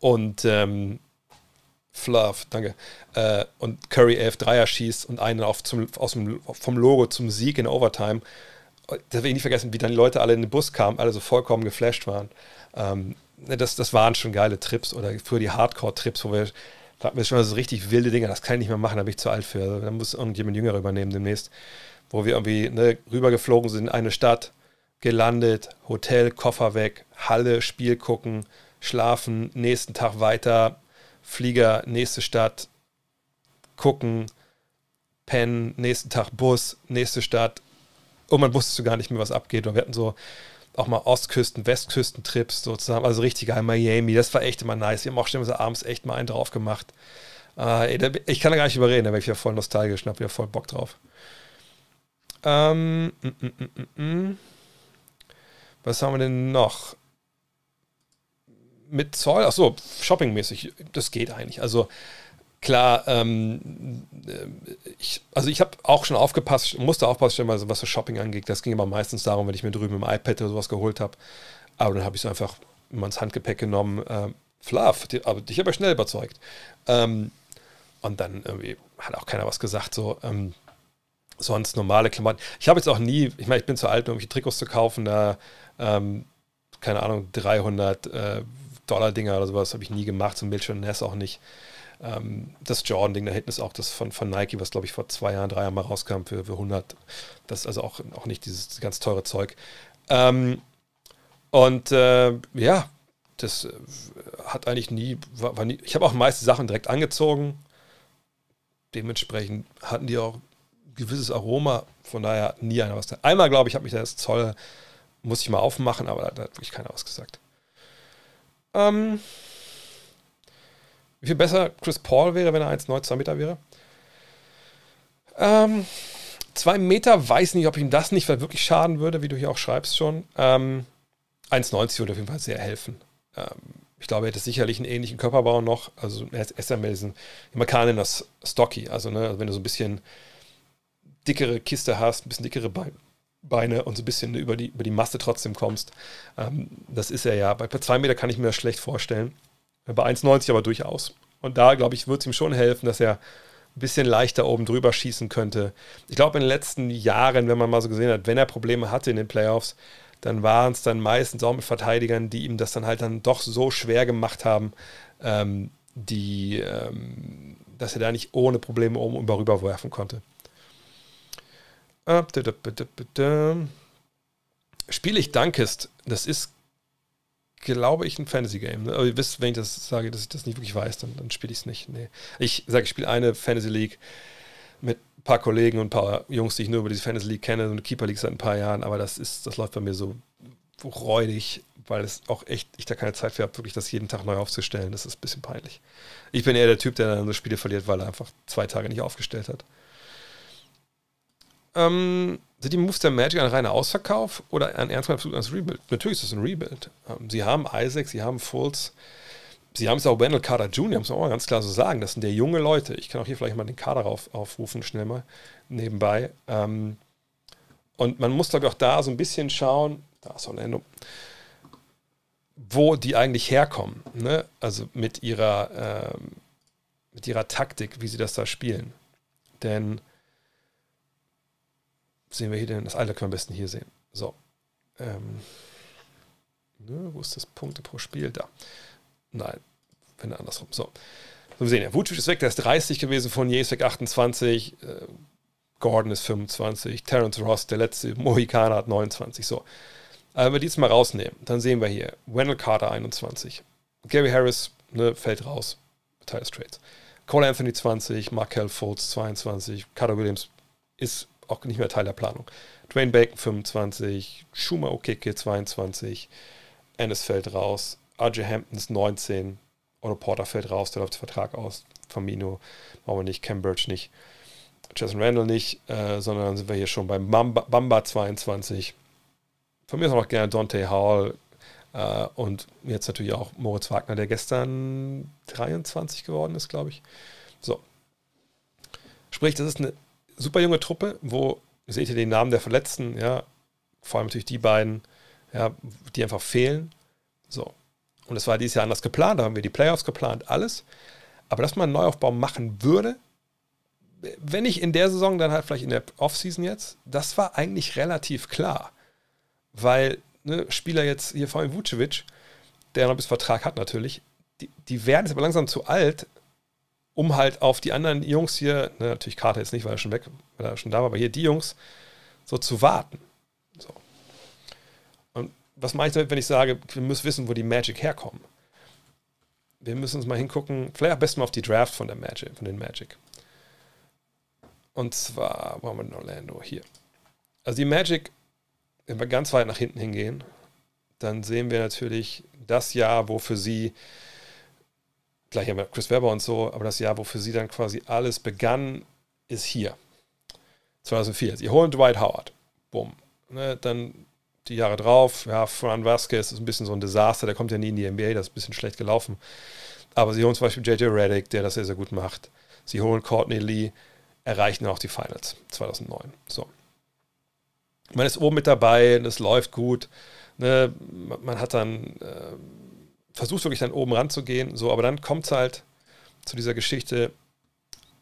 und ähm, Fluff, danke. Äh, und Curry 11 Dreier schießt und einen auf zum, aus dem, vom Logo zum Sieg in Overtime. Da will ich nicht vergessen, wie dann die Leute alle in den Bus kamen, alle so vollkommen geflasht waren. Ähm, das, das waren schon geile Trips oder für die Hardcore-Trips, wo wir da hatten wir schon so richtig wilde Dinge, das kann ich nicht mehr machen, da bin ich zu alt für. Also, da muss irgendjemand Jünger übernehmen demnächst. Wo wir irgendwie ne, rübergeflogen sind in eine Stadt, gelandet, Hotel, Koffer weg, Halle, Spiel gucken, schlafen, nächsten Tag weiter, Flieger, nächste Stadt, gucken, pennen, nächsten Tag Bus, nächste Stadt. Irgendwann wusstest du gar nicht mehr, was abgeht. Und wir hatten so auch mal Ostküsten-, Westküsten-Trips sozusagen, also richtig geil. Miami, das war echt immer nice. Wir haben auch stellenweise abends echt mal einen drauf gemacht. Äh, ich kann da gar nicht überreden, da wäre ich ja voll nostalgisch und habe ja voll Bock drauf. Ähm, mm, mm, mm, Was haben wir denn noch? Mit Zoll, ach so, shoppingmäßig, das geht eigentlich. Also klar, ähm, äh, ich, also ich habe auch schon aufgepasst, musste aufpassen, was das Shopping angeht. Das ging aber meistens darum, wenn ich mir drüben im iPad oder sowas geholt habe. Aber dann habe ich es einfach immer ins Handgepäck genommen. Äh, Fluff, die, aber dich aber schnell überzeugt. Ähm, und dann hat auch keiner was gesagt. So, ähm, sonst normale Klamotten. Ich habe jetzt auch nie, ich meine, ich bin zu alt, um irgendwelche Trikots zu kaufen. Da, ähm, keine Ahnung, 300 äh, Dollar-Dinger oder sowas habe ich nie gemacht, so ein Milton Ness auch nicht. Ähm, das Jordan-Ding da hinten ist auch das von, von Nike, was glaube ich vor zwei Jahren, drei Jahren mal rauskam für, für 100. Das ist also auch, auch nicht dieses ganz teure Zeug. Ähm, und äh, ja, das äh, hat eigentlich nie, war, war nie ich habe auch meiste Sachen direkt angezogen. Dementsprechend hatten die auch ein gewisses Aroma. Von daher nie einer was gesagt. Einmal, glaube ich, habe mich das Zoll, muss ich mal aufmachen, aber da hat wirklich keiner was gesagt. Ähm, wie viel besser Chris Paul wäre, wenn er 1,92 Meter wäre? Ähm, zwei Meter, weiß nicht, ob ihm das nicht wirklich schaden würde, wie du hier auch schreibst schon. Ähm, 1,90 würde auf jeden Fall sehr helfen. Ähm, ich glaube, er hätte sicherlich einen ähnlichen Körperbau noch. Also er ist ja mehr diesen, das Stocky. Also, ne, also wenn du so ein bisschen dickere Kiste hast, ein bisschen dickere Beine und so ein bisschen über die, über die Masse trotzdem kommst. Ähm, das ist er ja. Bei 2 Meter kann ich mir das schlecht vorstellen. Bei 1,90 aber durchaus. Und da, glaube ich, würde es ihm schon helfen, dass er ein bisschen leichter oben drüber schießen könnte. Ich glaube, in den letzten Jahren, wenn man mal so gesehen hat, wenn er Probleme hatte in den Playoffs, dann waren es dann meistens auch mit Verteidigern, die ihm das dann halt dann doch so schwer gemacht haben, ähm, die, ähm, dass er da nicht ohne Probleme oben und rüber werfen konnte. Spiele ich Dankest, das ist glaube ich, ein Fantasy-Game. Ne? Aber ihr wisst, wenn ich das sage, dass ich das nicht wirklich weiß, dann, dann spiele ich es nicht. Nee. Ich sage, ich spiele eine Fantasy League mit ein paar Kollegen und ein paar Jungs, die ich nur über diese Fantasy League kenne, eine Keeper League seit ein paar Jahren, aber das ist, das läuft bei mir so räudig, weil es auch echt, ich da keine Zeit für habe, wirklich das jeden Tag neu aufzustellen. Das ist ein bisschen peinlich. Ich bin eher der Typ, der dann so Spiele verliert, weil er einfach zwei Tage nicht aufgestellt hat. Ähm, sind die Moves der Magic ein reiner Ausverkauf oder ein ernsthaft als Rebuild? Natürlich ist es ein Rebuild. Ähm, sie haben Isaac, sie haben Fultz, sie haben es auch Wendell Carter Jr., muss man auch ganz klar so sagen. Das sind ja junge Leute. Ich kann auch hier vielleicht mal den Kader auf, aufrufen, schnell mal nebenbei. Ähm, und man muss, glaube ich, auch da so ein bisschen schauen, da ist Orlando, wo die eigentlich herkommen. Ne? Also mit ihrer, ähm, mit ihrer Taktik, wie sie das da spielen. Denn sehen wir hier denn? Das Alter können wir am besten hier sehen. So. Ähm, ne, wo ist das Punkte pro Spiel? Da. Nein, wenn andersrum. So. So, wir sehen ja, Vucic ist weg, der ist 30 gewesen, von ist weg 28, äh, Gordon ist 25, Terence Ross, der letzte Mohikaner, hat 29. So. Aber wenn wir die jetzt mal rausnehmen, dann sehen wir hier Wendell Carter 21, Gary Harris ne, fällt raus, Teil des Trades. Cole Anthony 20, Markel Fultz 22, Carter Williams ist auch nicht mehr Teil der Planung. Dwayne Bacon 25, Schumer Okeke 22, Ennis fällt raus, RJ Hamptons 19, Otto Porter fällt raus, der läuft der Vertrag aus, Famino brauchen wir nicht, Cam Birch nicht, Jason Randall nicht, äh, sondern dann sind wir hier schon beim Bamba, Bamba 22. Von mir ist auch gerne Dante Hall äh, und jetzt natürlich auch Moritz Wagner, der gestern 23 geworden ist, glaube ich. So. Sprich, das ist eine super junge Truppe, wo seht ihr den Namen der Verletzten, ja, vor allem natürlich die beiden, ja, die einfach fehlen. So. Und das war dieses Jahr anders geplant, da haben wir die Playoffs geplant, alles. Aber dass man einen Neuaufbau machen würde, wenn nicht in der Saison, dann halt vielleicht in der Offseason jetzt, das war eigentlich relativ klar. Weil ne, Spieler jetzt, hier vor allem Vucevic, der noch bis Vertrag hat natürlich, die, die werden jetzt aber langsam zu alt, um halt auf die anderen Jungs hier, ne, natürlich Carter jetzt nicht, weil er schon weg, weil er schon da war, aber hier die Jungs so zu warten. So. Und was mache ich damit, wenn ich sage, wir müssen wissen, wo die Magic herkommen? Wir müssen uns mal hingucken, vielleicht am besten mal auf die Draft von der Magic, von den Magic. Und zwar, wo haben wir in Orlando? Hier. Also die Magic, wenn wir ganz weit nach hinten hingehen, dann sehen wir natürlich das Jahr, wo für sie gleich haben wir Chris Webber und so, aber das Jahr, wo für sie dann quasi alles begann, ist hier. 2004. Sie holen Dwight Howard. Bumm. Ne, dann die Jahre drauf, ja, Fran Vasquez ist ein bisschen so ein Desaster, der kommt ja nie in die NBA, das ist ein bisschen schlecht gelaufen. Aber sie holen zum Beispiel JJ Reddick, der das sehr, sehr gut macht. Sie holen Courtney Lee, erreichen auch die Finals 2009. So. Man ist oben mit dabei, das läuft gut. Ne, man hat dann äh, versuchst wirklich dann oben ranzugehen, so, aber dann kommt es halt zu dieser Geschichte,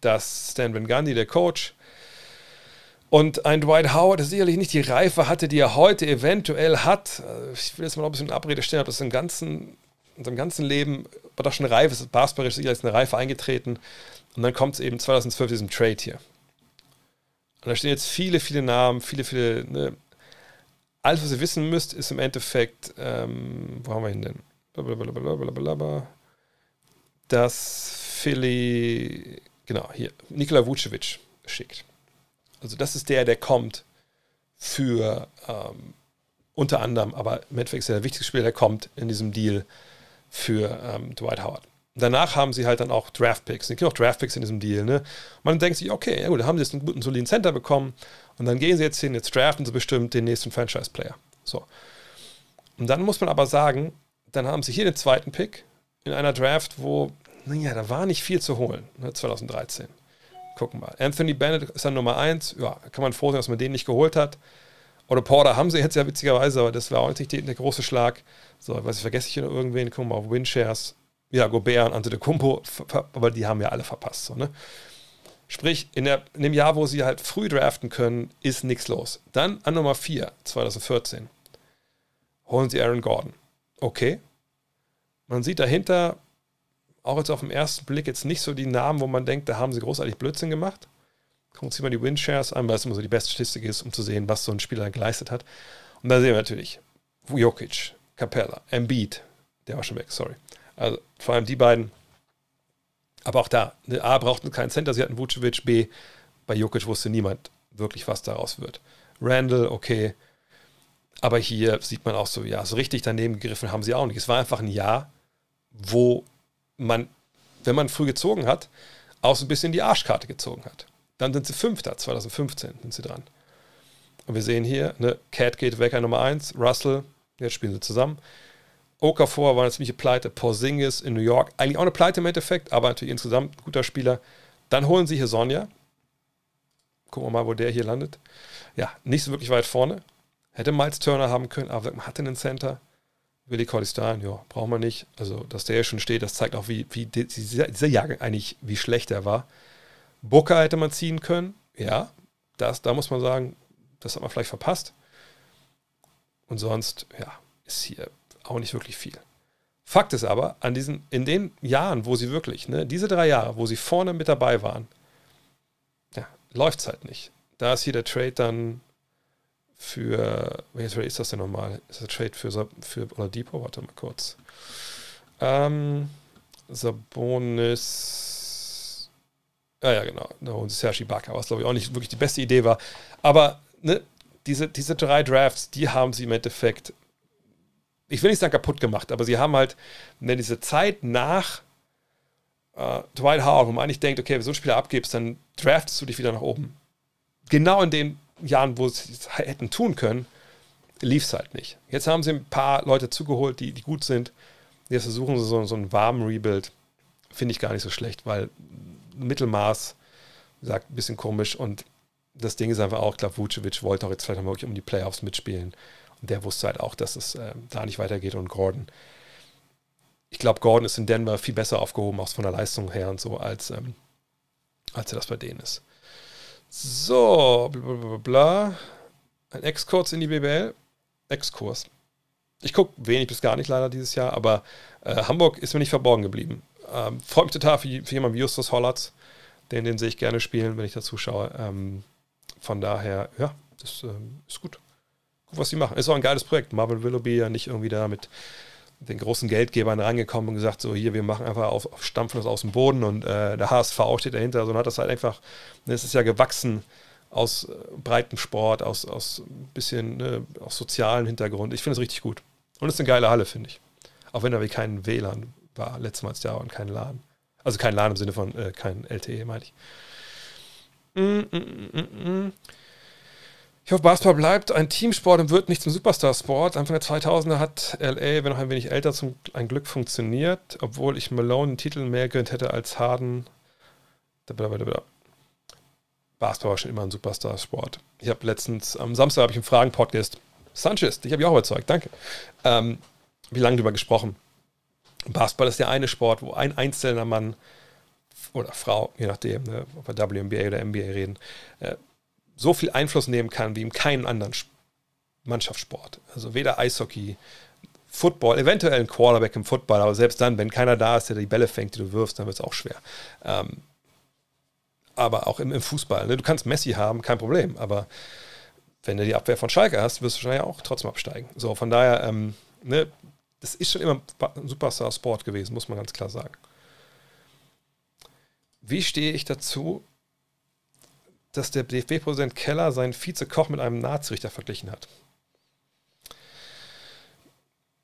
dass Stan Van Gundy, der Coach, und ein Dwight Howard, der sicherlich nicht die Reife hatte, die er heute eventuell hat. Ich will jetzt mal ein bisschen in Abrede stellen, ob das im Ganzen in seinem ganzen Leben war das schon reif, ist basketballisch sicher als eine Reife eingetreten. Und dann kommt es eben 2012 diesem Trade hier. Und da stehen jetzt viele, viele Namen, viele, viele. Ne? Alles, was ihr wissen müsst, ist im Endeffekt, ähm, wo haben wir ihn denn? Blablabla, dass Philly, genau, hier, Nikola Vucevic schickt. Also das ist der, der kommt für ähm, unter anderem, aber im ist der wichtigste Spieler, der kommt in diesem Deal für ähm, Dwight Howard. Danach haben sie halt dann auch Draftpicks. Es gibt auch Draftpicks in diesem Deal. Ne? Man denkt sich, okay, ja gut, da haben sie jetzt einen guten, soliden Center bekommen und dann gehen sie jetzt hin, jetzt draften sie bestimmt den nächsten Franchise-Player. So. Und dann muss man aber sagen, dann haben sie hier den zweiten Pick in einer Draft, wo, naja, da war nicht viel zu holen, ne, 2013. Gucken wir mal. Anthony Bennett ist dann Nummer 1. Ja, kann man froh sein, dass man den nicht geholt hat. Oder Porter haben sie jetzt ja witzigerweise, aber das war auch nicht der große Schlag. So, was ich vergesse ich hier noch irgendwen. Gucken wir mal auf Winshares ja, Gobert und Antetokounmpo, aber die haben ja alle verpasst. So, ne? Sprich, in, der, in dem Jahr, wo sie halt früh draften können, ist nichts los. Dann an Nummer 4, 2014, holen sie Aaron Gordon. Okay. Man sieht dahinter auch jetzt auf den ersten Blick jetzt nicht so die Namen, wo man denkt, da haben sie großartig Blödsinn gemacht. Gucken Sie mal die Winshares an, weil es immer so die beste Statistik ist, um zu sehen, was so ein Spieler geleistet hat. Und da sehen wir natürlich Jokic, Capella, Embiid, der war schon weg, sorry. Also vor allem die beiden. Aber auch da, A brauchten keinen Center, sie hatten Vucevic, B, bei Jokic wusste niemand wirklich, was daraus wird. Randall, okay. Aber hier sieht man auch so, ja, so richtig daneben gegriffen haben sie auch nicht. Es war einfach ein Jahr, wo man, wenn man früh gezogen hat, auch so ein bisschen die Arschkarte gezogen hat. Dann sind sie Fünfter, 2015 sind sie dran. Und wir sehen hier, ne, Cat geht weg an Nummer 1, Russell, jetzt spielen sie zusammen. Okafor war eine ziemliche Pleite. Porzingis in New York, eigentlich auch eine Pleite im Endeffekt, aber natürlich insgesamt ein guter Spieler. Dann holen sie hier Sonja. Gucken wir mal, wo der hier landet. Ja, nicht so wirklich weit vorne. Hätte Miles Turner haben können, aber man hatte einen Center. Willi Kordistan, ja, braucht man nicht. Also, dass der hier schon steht, das zeigt auch, wie, wie dieser, dieser Jahrgang eigentlich, wie schlecht er war. Booker hätte man ziehen können, ja. Das, da muss man sagen, das hat man vielleicht verpasst. Und sonst, ja, ist hier auch nicht wirklich viel. Fakt ist aber, an diesen, in den Jahren, wo sie wirklich, ne, diese drei Jahre, wo sie vorne mit dabei waren, ja, läuft es halt nicht. Da ist hier der Trade dann für, welcher Trade ist das denn nochmal? Ist das Trade für, für Oladipo? Warte mal kurz. Ähm, Sabonis, ja, ja, genau, da holen sie Sergi Baka, was glaube ich auch nicht wirklich die beste Idee war. Aber ne, diese, diese drei Drafts, die haben sie im Endeffekt ich will nicht sagen kaputt gemacht, aber sie haben halt ne, diese Zeit nach äh, Dwight Howard, wo man eigentlich denkt, okay, wenn du so einen Spieler abgibst, dann draftest du dich wieder nach oben. Genau in den Jahren, wo sie es hätten tun können, lief es halt nicht. Jetzt haben sie ein paar Leute zugeholt, die, die gut sind. Jetzt versuchen sie so, so einen warmen Rebuild. Finde ich gar nicht so schlecht, weil Mittelmaß, sagt, ein bisschen komisch und das Ding ist einfach auch, ich glaube, Vucevic wollte auch jetzt vielleicht mal wirklich um die Playoffs mitspielen. Und der wusste halt auch, dass es äh, da nicht weitergeht. Und Gordon, ich glaube, Gordon ist in Denver viel besser aufgehoben, auch von der Leistung her und so, als, ähm, als er das bei denen ist. So, bla. Ein Exkurs in die BBL. Exkurs. Ich gucke wenig bis gar nicht leider dieses Jahr, aber äh, Hamburg ist mir nicht verborgen geblieben. Ähm, freut mich total für, für jemanden wie Justus Hollatz. Den, den sehe ich gerne spielen, wenn ich da zuschaue. Ähm, von daher, ja, das ähm, ist gut was sie machen. Ist auch ein geiles Projekt. Marvel Willoughby ja nicht irgendwie da mit den großen Geldgebern reingekommen und gesagt, so hier, wir machen einfach auf, auf Stampfen das aus dem Boden und äh, der HSV steht dahinter, sondern hat das halt einfach, ne, es ist ja gewachsen aus äh, breitem Sport, aus, aus ein bisschen ne, aus sozialem Hintergrund. Ich finde es richtig gut. Und es ist eine geile Halle, finde ich. Auch wenn da wie kein WLAN war, letztes Mal Jahr und kein LAN. Also kein LAN im Sinne von äh, kein LTE, meine ich. Mm, mm, mm, mm. Ich hoffe, Basketball bleibt ein Teamsport und wird nicht zum Superstar-Sport. Anfang der 2000er hat LA, wenn auch ein wenig älter, zum ein Glück funktioniert, obwohl ich Malone einen Titel mehr gönnt hätte als Harden. Basketball war schon immer ein Superstar-Sport. Ich habe letztens, am Samstag habe ich einen Fragen-Podcast. Sanchez, dich habe ich auch überzeugt, danke. Ähm, wie lange darüber gesprochen. Basketball ist der eine Sport, wo ein einzelner Mann oder Frau, je nachdem, ne, ob wir WNBA oder NBA reden, äh, so viel Einfluss nehmen kann wie in keinem anderen Mannschaftssport. Also weder Eishockey, Football, eventuell ein Quarterback im Football, aber selbst dann, wenn keiner da ist, der die Bälle fängt, die du wirfst, dann wird es auch schwer. Ähm, aber auch im, im Fußball. Ne? Du kannst Messi haben, kein Problem, aber wenn du die Abwehr von Schalke hast, wirst du wahrscheinlich auch trotzdem absteigen. So, von daher, ähm, ne, das ist schon immer ein Superstar-Sport gewesen, muss man ganz klar sagen. Wie stehe ich dazu, dass der DFB-Präsident Keller seinen Vizekoch mit einem Nazirichter verglichen hat?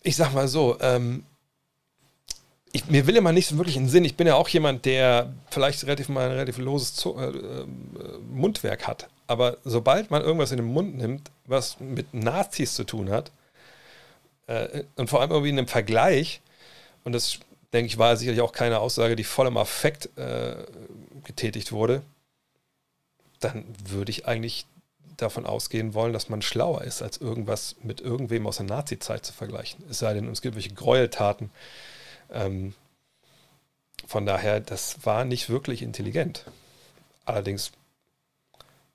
Ich sag mal so, ähm, ich, mir will immer nicht so wirklich in den Sinn. Ich bin ja auch jemand, der vielleicht relativ mal ein relativ loses Zo äh, äh, Mundwerk hat. Aber sobald man irgendwas in den Mund nimmt, was mit Nazis zu tun hat, äh, und vor allem irgendwie in einem Vergleich, und das denke ich, war sicherlich auch keine Aussage, die voll im Affekt äh, getätigt wurde, dann würde ich eigentlich davon ausgehen wollen, dass man schlauer ist, als irgendwas mit irgendwem aus der Nazi-Zeit zu vergleichen. Es sei denn, es gibt welche Gräueltaten. Ähm, von daher, das war nicht wirklich intelligent. Allerdings,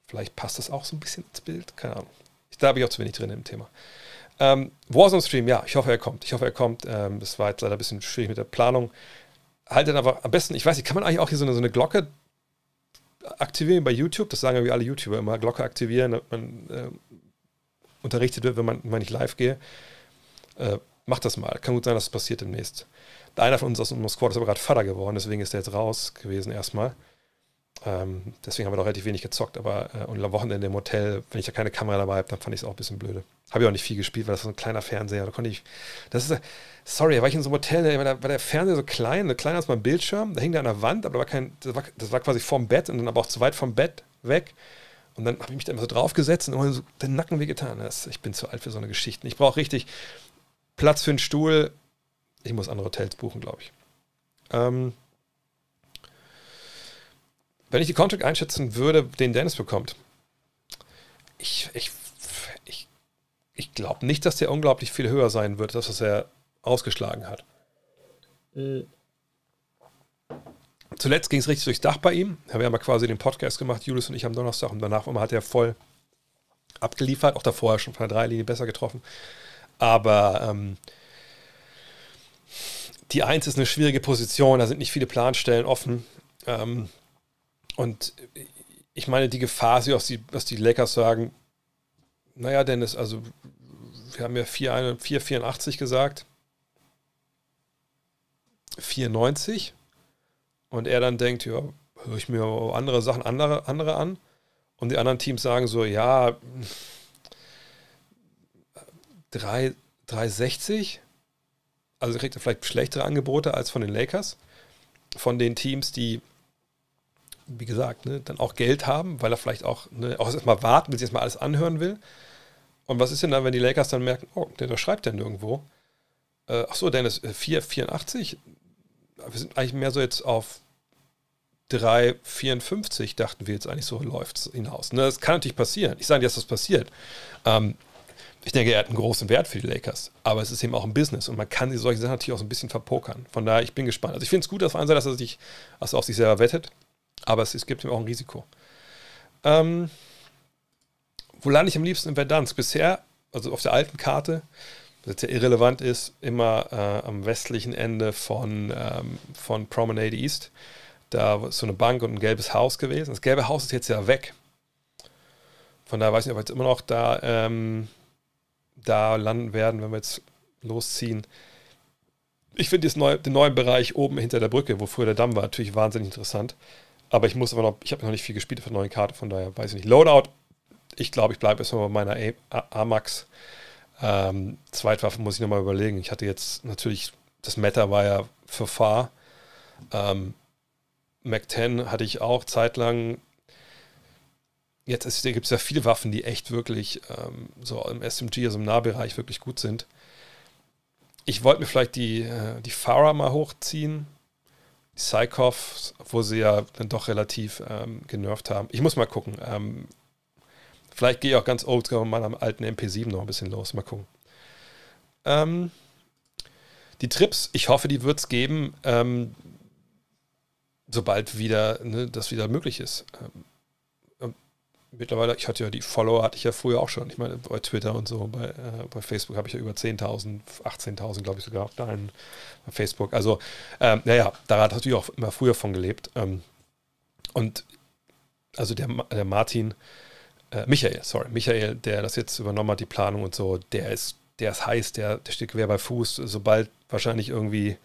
vielleicht passt das auch so ein bisschen ins Bild, keine Ahnung. Da habe ich auch zu wenig drin im Thema. Ähm, Warzone Stream, ja, ich hoffe, er kommt. Ich hoffe, er kommt. Ähm, das war jetzt leider ein bisschen schwierig mit der Planung. Haltet aber am besten, ich weiß nicht, kann man eigentlich auch hier so eine, so eine Glocke aktivieren bei YouTube? Das sagen ja wie alle YouTuber immer: Glocke aktivieren, damit man äh, unterrichtet wird, wenn man, wenn man nicht live gehe. Äh, macht das mal. Kann gut sein, dass es passiert demnächst. Einer von uns aus unserem Squad ist aber gerade Vater geworden, deswegen ist er jetzt raus gewesen erstmal. Ähm, deswegen haben wir doch relativ wenig gezockt, aber äh, und am Wochenende im Hotel, wenn ich da keine Kamera dabei habe, dann fand ich es auch ein bisschen blöde. Habe ich auch nicht viel gespielt, weil das so ein kleiner Fernseher, da konnte ich, das ist, sorry, da war ich in so einem Hotel, da war der Fernseher so klein, kleiner als mein Bildschirm, da hing der an der Wand, aber da war kein, das war, das war quasi vorm Bett und dann aber auch zu weit vom Bett weg. Und dann habe ich mich da immer so draufgesetzt und immer so den Nacken wehgetan. Ich bin zu alt für so eine Geschichte. Ich brauche richtig Platz für einen Stuhl. Ich muss andere Hotels buchen, glaube ich. Ähm, wenn ich die Contract einschätzen würde, den Dennis bekommt, ich, ich, ich, ich glaube nicht, dass der unglaublich viel höher sein wird, als was er ausgeschlagen hat. Mhm. Zuletzt ging es richtig durchs Dach bei ihm. Wir haben ja quasi den Podcast gemacht, Julius und ich am Donnerstag, und danach hat er voll abgeliefert, auch davor schon von der Dreilinie besser getroffen. Aber ähm, die Eins ist eine schwierige Position, da sind nicht viele Planstellen offen. Ähm, und ich meine, die Gefahr ist, dass die, dass die Lakers sagen, naja, Dennis, also wir haben ja 4,84 gesagt. 94. Und er dann denkt, ja, höre ich mir andere Sachen andere, andere an. Und die anderen Teams sagen so, ja, 3, 360. Also kriegt er vielleicht schlechtere Angebote als von den Lakers. Von den Teams, die wie gesagt, ne, dann auch Geld haben, weil er vielleicht auch, ne, auch erstmal warten, bis er erstmal alles anhören will. Und was ist denn dann, wenn die Lakers dann merken, oh, der schreibt denn nirgendwo? Äh, ach so, Dennis, 4,84? Äh, wir sind eigentlich mehr so jetzt auf 3,54 dachten wir jetzt eigentlich so läuft es hinaus. Ne, das kann natürlich passieren. Ich sage nicht, dass das passiert. Ähm, ich denke, er hat einen großen Wert für die Lakers, aber es ist eben auch ein Business und man kann die solche Sachen natürlich auch so ein bisschen verpokern. Von daher, ich bin gespannt. Also ich finde es gut, einen Seite, dass er sich also auf sich selber wettet, aber es, es gibt ihm auch ein Risiko. Ähm, wo lande ich am liebsten in Verdansk? Bisher, also auf der alten Karte, was jetzt ja irrelevant ist, immer äh, am westlichen Ende von, ähm, von Promenade East. Da ist so eine Bank und ein gelbes Haus gewesen. Das gelbe Haus ist jetzt ja weg. Von daher weiß ich nicht, ob wir jetzt immer noch da, ähm, da landen werden, wenn wir jetzt losziehen. Ich finde den neuen Bereich oben hinter der Brücke, wo früher der Damm war, natürlich wahnsinnig interessant. Aber ich muss aber noch, ich habe noch nicht viel gespielt auf der neuen Karte, von daher weiß ich nicht. Loadout, ich glaube, ich bleibe erstmal bei meiner Amax. Ähm, Zweitwaffe muss ich nochmal überlegen. Ich hatte jetzt natürlich, das Meta war ja für Fahr. Ähm, Mac 10 hatte ich auch zeitlang. Jetzt gibt es ja viele Waffen, die echt wirklich ähm, so im SMG, also im Nahbereich, wirklich gut sind. Ich wollte mir vielleicht die, äh, die Farah mal hochziehen. Psychov, wo sie ja dann doch relativ ähm, genervt haben. Ich muss mal gucken. Ähm, vielleicht gehe ich auch ganz oldschool mit meinem alten MP7 noch ein bisschen los. Mal gucken. Ähm, die Trips, ich hoffe, die wird es geben, ähm, sobald wieder ne, das wieder möglich ist. Mittlerweile, ich hatte ja die Follower, hatte ich ja früher auch schon. Ich meine, bei Twitter und so, bei, äh, bei Facebook habe ich ja über 10.000, 18.000, glaube ich sogar auf deinen bei Facebook. Also, ähm, naja, da hat natürlich auch immer früher von gelebt. Ähm, und also der, der Martin, äh, Michael, sorry, Michael, der das jetzt übernommen hat, die Planung und so, der ist, der ist heiß, der, der steht quer bei Fuß, sobald wahrscheinlich irgendwie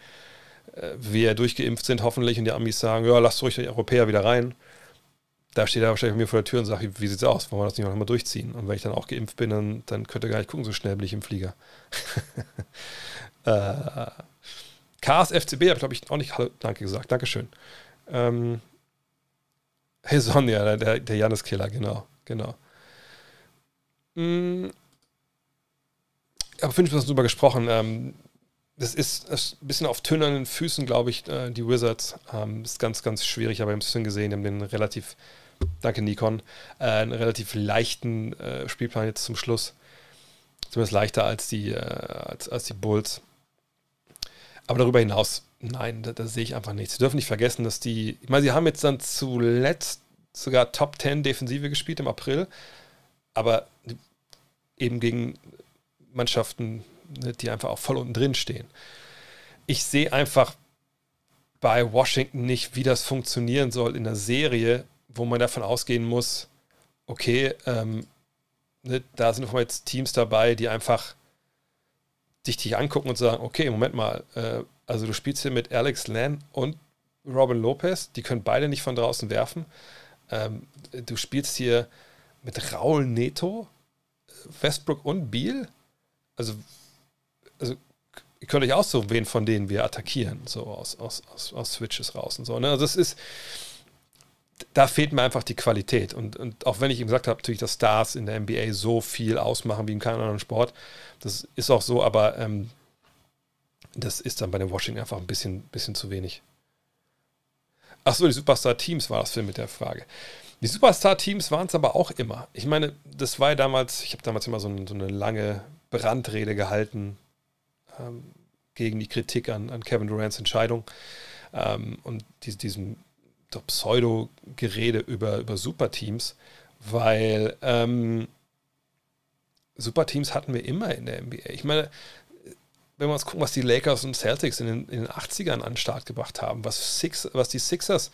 äh, wir durchgeimpft sind, hoffentlich, und die Amis sagen, ja, lasst ruhig die Europäer wieder rein. Da steht er wahrscheinlich bei mir vor der Tür und sagt, wie sieht's aus? Wollen wir das nicht noch mal durchziehen? Und wenn ich dann auch geimpft bin, dann, dann könnt ihr gar nicht gucken, so schnell bin ich im Flieger. äh, Chaos FCB habe ich, glaube ich, auch nicht Hallo, danke gesagt. Dankeschön. Ähm, hey Sonja, der, der Janis-Killer, genau, genau. Mm, aber fünf Minuten drüber gesprochen. Ähm, das ist, ist, ein bisschen auf tönernen Füßen, glaube ich, äh, die Wizards. Ähm, ist ganz, ganz schwierig, aber wir haben es schon gesehen, die haben den relativ, danke Nikon, äh, einen relativ leichten äh, Spielplan jetzt zum Schluss. Zumindest leichter als die, äh, als, als die Bulls. Aber darüber hinaus, nein, da, da, sehe ich einfach nichts. Sie dürfen nicht vergessen, dass die, ich meine, sie haben jetzt dann zuletzt sogar Top 10 Defensive gespielt im April, aber eben gegen Mannschaften Ne, die einfach auch voll unten drin stehen. Ich sehe einfach bei Washington nicht, wie das funktionieren soll in der Serie, wo man davon ausgehen muss, okay, ähm, ne, da sind jetzt Teams dabei, die einfach dich, dich angucken und sagen, okay, Moment mal, äh, also du spielst hier mit Alex Len und Robin Lopez, die können beide nicht von draußen werfen. Ähm, du spielst hier mit Raul Neto, Westbrook und Beal. Also also ihr könnt euch aussuchen, wen von denen wir attackieren, so aus, aus, aus, aus Switches raus und so. Ne? Also es ist, da fehlt mir einfach die Qualität. Und, und auch wenn ich ihm gesagt habe, natürlich, dass Stars in der NBA so viel ausmachen wie in keinem anderen Sport, das ist auch so, aber ähm, das ist dann bei den Washington einfach ein bisschen, bisschen zu wenig. Achso, die Superstar-Teams war das Film mit der Frage. Die Superstar-Teams waren es aber auch immer. Ich meine, das war ja damals, ich habe damals immer so, ein, so eine lange Brandrede gehalten ähm, gegen die Kritik an, an Kevin Durants Entscheidung ähm, und die, diesem Pseudo-Gerede über, über Superteams, weil ähm, Superteams hatten wir immer in der NBA. Ich meine, wenn wir uns gucken, was die Lakers und Celtics in den, in den 80ern an den Start gebracht haben, was, Six, was die Sixers,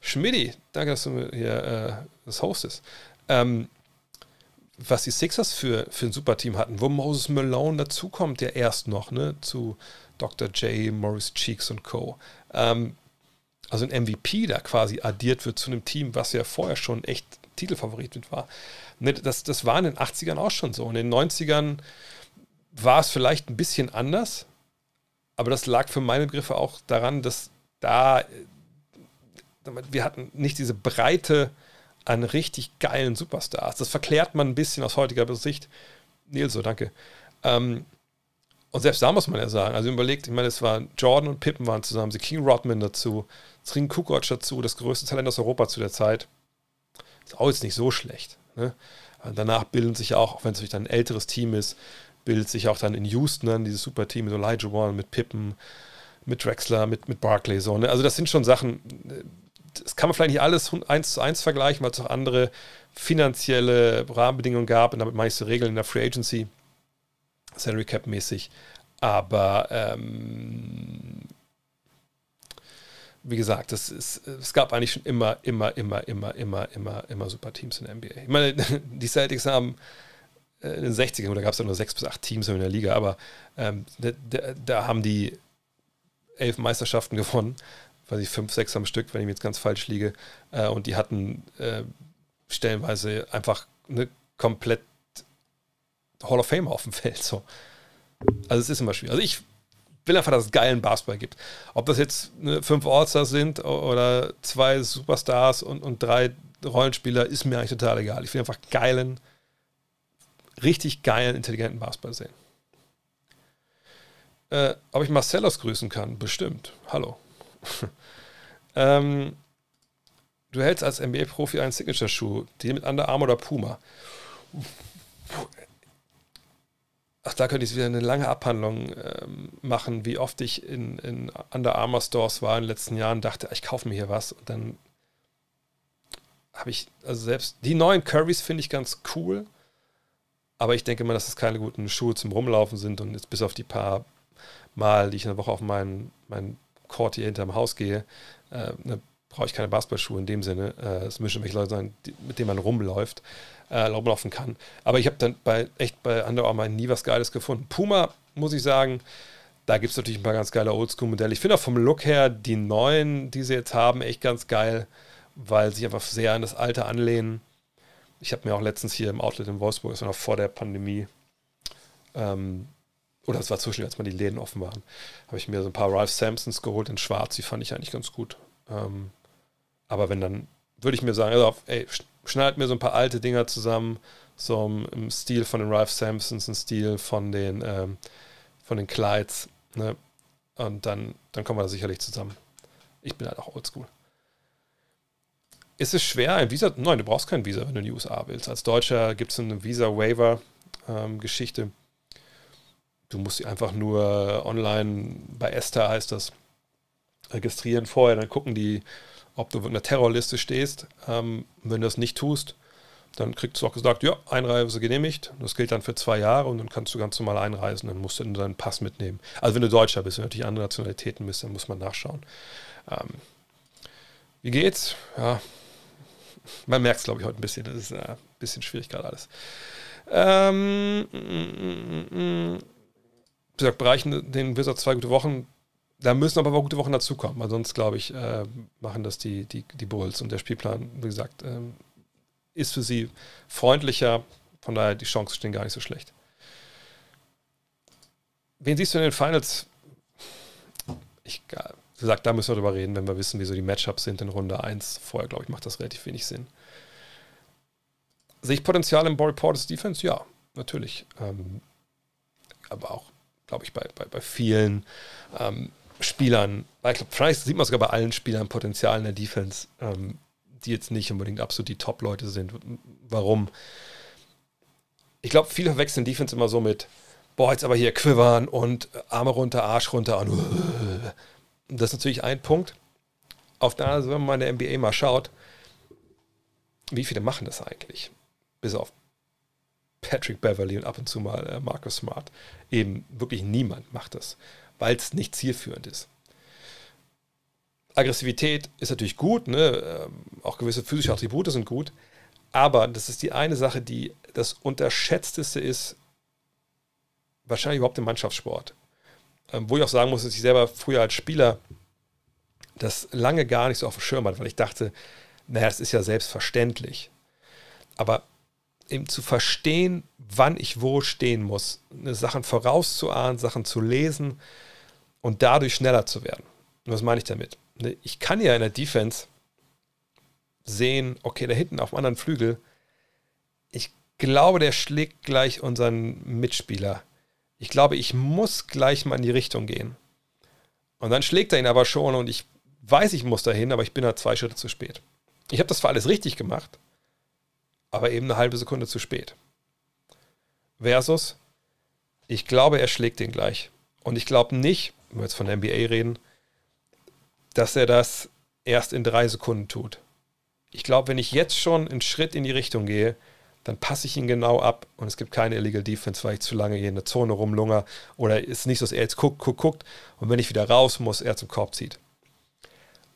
Schmidti, danke, dass du hier äh, das hostest, ähm, was die Sixers für, für ein Superteam hatten, wo Moses Malone dazukommt, der erst noch, ne, zu Dr. J, Morris Cheeks und Co. Ähm, also ein MVP da quasi addiert wird zu einem Team, was ja vorher schon echt Titelfavorit war. Ne, das, das war in den 80ern auch schon so. In den 90ern war es vielleicht ein bisschen anders, aber das lag für meine Begriffe auch daran, dass da wir hatten nicht diese breite an richtig geilen Superstars. Das verklärt man ein bisschen aus heutiger Sicht. Nils, so danke. Ähm, und selbst da muss man ja sagen, also überlegt, ich meine, es waren Jordan und Pippen waren zusammen, sie King Rodman dazu, String Kukoc dazu, das größte Talent aus Europa zu der Zeit. Ist auch jetzt nicht so schlecht. Ne? Danach bilden sich auch, auch wenn es dann ein älteres Team ist, bildet sich auch dann in Houston dann dieses Superteam mit Elijah Warren, mit Pippen, mit Drexler, mit, mit Barclay. So, ne? Also das sind schon Sachen, das kann man vielleicht nicht alles eins zu eins vergleichen, weil es auch andere finanzielle Rahmenbedingungen gab und damit meiste Regeln in der Free Agency, Salary Cap mäßig. Aber ähm, wie gesagt, das ist, es gab eigentlich schon immer, immer, immer, immer, immer, immer, immer super Teams in der NBA. Ich meine, die Celtics haben äh, in den 60ern, da gab es ja nur sechs bis acht Teams in der Liga, aber ähm, da, da, haben die elf Meisterschaften gewonnen weiß ich, fünf, sechs am Stück, wenn ich mir jetzt ganz falsch liege. Äh, und die hatten äh, stellenweise einfach eine komplett Hall of Fame auf dem Feld. So. Also es ist immer schwierig. Also ich will einfach, dass es geilen Basketball gibt. Ob das jetzt ne, fünf Allstars sind oder zwei Superstars und, und drei Rollenspieler, ist mir eigentlich total egal. Ich will einfach geilen, richtig geilen, intelligenten Basketball sehen. Äh, ob ich Marcellus grüßen kann? Bestimmt. Hallo. ähm, du hältst als NBA-Profi einen Signature-Schuh, den mit Under Armour oder Puma. Ach, da könnte ich wieder eine lange Abhandlung ähm, machen, wie oft ich in, in Under Armour Stores war in den letzten Jahren, dachte, ich kaufe mir hier was und dann habe ich, also selbst die neuen Currys finde ich ganz cool. Aber ich denke mal, dass es keine guten Schuhe zum Rumlaufen sind und jetzt bis auf die paar Mal, die ich in der Woche auf meinen, meinen Court hier hinterm Haus gehe, äh, ne, brauche ich keine Basketballschuhe in dem Sinne. Äh, es müssen welche Leute sein, die, mit denen man rumläuft, äh, rumlaufen kann. Aber ich habe dann bei echt bei Under Armour nie was Geiles gefunden. Puma, muss ich sagen, da gibt es natürlich ein paar ganz geile Oldschool-Modelle. Ich finde auch vom Look her die neuen, die sie jetzt haben, echt ganz geil, weil sie einfach sehr an das Alte anlehnen. Ich habe mir auch letztens hier im Outlet in Wolfsburg, das war noch vor der Pandemie, ähm, oder es war zwischen, als mal die Läden offen waren, habe ich mir so ein paar Ralph Sampsons geholt in Schwarz, die fand ich eigentlich ganz gut. Ähm, aber wenn dann, würde ich mir sagen, also, ey, schneidet mir so ein paar alte Dinger zusammen, so im Stil von den Ralph Sampsons, im Stil von den, ähm, von den Clydes, ne? Und dann, dann kommen wir da sicherlich zusammen. Ich bin halt auch oldschool. Ist es schwer, ein Visa? Nein, du brauchst kein Visa, wenn du in die USA willst. Als Deutscher gibt es eine Visa-Waiver-Geschichte. Ähm, du musst sie einfach nur online bei Esther heißt das registrieren vorher, dann gucken die, ob du in der Terrorliste stehst. Ähm, wenn du das nicht tust, dann kriegst du auch gesagt, ja, Einreise genehmigt. Das gilt dann für zwei Jahre und dann kannst du ganz normal einreisen. Dann musst du deinen Pass mitnehmen. Also wenn du Deutscher bist, wenn du natürlich andere Nationalitäten bist, dann muss man nachschauen. Ähm, wie geht's? Ja, man merkt es, glaube ich, heute ein bisschen. Das ist äh, ein bisschen schwierig gerade alles. Ähm, wie gesagt, Bereichen den Wizards zwei gute Wochen. Da müssen aber auch gute Wochen dazukommen, weil sonst, glaube ich, äh, machen das die, die, die Bulls. Und der Spielplan, wie gesagt, ähm, ist für sie freundlicher. Von daher, die Chancen stehen gar nicht so schlecht. Wen siehst du in den Finals? Ich, wie gesagt, da müssen wir drüber reden, wenn wir wissen, wie so die Matchups sind in Runde 1. Vorher, glaube ich, macht das relativ wenig Sinn. Sehe ich Potenzial im Ball Portis Defense? Ja, natürlich. Ähm, aber auch, glaube ich, bei, bei, bei vielen ähm, Spielern, ich glaube, vielleicht sieht man sogar bei allen Spielern Potenzial in der Defense, ähm, die jetzt nicht unbedingt absolut die Top-Leute sind. Warum? Ich glaube, viele verwechseln Defense immer so mit, boah, jetzt aber hier quivern und Arme runter, Arsch runter und das ist natürlich ein Punkt. Auf der anderen Seite, wenn man in der NBA mal schaut, wie viele machen das eigentlich? Bis auf Patrick Beverly und ab und zu mal äh, Marcus Smart. Eben wirklich niemand macht das, weil es nicht zielführend ist. Aggressivität ist natürlich gut, ne? Ähm, auch gewisse physische Attribute sind gut, aber das ist die eine Sache, die das Unterschätzteste ist, wahrscheinlich überhaupt im Mannschaftssport. Ähm, wo ich auch sagen muss, dass ich selber früher als Spieler das lange gar nicht so auf dem Schirm hatte, weil ich dachte, naja, das ist ja selbstverständlich. Aber eben zu verstehen, wann ich wo stehen muss, ne, Sachen vorauszuahnen, Sachen zu lesen und dadurch schneller zu werden. Und was meine ich damit? Ne, ich kann ja in der Defense sehen, okay, da hinten auf dem anderen Flügel, ich glaube, der schlägt gleich unseren Mitspieler ich glaube, ich muss gleich mal in die Richtung gehen. Und dann schlägt er ihn aber schon und ich weiß, ich muss dahin, aber ich bin halt zwei Schritte zu spät. Ich habe das zwar alles richtig gemacht, aber eben eine halbe Sekunde zu spät. Versus, ich glaube, er schlägt den gleich. Und ich glaube nicht, wenn wir jetzt von der NBA reden, dass er das erst in drei Sekunden tut. Ich glaube, wenn ich jetzt schon einen Schritt in die Richtung gehe, dann passe ich ihn genau ab und es gibt keine Illegal Defense, weil ich zu lange hier in der Zone rumlunger oder ist nicht so, dass er jetzt guckt, guckt, guckt und wenn ich wieder raus muss, er zum Korb zieht.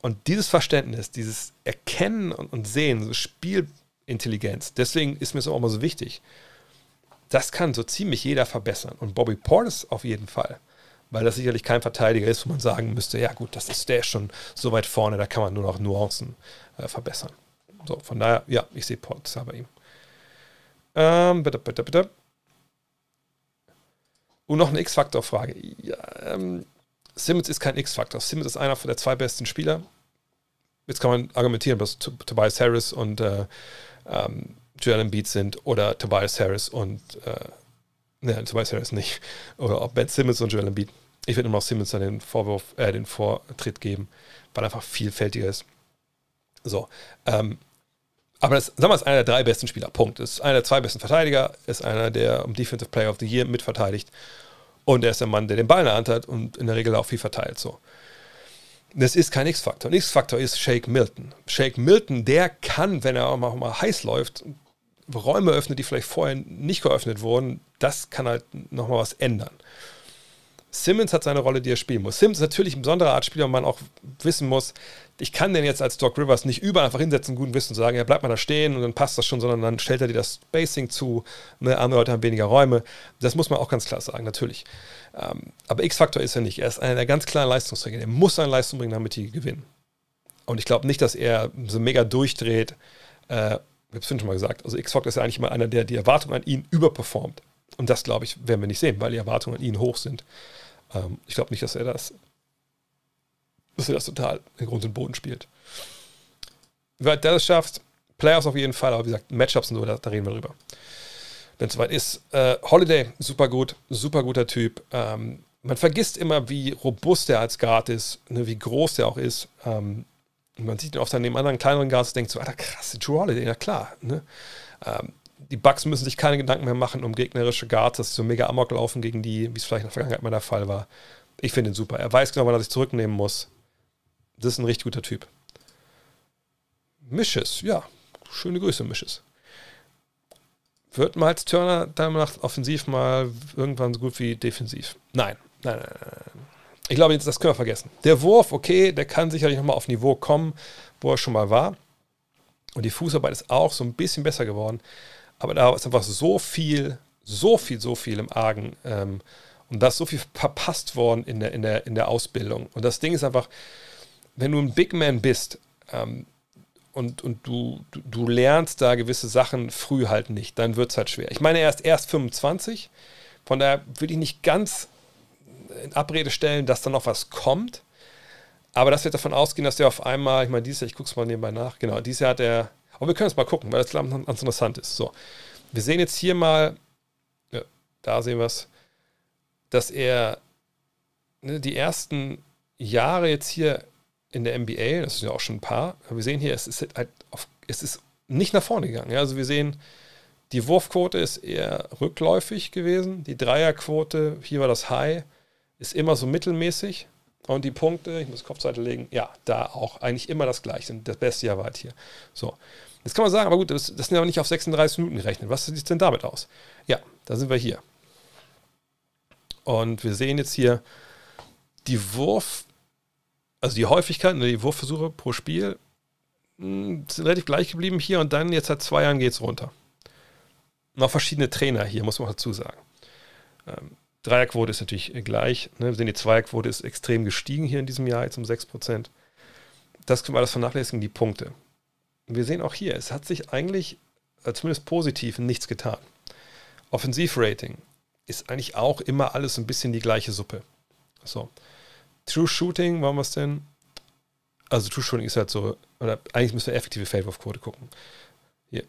Und dieses Verständnis, dieses Erkennen und, und Sehen, so Spielintelligenz, deswegen ist mir es auch immer so wichtig. Das kann so ziemlich jeder verbessern. Und Bobby Portis auf jeden Fall. Weil das sicherlich kein Verteidiger ist, wo man sagen müsste, ja gut, das ist der schon so weit vorne, da kann man nur noch Nuancen äh, verbessern. So, von daher, ja, ich sehe Portis bei ihm. Ähm, bitte, bitte, bitte. Und noch eine X-Faktor-Frage. Ja, ähm, Simmons ist kein X-Faktor. Simmons ist einer der zwei besten Spieler. Jetzt kann man argumentieren, dass Tobias Harris und äh, ähm, Joel Embiid sind oder Tobias Harris und äh, ne, Tobias Harris nicht. Oder ob Ben Simmons und Joel Embiid. Ich würde immer noch Simmons dann den Vorwurf, äh, den Vortritt geben, weil er einfach vielfältiger ist. So. Ähm, aber das, sagen wir, ist einer der drei besten Spieler. Punkt. Ist einer der zwei besten Verteidiger, ist einer, der um Defensive Player of the Year mitverteidigt. Und er ist der Mann, der den Ball in der Hand hat und in der Regel auch viel verteilt. So. Das ist kein X-Faktor. Ein X-Faktor ist Shake Milton. Shake Milton, der kann, wenn er auch mal, mal heiß läuft, Räume öffnet, die vielleicht vorher nicht geöffnet wurden, das kann halt nochmal was ändern. Simmons hat seine Rolle, die er spielen muss. Simmons ist natürlich ein besonderer Art Spieler, wo man auch wissen muss, ich kann den jetzt als Doc Rivers nicht überall einfach hinsetzen, guten Wissen und sagen, ja, bleibt mal da stehen und dann passt das schon, sondern dann stellt er dir das Spacing zu, ne, andere Leute haben weniger Räume. Das muss man auch ganz klar sagen, natürlich. Ähm, aber X-Faktor ist er nicht. Er ist einer der ganz klaren Leistungsträger. Er muss seine Leistung bringen, damit die gewinnen. Und ich glaube nicht, dass er so mega durchdreht. Äh, ich habe es schon mal gesagt. Also X-Faktor ist ja eigentlich immer einer, der die Erwartungen an ihn überperformt. Und das, glaube ich, werden wir nicht sehen, weil die Erwartungen an ihn hoch sind. Ähm, ich glaube nicht, dass er das, dass er das total in Grund und Boden spielt. Wer das schafft, Playoffs auf jeden Fall, aber wie gesagt, Matchups und so, da, da reden wir drüber. Wenn es soweit ist. Äh, Holiday, super gut, super guter Typ. Ähm, man vergisst immer, wie robust er als Guard ist, ne, wie groß der auch ist. Ähm, man sieht ihn oft an dem anderen kleineren Guards und denkt so, Alter, krass, Drew Holiday, ja klar. Ne? Ähm, die Bucks müssen sich keine Gedanken mehr machen um gegnerische Guards, dass sie so mega Amok laufen gegen die, wie es vielleicht in der Vergangenheit mal der Fall war. Ich finde ihn super. Er weiß genau, wann er sich zurücknehmen muss. Das ist ein richtig guter Typ. Misches, ja. Schöne Grüße, Misches. Wird Miles Turner danach offensiv mal irgendwann so gut wie defensiv? Nein. Nein, nein, nein. Ich glaube, das können wir vergessen. Der Wurf, okay, der kann sicherlich nochmal auf Niveau kommen, wo er schon mal war. Und die Fußarbeit ist auch so ein bisschen besser geworden. Aber da ist einfach so viel, so viel, so viel im Argen. Ähm, und da ist so viel verpasst worden in der, in, der, in der Ausbildung. Und das Ding ist einfach, wenn du ein Big Man bist ähm, und, und du, du, du, lernst da gewisse Sachen früh halt nicht, dann wird es halt schwer. Ich meine, er ist erst 25, von daher würde ich nicht ganz in Abrede stellen, dass da noch was kommt. Aber das wird davon ausgehen, dass der auf einmal, ich meine, dieses Jahr, ich gucke es mal nebenbei nach, genau, dieses Jahr hat er aber wir können es mal gucken, weil das ganz interessant ist. So, wir sehen jetzt hier mal, ja, da sehen wir es, dass er ne, die ersten Jahre jetzt hier in der NBA, das sind ja auch schon ein paar, wir sehen hier, es ist halt auf, es ist nicht nach vorne gegangen. Ja? Also wir sehen, die Wurfquote ist eher rückläufig gewesen. Die Dreierquote, hier war das High, ist immer so mittelmäßig. Und die Punkte, ich muss Kopfseite legen, ja, da auch eigentlich immer das gleiche. Das beste Jahr war halt hier. So. Jetzt kann man sagen, aber gut, das, das sind auch nicht auf 36 Minuten gerechnet. Was sieht denn damit aus? Ja, da sind wir hier. Und wir sehen jetzt hier die Wurf, also die Häufigkeit, die Wurfversuche pro Spiel hm, sind relativ gleich geblieben hier und dann jetzt seit zwei Jahren geht es runter. Noch verschiedene Trainer hier, muss man dazu sagen. Ähm, Dreierquote ist natürlich gleich. Ne? Wir sehen, die Zweierquote ist extrem gestiegen hier in diesem Jahr, jetzt um 6%. Das können wir alles vernachlässigen, die Punkte wir sehen auch hier, es hat sich eigentlich, äh, zumindest positiv, nichts getan. Offensivrating ist eigentlich auch immer alles ein bisschen die gleiche Suppe. So. True Shooting, warum was denn? Also True Shooting ist halt so, oder eigentlich müssen wir effektive Feldwurfquote gucken. Hier.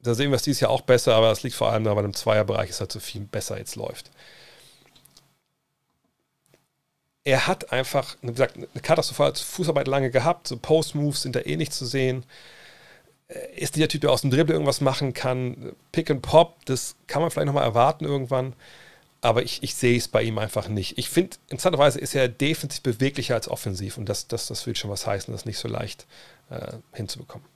Da sehen wir es dieses Jahr auch besser, aber das liegt vor allem daran, im Zweierbereich es halt so viel besser jetzt läuft. Er hat einfach, wie gesagt, eine katastrophale Fußarbeit lange gehabt, so Post-Moves sind da eh nicht zu sehen. Äh, ist der Typ, der aus dem Dribbel irgendwas machen kann. Pick and Pop, das kann man vielleicht nochmal erwarten irgendwann. Aber ich, ich sehe es bei ihm einfach nicht. Ich finde, interessanterweise ist er defensiv beweglicher als offensiv. Und das, das, das will schon was heißen, das nicht so leicht äh, hinzubekommen.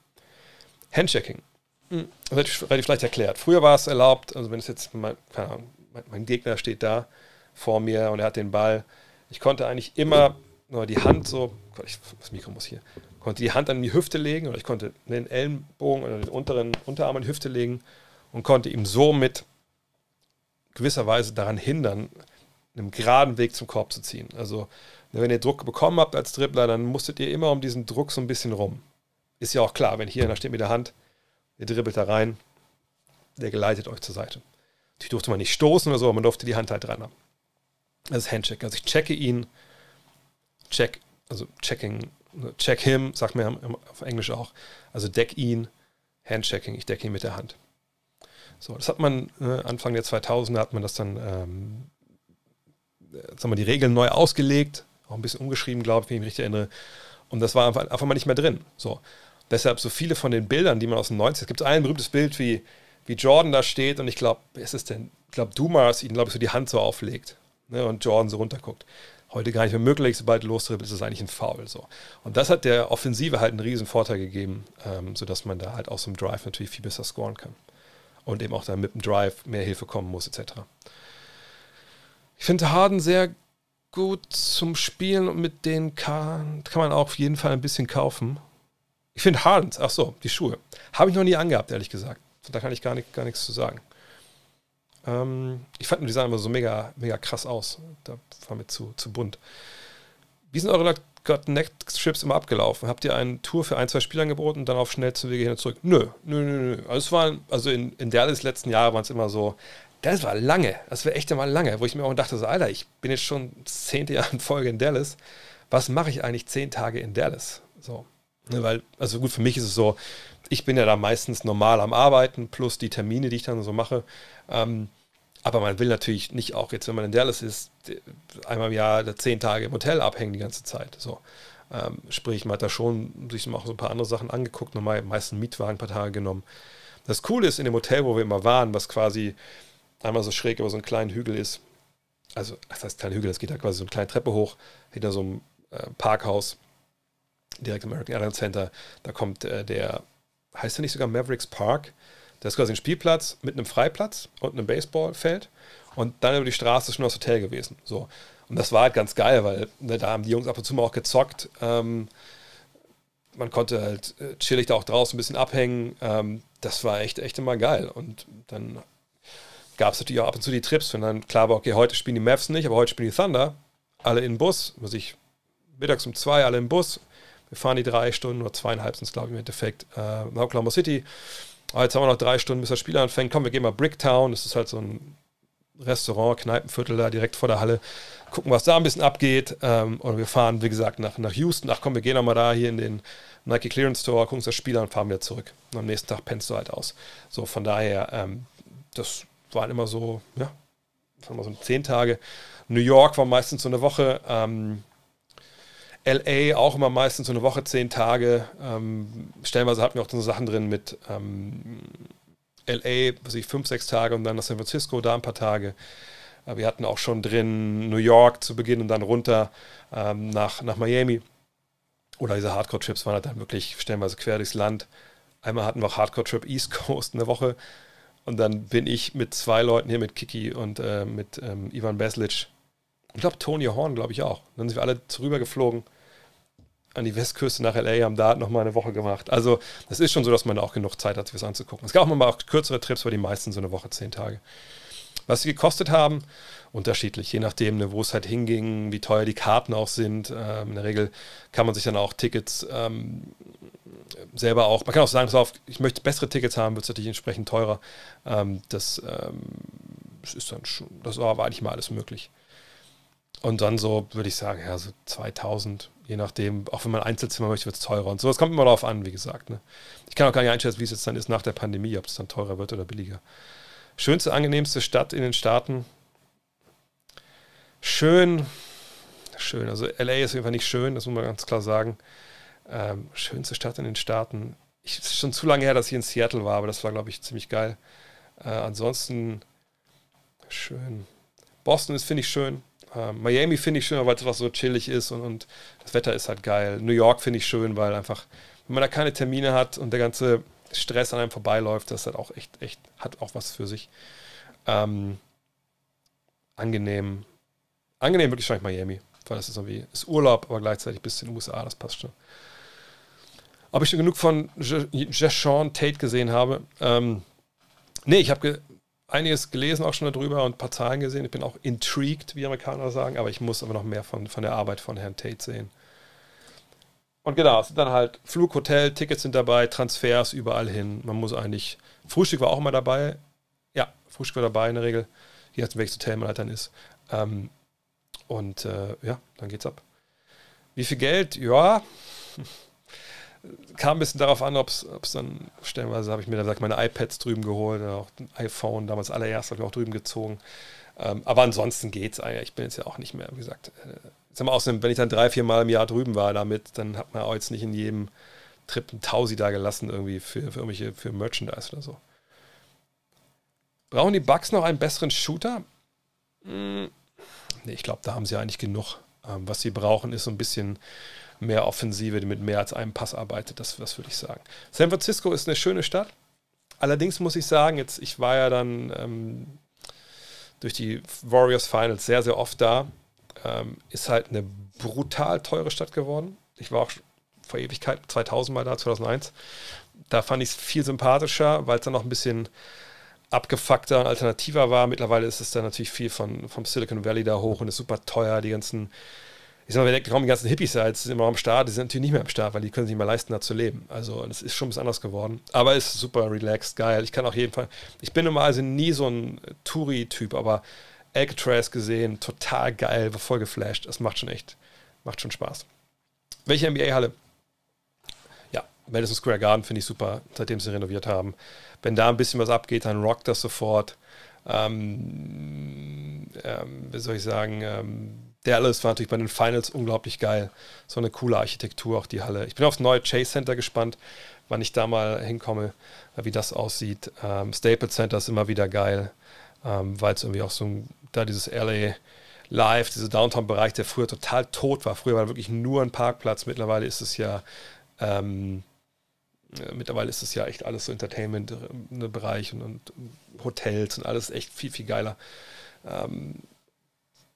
Hm, relativ, relativ leicht erklärt. Früher war es erlaubt, also wenn es jetzt, mein, Ahnung, mein, mein Gegner steht da vor mir und er hat den Ball. Ich konnte eigentlich immer nur die Hand so, ich, das Mikro muss hier, konnte die Hand an die Hüfte legen oder ich konnte den Ellenbogen oder den unteren Unterarm an die Hüfte legen und konnte ihm somit gewisserweise daran hindern, einen geraden Weg zum Korb zu ziehen. Also wenn ihr Druck bekommen habt als Dribbler, dann musstet ihr immer um diesen Druck so ein bisschen rum. Ist ja auch klar, wenn hier, da steht mit der Hand, ihr dribbelt da rein, der geleitet euch zur Seite. Natürlich durfte man nicht stoßen oder so, aber man durfte die Hand halt dran haben. Das ist Handcheck. Also ich checke ihn, check, also checking Check him, sagt man auf Englisch auch. Also deck ihn, Handchecking, ich decke ihn mit der Hand. So, das hat man äh, Anfang der 2000er hat man das dann, ähm, sagen wir, die Regeln neu ausgelegt, auch ein bisschen umgeschrieben, glaube ich, wenn ich mich richtig erinnere. Und das war einfach, einfach mal nicht mehr drin. So. Deshalb so viele von den Bildern, die man aus den 90 es gibt ein berühmtes Bild, wie, wie Jordan da steht und ich glaube, wer ist es denn? Ich glaube, Dumas ihn, glaube ich, so die Hand so auflegt ne, und Jordan so runterguckt. Heute gar nicht mehr möglich. Sobald du lostribbelt, ist es eigentlich ein Foul. So. Und das hat der Offensive halt einen riesen Vorteil gegeben, ähm, sodass man da halt aus dem Drive natürlich viel besser scoren kann. Und eben auch dann mit dem Drive mehr Hilfe kommen muss, etc. Ich finde Harden sehr gut zum Spielen und mit denen kann, kann man auch auf jeden Fall ein bisschen kaufen. Ich finde Hardens, ach so, die Schuhe. Habe ich noch nie angehabt, ehrlich gesagt. Da kann ich gar, nicht, gar nichts zu sagen. Ähm, ich fand die sahen immer so mega, mega krass aus. Da war mir zu, zu bunt. Wie sind eure Next Trips immer abgelaufen? Habt ihr eine Tour für ein, zwei Spiele angeboten und dann auf schnellsten Wege hin und zurück? Nö, nö, nö, nö. Also, es waren, also in, in der des letzten Jahre waren es immer so, das war lange, das war echt immer lange, wo ich mir auch dachte, so, Alter, ich bin jetzt schon zehnte Jahre in Folge in Dallas. Was mache ich eigentlich zehn Tage in Dallas? So. Ne, weil, also gut, für mich ist es so, ich bin ja da meistens normal am Arbeiten, plus die Termine, die ich dann so mache. Ähm, aber man will natürlich nicht auch jetzt, wenn man in Dallas ist, einmal im Jahr zehn Tage im Hotel abhängen die ganze Zeit. So. Ähm, sprich, man hat da schon sich auch so ein paar andere Sachen angeguckt, nochmal meistens Mietwagen ein paar Tage genommen. Das Coole ist, in dem Hotel, wo wir immer waren, was quasi einmal so schräg über so einen kleinen Hügel ist, also, das heißt kleiner Hügel, das geht da quasi so eine kleine Treppe hoch, hinter so einem äh, Parkhaus, direkt im American Airlines Center, da kommt äh, der, heißt der nicht sogar Mavericks Park? Das ist quasi ein Spielplatz mit einem Freiplatz und einem Baseballfeld. Und dann über die Straße ist schon das Hotel gewesen. So. Und das war halt ganz geil, weil ne, da haben die Jungs ab und zu mal auch gezockt. Ähm, man konnte halt äh, chillig da auch draußen ein bisschen abhängen. Ähm, das war echt, echt immer geil. Und dann gab es natürlich auch ab und zu die Trips, wenn dann klar war, okay, heute spielen die Mavs nicht, aber heute spielen die Thunder. Alle in den Bus, muss ich mittags um zwei alle im Bus. Wir fahren die drei Stunden oder zweieinhalb sind es, glaube ich, im Endeffekt äh, nach Oklahoma City aber jetzt haben wir noch drei Stunden, bis das Spiel anfängt. Komm, wir gehen mal Bricktown. Das ist halt so ein Restaurant, Kneipenviertel da direkt vor der Halle. Gucken, was da ein bisschen abgeht. Ähm, oder wir fahren, wie gesagt, nach, nach Houston. Ach komm, wir gehen nochmal da hier in den Nike Clearance Store, gucken uns das Spiel an und fahren wieder zurück. Und am nächsten Tag pennst du halt aus. So, von daher, ähm, das waren immer so, ja, waren immer so zehn Tage. New York war meistens so eine Woche. Ähm, LA auch immer meistens so eine Woche, zehn Tage. Ähm, stellenweise hatten wir auch so Sachen drin mit ähm, LA, was ich, fünf, sechs Tage und dann nach San Francisco, da ein paar Tage. Äh, wir hatten auch schon drin New York zu Beginn und dann runter ähm, nach, nach Miami. Oder diese Hardcore-Trips waren halt dann wirklich stellenweise quer durchs Land. Einmal hatten wir auch Hardcore-Trip East Coast eine Woche. Und dann bin ich mit zwei Leuten hier, mit Kiki und äh, mit ähm, Ivan Beslic, ich glaube, Tony Horn, glaube ich auch. Dann sind wir alle rüber geflogen an die Westküste nach LA, haben da nochmal eine Woche gemacht. Also, das ist schon so, dass man auch genug Zeit hat, sich das anzugucken. Es gab auch mal auch kürzere Trips, aber die meisten so eine Woche, zehn Tage. Was sie gekostet haben, unterschiedlich, je nachdem, ne, wo es halt hinging, wie teuer die Karten auch sind. Ähm, in der Regel kann man sich dann auch Tickets ähm, selber auch, man kann auch sagen, auf, ich möchte bessere Tickets haben, wird es natürlich entsprechend teurer. Ähm, das, ähm, ist dann schon, das war eigentlich mal alles möglich. Und dann so, würde ich sagen, ja, so 2000, je nachdem, auch wenn man Einzelzimmer möchte, wird es teurer und so. Das kommt immer darauf an, wie gesagt. Ne? Ich kann auch gar nicht einschätzen, wie es jetzt dann ist nach der Pandemie, ob es dann teurer wird oder billiger. Schönste, angenehmste Stadt in den Staaten. Schön, schön. Also LA ist auf jeden Fall nicht schön, das muss man ganz klar sagen. Ähm, schönste Stadt in den Staaten. Ich, es ist schon zu lange her, dass ich in Seattle war, aber das war, glaube ich, ziemlich geil. Äh, ansonsten schön. Boston ist, finde ich, schön. Uh, Miami finde ich schön, weil es einfach so chillig ist und, und, das Wetter ist halt geil. New York finde ich schön, weil einfach, wenn man da keine Termine hat und der ganze Stress an einem vorbeiläuft, das hat auch echt, echt, hat auch was für sich. Ähm, angenehm. Angenehm wirklich schon Miami, weil das ist irgendwie, ist Urlaub, aber gleichzeitig bis in den USA, das passt schon. Ob ich schon genug von Jashawn Tate gesehen habe? Ähm, nee, ich habe einiges gelesen auch schon darüber und ein paar Zahlen gesehen. Ich bin auch intrigued, wie Amerikaner sagen, aber ich muss aber noch mehr von, von der Arbeit von Herrn Tate sehen. Und genau, es sind dann halt Flug, Hotel, Tickets sind dabei, Transfers überall hin. Man muss eigentlich, Frühstück war auch immer dabei. Ja, Frühstück war dabei in der Regel, je nachdem welches Hotel man halt dann ist. Ähm, und äh, ja, dann geht's ab. Wie viel Geld? Ja, kam ein bisschen darauf an, ob es dann, stellenweise habe ich mir dann gesagt, meine iPads drüben geholt, auch ein iPhone, damals allererst habe ich auch drüben gezogen. Ähm, aber ansonsten geht es Ich bin jetzt ja auch nicht mehr, wie gesagt, äh, sag mal, außerdem, wenn ich dann drei, vier Mal im Jahr drüben war damit, dann hat man auch jetzt nicht in jedem Trip einen Tausi da gelassen, irgendwie für, für irgendwelche, für Merchandise oder so. Brauchen die Bugs noch einen besseren Shooter? Hm, nee, ich glaube, da haben sie eigentlich genug. Ähm, was sie brauchen, ist so ein bisschen mehr Offensive, die mit mehr als einem Pass arbeitet. Das, das würde ich sagen. San Francisco ist eine schöne Stadt. Allerdings muss ich sagen, jetzt, ich war ja dann ähm, durch die Warriors Finals sehr, sehr oft da. Ähm, ist halt eine brutal teure Stadt geworden. Ich war auch vor Ewigkeit 2000 mal da, 2001. Da fand ich es viel sympathischer, weil es dann noch ein bisschen abgefuckter und alternativer war. Mittlerweile ist es dann natürlich viel von, vom Silicon Valley da hoch und ist super teuer. Die ganzen, ich sag mal, wenn die ganzen Hippies da jetzt immer am Start, die sind natürlich nicht mehr am Start, weil die können sich nicht mehr leisten, da zu leben. Also das ist schon ein bisschen anders geworden. Aber ist super relaxed, geil. Ich kann auf jeden Fall, ich bin normalerweise nie so ein Touri-Typ, aber Alcatraz gesehen, total geil, war voll geflasht. Es macht schon echt, macht schon Spaß. Welche NBA-Halle? Ja, Madison Square Garden finde ich super, seitdem sie renoviert haben. Wenn da ein bisschen was abgeht, dann rockt das sofort. Ähm, ähm, wie soll ich sagen, ähm, Dallas war natürlich bei den Finals unglaublich geil. So eine coole Architektur, auch die Halle. Ich bin aufs neue Chase Center gespannt, wann ich da mal hinkomme, wie das aussieht. Ähm, Staples Center ist immer wieder geil, ähm, weil es irgendwie auch so ein, da dieses LA Live, dieser Downtown-Bereich, der früher total tot war. Früher war wirklich nur ein Parkplatz. Mittlerweile ist es ja, ähm, äh, mittlerweile ist es ja echt alles so Entertainment-Bereich und, und, Hotels und alles echt viel, viel geiler. Ähm,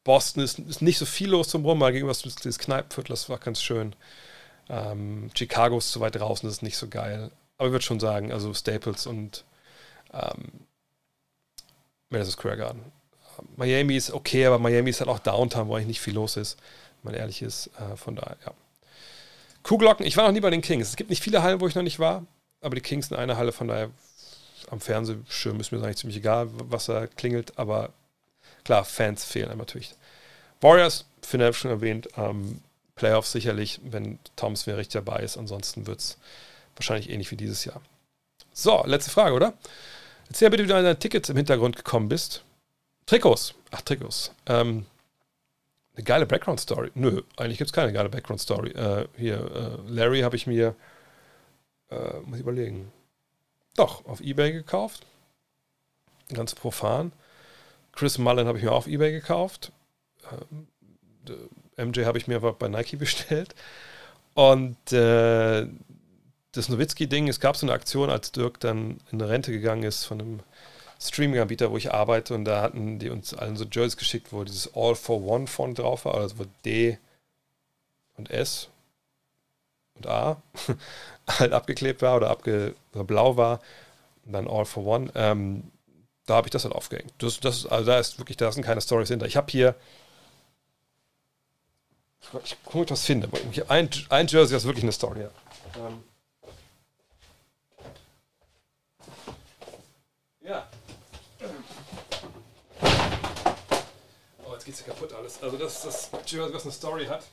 Boston ist, ist, nicht so viel los zum Rum, mal gegenüber dieses Kneipenviertel, das war ganz schön. Ähm, Chicago ist zu weit draußen, das ist nicht so geil. Aber ich würde schon sagen, also Staples und ähm, Madison Square Garden. Miami ist okay, aber Miami ist halt auch Downtown, wo eigentlich nicht viel los ist, wenn man ehrlich ist. Äh, von daher, ja. Kuhglocken, ich war noch nie bei den Kings. Es gibt nicht viele Hallen, wo ich noch nicht war, aber die Kings sind eine Halle, von daher am Fernsehschirm ist mir eigentlich ziemlich egal, was da klingelt, aber klar, Fans fehlen einem natürlich. Warriors, Finn schon erwähnt, ähm, Playoffs sicherlich, wenn Thomas wieder richtig dabei ist, ansonsten wird es wahrscheinlich ähnlich wie dieses Jahr. So, letzte Frage, oder? Erzähl bitte, wie du an deine Tickets im Hintergrund gekommen bist. Trikots. Ach, Trikots. Ähm, eine geile Background-Story. Nö, eigentlich gibt es keine geile Background-Story. Äh, hier, äh, Larry habe ich mir, äh, muss ich überlegen, doch, auf Ebay gekauft. Ganz profan. Chris Mullen habe ich mir auf Ebay gekauft. MJ ähm, habe ich mir aber bei Nike bestellt. Und äh, das Nowitzki-Ding, es gab so eine Aktion, als Dirk dann in Rente gegangen ist von einem Streaming-Anbieter, wo ich arbeite, und da hatten die uns allen so Jerseys geschickt, wo dieses All for One vorne drauf war, also wo D und S und A halt abgeklebt war oder, abge oder blau war und dann All for One. Ähm, da habe ich das halt aufgehängt. Das, das, also da ist wirklich, da sind keine Stories hinter. Ich habe hier, ich gucke, ob ich was finde. Ein, ein Jersey ist wirklich eine Story. Ja. Ähm, ja. geht's ja kaputt alles. Also das ist das Jersey, was eine Story hat.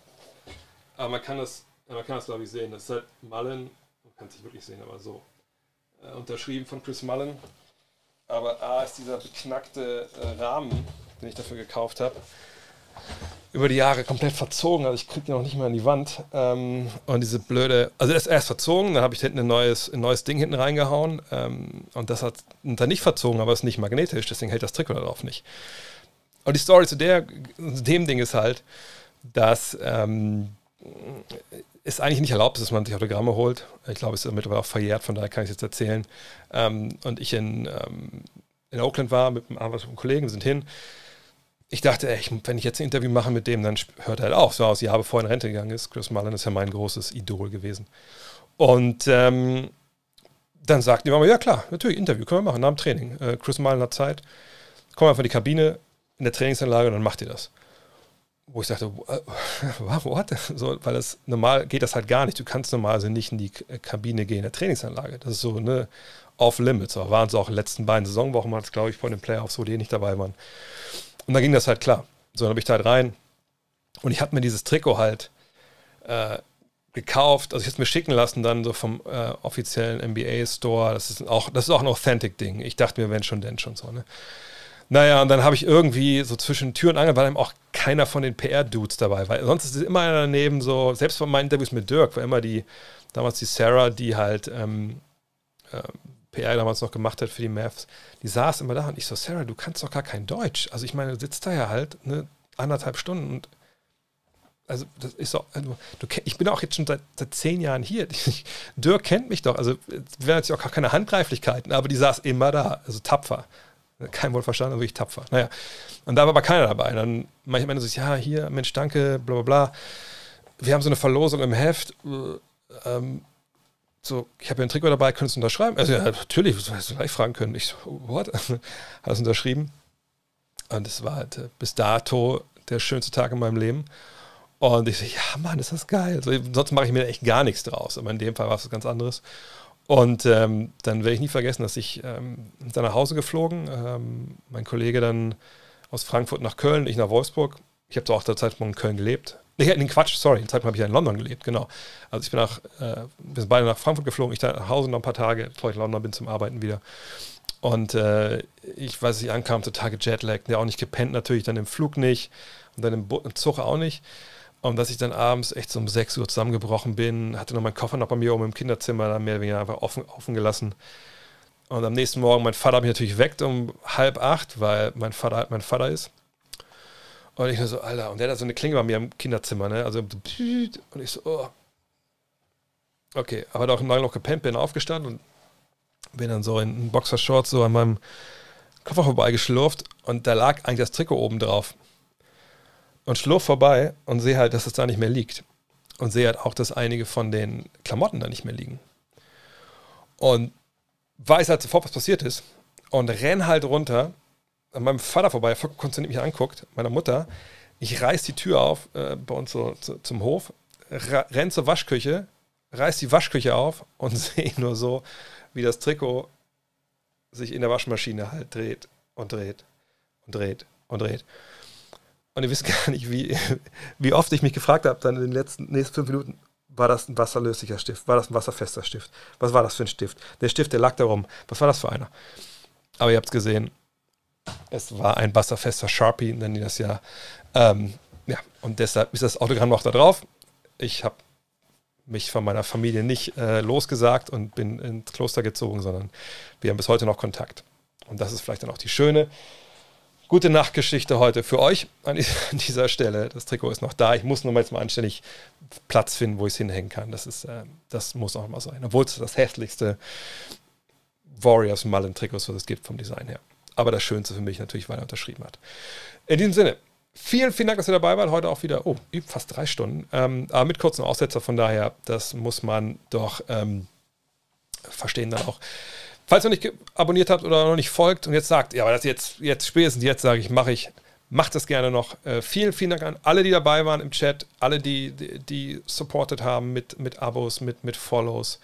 Aber man kann das, man kann das glaube ich sehen. Das ist halt Mullen, man kann es nicht wirklich sehen, aber so. Äh, unterschrieben von Chris Mullen. Aber A ist dieser beknackte äh, Rahmen, den ich dafür gekauft habe, über die Jahre komplett verzogen. Also ich kriege den noch nicht mal an die Wand. Ähm, und diese blöde, also er ist erst verzogen, dann habe ich hinten ein neues, ein neues Ding hinten reingehauen. Ähm, und das hat dann nicht verzogen, aber ist nicht magnetisch, deswegen hält das Trikot darauf nicht. Und die Story zu, der, zu dem Ding ist halt, dass ähm, es eigentlich nicht erlaubt ist, dass man sich Autogramme holt. Ich glaube, es ist mittlerweile auch verjährt, von daher kann ich es jetzt erzählen. Ähm, und ich in, ähm, in Oakland war mit einem, Kollegen, wir sind hin. Ich dachte, ey, wenn ich jetzt ein Interview mache mit dem, dann hört er halt auf. So aus Jahr bevor er in Rente gegangen ist. Chris Mullen ist ja mein großes Idol gewesen. Und ähm, dann sagten die Mama, ja klar, natürlich, Interview können wir machen, nach dem Training. Äh, Chris Mullen hat Zeit. Komm einfach in die Kabine, in der Trainingsanlage und dann macht ihr das. Wo ich dachte, what? So, weil das normal geht das halt gar nicht. Du kannst normalerweise nicht in die Kabine gehen in der Trainingsanlage. Das ist so eine Off-Limits. Aber waren es auch in den letzten beiden Saisonwochen, mal glaube ich, vor den Playoffs, wo die nicht dabei waren. Und dann ging das halt klar. So, dann habe ich da halt rein. Und ich habe mir dieses Trikot halt äh, gekauft, also ich habe es mir schicken lassen dann so vom äh, offiziellen NBA Store. Das ist auch, das ist auch ein Authentic Ding. Ich dachte mir, wenn schon, denn schon so. Ne? Naja, und dann habe ich irgendwie so zwischen Tür und Angel, weil eben auch keiner von den PR-Dudes dabei war. Sonst ist immer einer daneben, so, selbst bei meinen Interviews mit Dirk war immer die, damals die Sarah, die halt ähm, äh, PR damals noch gemacht hat für die Mavs, die saß immer da und ich so, Sarah, du kannst doch gar kein Deutsch. Also ich meine, du sitzt da ja halt ne, anderthalb Stunden und also das ist so, also, du, ich bin auch jetzt schon seit, seit zehn Jahren hier. Dirk kennt mich doch, also wir werden jetzt auch keine Handgreiflichkeiten, aber die saß immer da, also tapfer. Kein Wort verstanden, wirklich tapfer. Naja, und da war aber keiner dabei. Dann manchmal so, ja, hier, Mensch, danke, bla bla bla. Wir haben so eine Verlosung im Heft. Äh, ähm, so, ich habe ja ein Trikot dabei, könntest du unterschreiben? Also ja, natürlich, das hättest du gleich fragen können. Ich so, what? Hat es unterschrieben. Und es war halt äh, bis dato der schönste Tag in meinem Leben. Und ich so, ja, Mann, ist das geil. Also, sonst mache ich mir echt gar nichts draus. Aber in dem Fall war es was ganz anderes. Und ähm, dann werde ich nie vergessen, dass ich ähm, dann nach Hause geflogen, ähm, mein Kollege dann aus Frankfurt nach Köln, ich nach Wolfsburg. Ich habe auch zur Zeit in Köln gelebt. Nee, den Quatsch, sorry, den Zeitpunkt habe ich ja in London gelebt, genau. Also ich bin nach, äh, wir sind beide nach Frankfurt geflogen, ich dann nach Hause noch ein paar Tage, bevor ich in London bin zum Arbeiten wieder. Und äh, ich weiß, ich ankam, total gejetlaggt, ja auch nicht gepennt, natürlich dann im Flug nicht und dann im, im Zug auch nicht. Und dass ich dann abends echt so um 6 Uhr zusammengebrochen bin, hatte noch meinen Koffer noch bei mir oben im Kinderzimmer, dann mehr oder weniger einfach offen, offen gelassen. Und am nächsten Morgen, mein Vater hat mich natürlich weckt um halb acht, weil mein Vater halt mein Vater ist. Und ich so, Alter, und der hat so eine Klinge bei mir im Kinderzimmer, ne? Also, und ich so, oh. Okay, aber auch lange noch gepennt, bin aufgestanden und bin dann so in Boxershorts so an meinem Koffer vorbeigeschlurft und da lag eigentlich das Trikot oben drauf. Und schlurf vorbei und sehe halt, dass es da nicht mehr liegt. Und sehe halt auch, dass einige von den Klamotten da nicht mehr liegen. Und weiß halt sofort, was passiert ist. Und renn halt runter an meinem Vater vorbei, konzentriert mich anguckt, meiner Mutter. Ich reiß die Tür auf äh, bei uns so zu, zum Hof, renn zur Waschküche, reiß die Waschküche auf und sehe nur so, wie das Trikot sich in der Waschmaschine halt dreht und dreht und dreht und dreht. Und ihr wisst gar nicht, wie, wie oft ich mich gefragt habe, dann in den letzten nächsten fünf Minuten, war das ein wasserlöslicher Stift? War das ein wasserfester Stift? Was war das für ein Stift? Der Stift, der lag da rum. Was war das für einer? Aber ihr habt es gesehen, es war ein wasserfester Sharpie, nennen die das ja. Ähm, ja, und deshalb ist das Autogramm noch da drauf. Ich habe mich von meiner Familie nicht äh, losgesagt und bin ins Kloster gezogen, sondern wir haben bis heute noch Kontakt. Und das ist vielleicht dann auch die schöne, gute Nachtgeschichte heute für euch an dieser Stelle. Das Trikot ist noch da. Ich muss nur mal jetzt mal anständig Platz finden, wo ich es hinhängen kann. Das, ist, äh, das muss auch mal sein. Obwohl es das hässlichste Warriors Mullen-Trikot ist, was es gibt vom Design her. Aber das Schönste für mich natürlich, weil er unterschrieben hat. In diesem Sinne, vielen, vielen Dank, dass ihr dabei wart. Heute auch wieder, oh, fast drei Stunden. Ähm, aber mit kurzen Aussetzer, von daher, das muss man doch ähm, verstehen dann auch. Falls ihr noch nicht abonniert habt oder noch nicht folgt und jetzt sagt, ja, aber das jetzt, jetzt spätestens jetzt sage ich, mache ich, macht das gerne noch. Äh, vielen, vielen Dank an alle, die dabei waren im Chat, alle, die, die, die supported haben mit, mit Abos, mit, mit Follows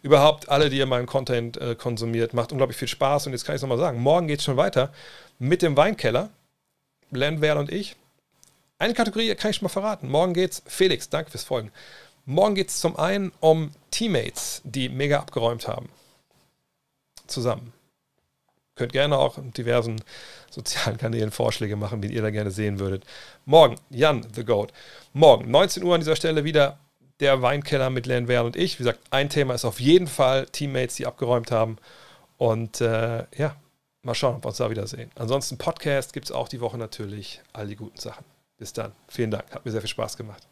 überhaupt alle, die ihr meinen Content äh, konsumiert. Macht unglaublich viel Spaß und jetzt kann ich es nochmal sagen. Morgen geht es schon weiter mit dem Weinkeller. Landwehr und ich. Eine Kategorie kann ich schon mal verraten. Morgen geht's, Felix, danke fürs Folgen. Morgen geht es zum einen um Teammates, die mega abgeräumt haben. Zusammen. Könnt gerne auch in diversen sozialen Kanälen Vorschläge machen, wie ihr da gerne sehen würdet. Morgen, Jan, The Goat. Morgen, 19 Uhr an dieser Stelle wieder der Weinkeller mit Len Wern und ich. Wie gesagt, ein Thema ist auf jeden Fall Teammates, die abgeräumt haben. Und äh, ja, mal schauen, ob wir uns da wiedersehen. Ansonsten Podcast gibt es auch die Woche natürlich. All die guten Sachen. Bis dann. Vielen Dank. Hat mir sehr viel Spaß gemacht.